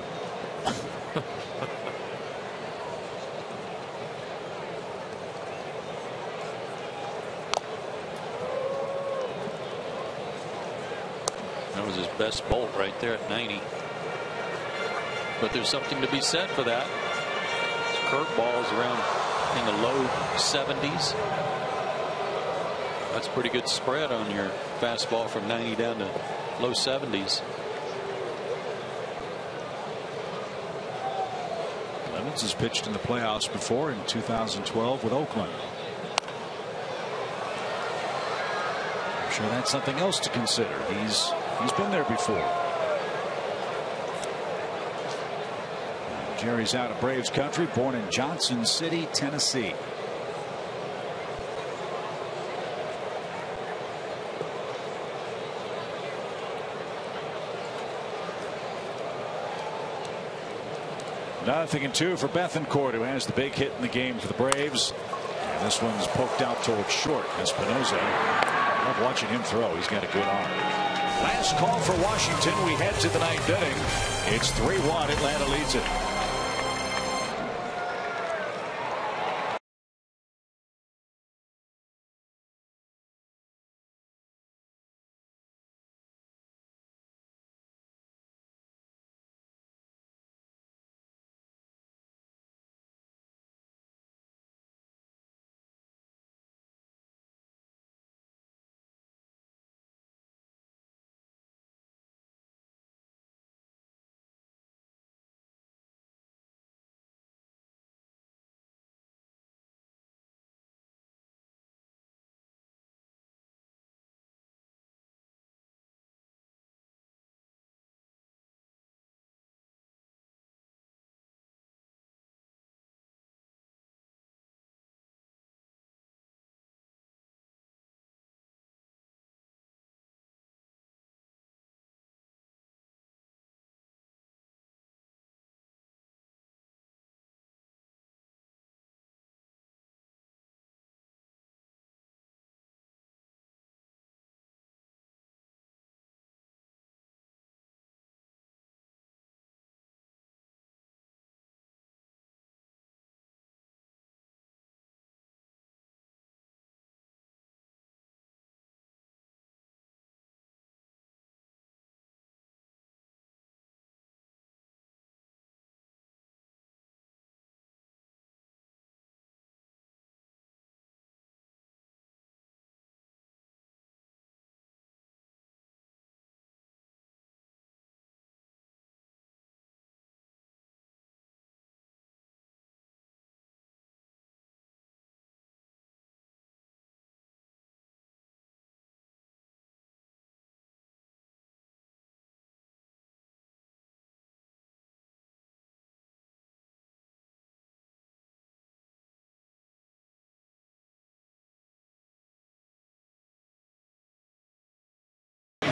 That was his best bolt right there at 90. But there's something to be said for that. Curveball's around in the low 70s. That's pretty good spread on your fastball from 90 down to low 70s. Clemens has pitched in the playoffs before in 2012 with Oakland. I'm sure that's something else to consider. He's he's been there before. Jerry's out of Braves country, born in Johnson City, Tennessee. Nothing in two for Bethancourt, who has the big hit in the game for the Braves. And this one's poked out towards short. Espinosa. I love watching him throw. He's got a good arm. Last call for Washington. We head to the ninth inning. It's 3 1. Atlanta leads it.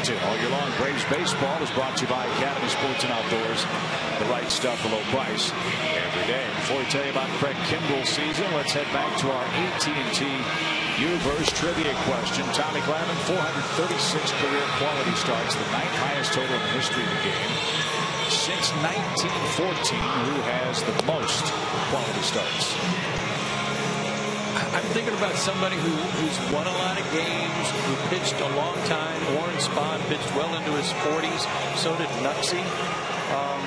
All year long, Braves baseball is brought to you by Academy Sports and Outdoors. The right stuff, a low price every day. Before we tell you about Craig Kimbrel's season, let's head back to our AT&T U-verse trivia question. Tommy Glavine, 436 career quality starts, the ninth highest total in the history of the game. Since 1914, who has the most quality starts? I'm thinking about somebody who, who's won a lot of games, who pitched a long time. Warren Spahn pitched well into his 40s. So did Knucksie. Um,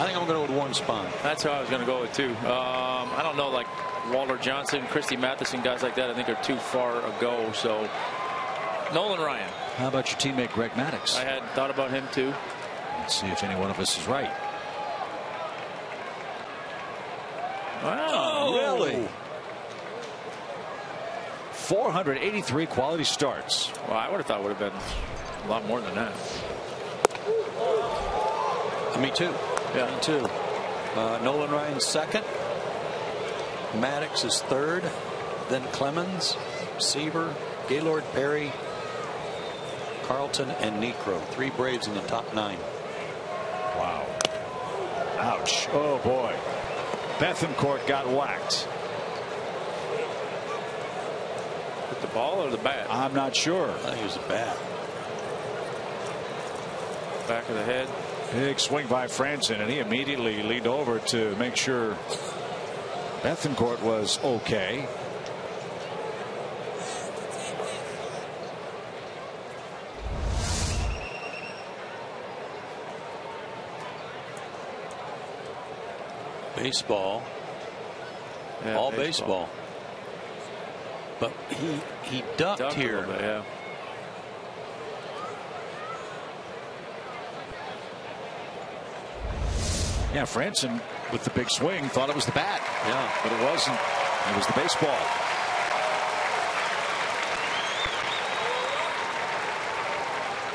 I think I'm going to go with Warren Spahn. That's who I was going to go with too. Um, I don't know, like Walter Johnson, Christy Mathewson, guys like that. I think are too far ago. So Nolan Ryan. How about your teammate Greg Maddux? I had thought about him too. Let's see if any one of us is right. Wow. Oh, really? 483 quality starts. Well, I would have thought it would have been a lot more than that. Me too. Yeah. Me too. Uh, Nolan Ryan second. Maddux is third. Then Clemens, Seaver, Gaylord Perry, Carlton, and Niekro. Three Braves in the top nine. Wow. Ouch. Oh, boy. Bethancourt got whacked. With the ball or the bat? I'm not sure. I think it was a bat. Back of the head. Big swing by Frandsen, and he immediately leaned over to make sure Bethancourt was okay. Baseball. Yeah, All baseball. baseball. But he he ducked, Ducked here. bit, yeah. Yeah, Frandsen with the big swing thought it was the bat. Yeah. But it wasn't. It was the baseball.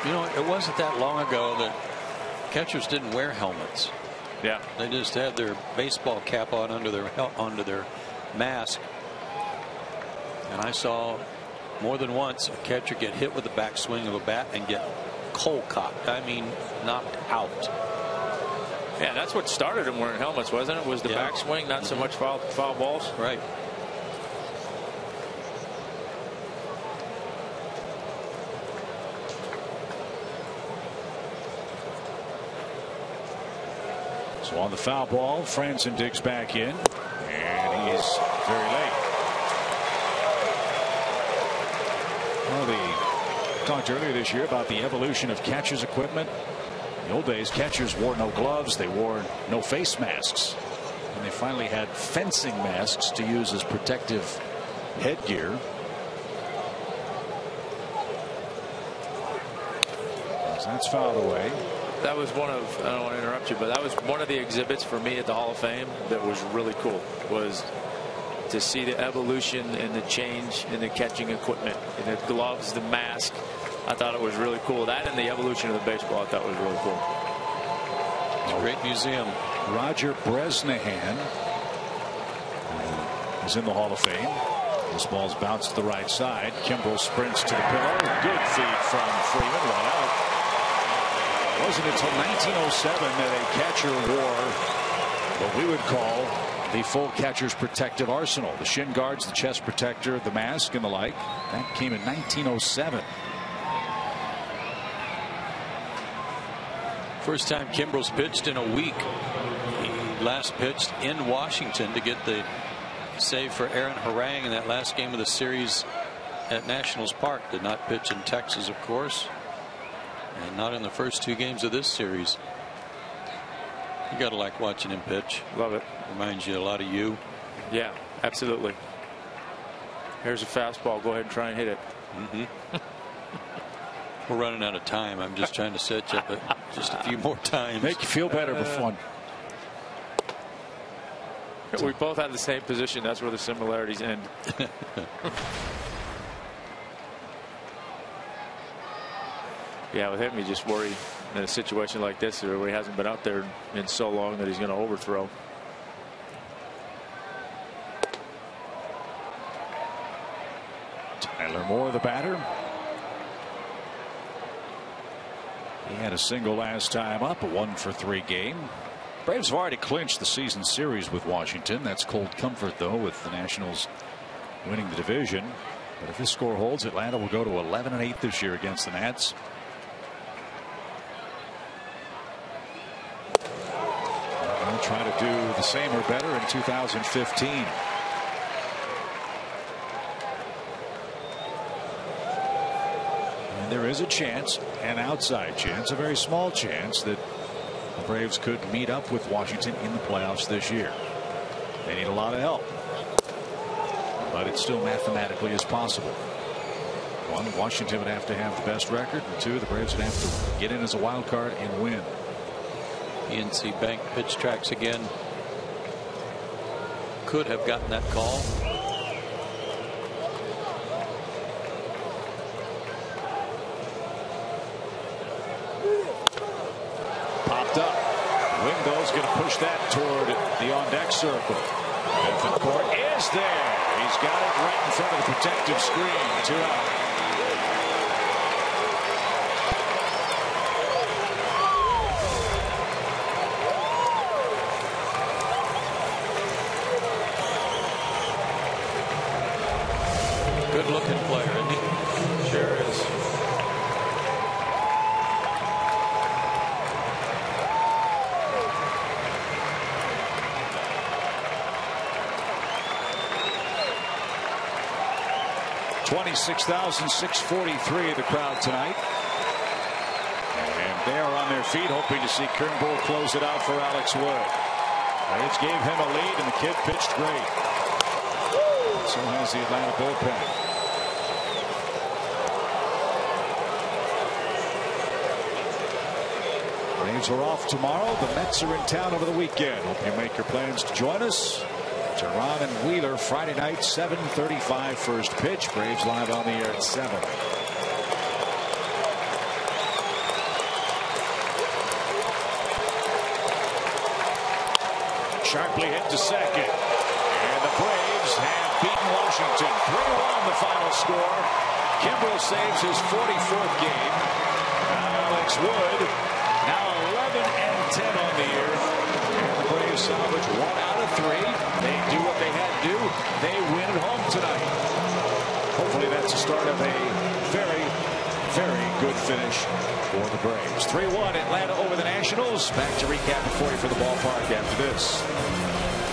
You know, it wasn't that long ago that catchers didn't wear helmets. Yeah. They just had their baseball cap on under their under their mask. And I saw more than once a catcher get hit with the backswing of a bat and get cold cocked. I mean, knocked out. Yeah, that's what started him wearing helmets, wasn't it? Was the Yeah. backswing, not so mm-hmm. much foul, foul balls? Right. So on the foul ball, Frandsen digs back in, and he's very late. Well, we talked earlier this year about the evolution of catchers' equipment. In the old days, catchers wore no gloves, they wore no face masks. And they finally had fencing masks to use as protective headgear. That's fouled away. That was one of, I don't want to interrupt you, but that was one of the exhibits for me at the Hall of Fame that was really cool. Was to see the evolution and the change in the catching equipment, and the gloves, the mask. I thought it was really cool. That and the evolution of the baseball, I thought was really cool. It's a great museum. Roger Bresnahan is in the Hall of Fame. This ball's bounced to the right side. Kimbrel sprints to the pillow. Good feed from Freeman. One out. Wasn't until 1907 that a catcher wore what we would call the full catcher's protective arsenal. The shin guards, the chest protector, the mask, and the like. That came in 1907. First time Kimbrel's pitched in a week. He last pitched in Washington to get the save for Aaron Harang in that last game of the series at Nationals Park. Did not pitch in Texas, of course, and not in the first two games of this series. You got to like watching him pitch. Love it. Reminds you a lot of you. Yeah, absolutely. Here's a fastball. Go ahead and try and hit it. Mm-hmm. *laughs* We're running out of time. I'm just trying to set you up just a few more times. Make you feel better for fun. We both had the same position. That's where the similarities end. *laughs* yeah, with him, you just worry in a situation like this where he hasn't been out there in so long that he's going to overthrow. Tyler Moore, the batter. He had a single last time up, a one for three game. Braves have already clinched the season series with Washington. That's cold comfort, though, with the Nationals winning the division. But if this score holds, Atlanta will go to 11 and 8 this year against the Nats. They'll try to do the same or better in 2015. There is a chance, an outside chance, a very small chance that the Braves could meet up with Washington in the playoffs this year. They need a lot of help. But it still mathematically is possible. One, Washington would have to have the best record. And two, the Braves would have to get in as a wild card and win. PNC Bank pitch tracks again. Could have gotten that call. Popped up. Windows going to push that toward the on deck circle. Bethancourt is there. He's got it right in front of the protective screen. Two out. 6,643 the crowd tonight. And they are on their feet hoping to see Kimbrel close it out for Alex Wood. It gave him a lead and the kid pitched great. So has the Atlanta bullpen. Braves are off tomorrow. The Mets are in town over the weekend. Hope you make your plans to join us. Teheran and Wheeler Friday night, 7:35 first pitch. Braves live on the air at 7. Sharply hit to second. And the Braves have beaten Washington. 3-1 the final score. Kimbrel saves his 44th game. Alex Wood now 11 and 10 on the year. Salvage one out of three. They do what they had to do. They win at home tonight. Hopefully that's the start of a very, very good finish for the Braves. 3-1 Atlanta over the Nationals. Back to recap it for you for the ballpark after this.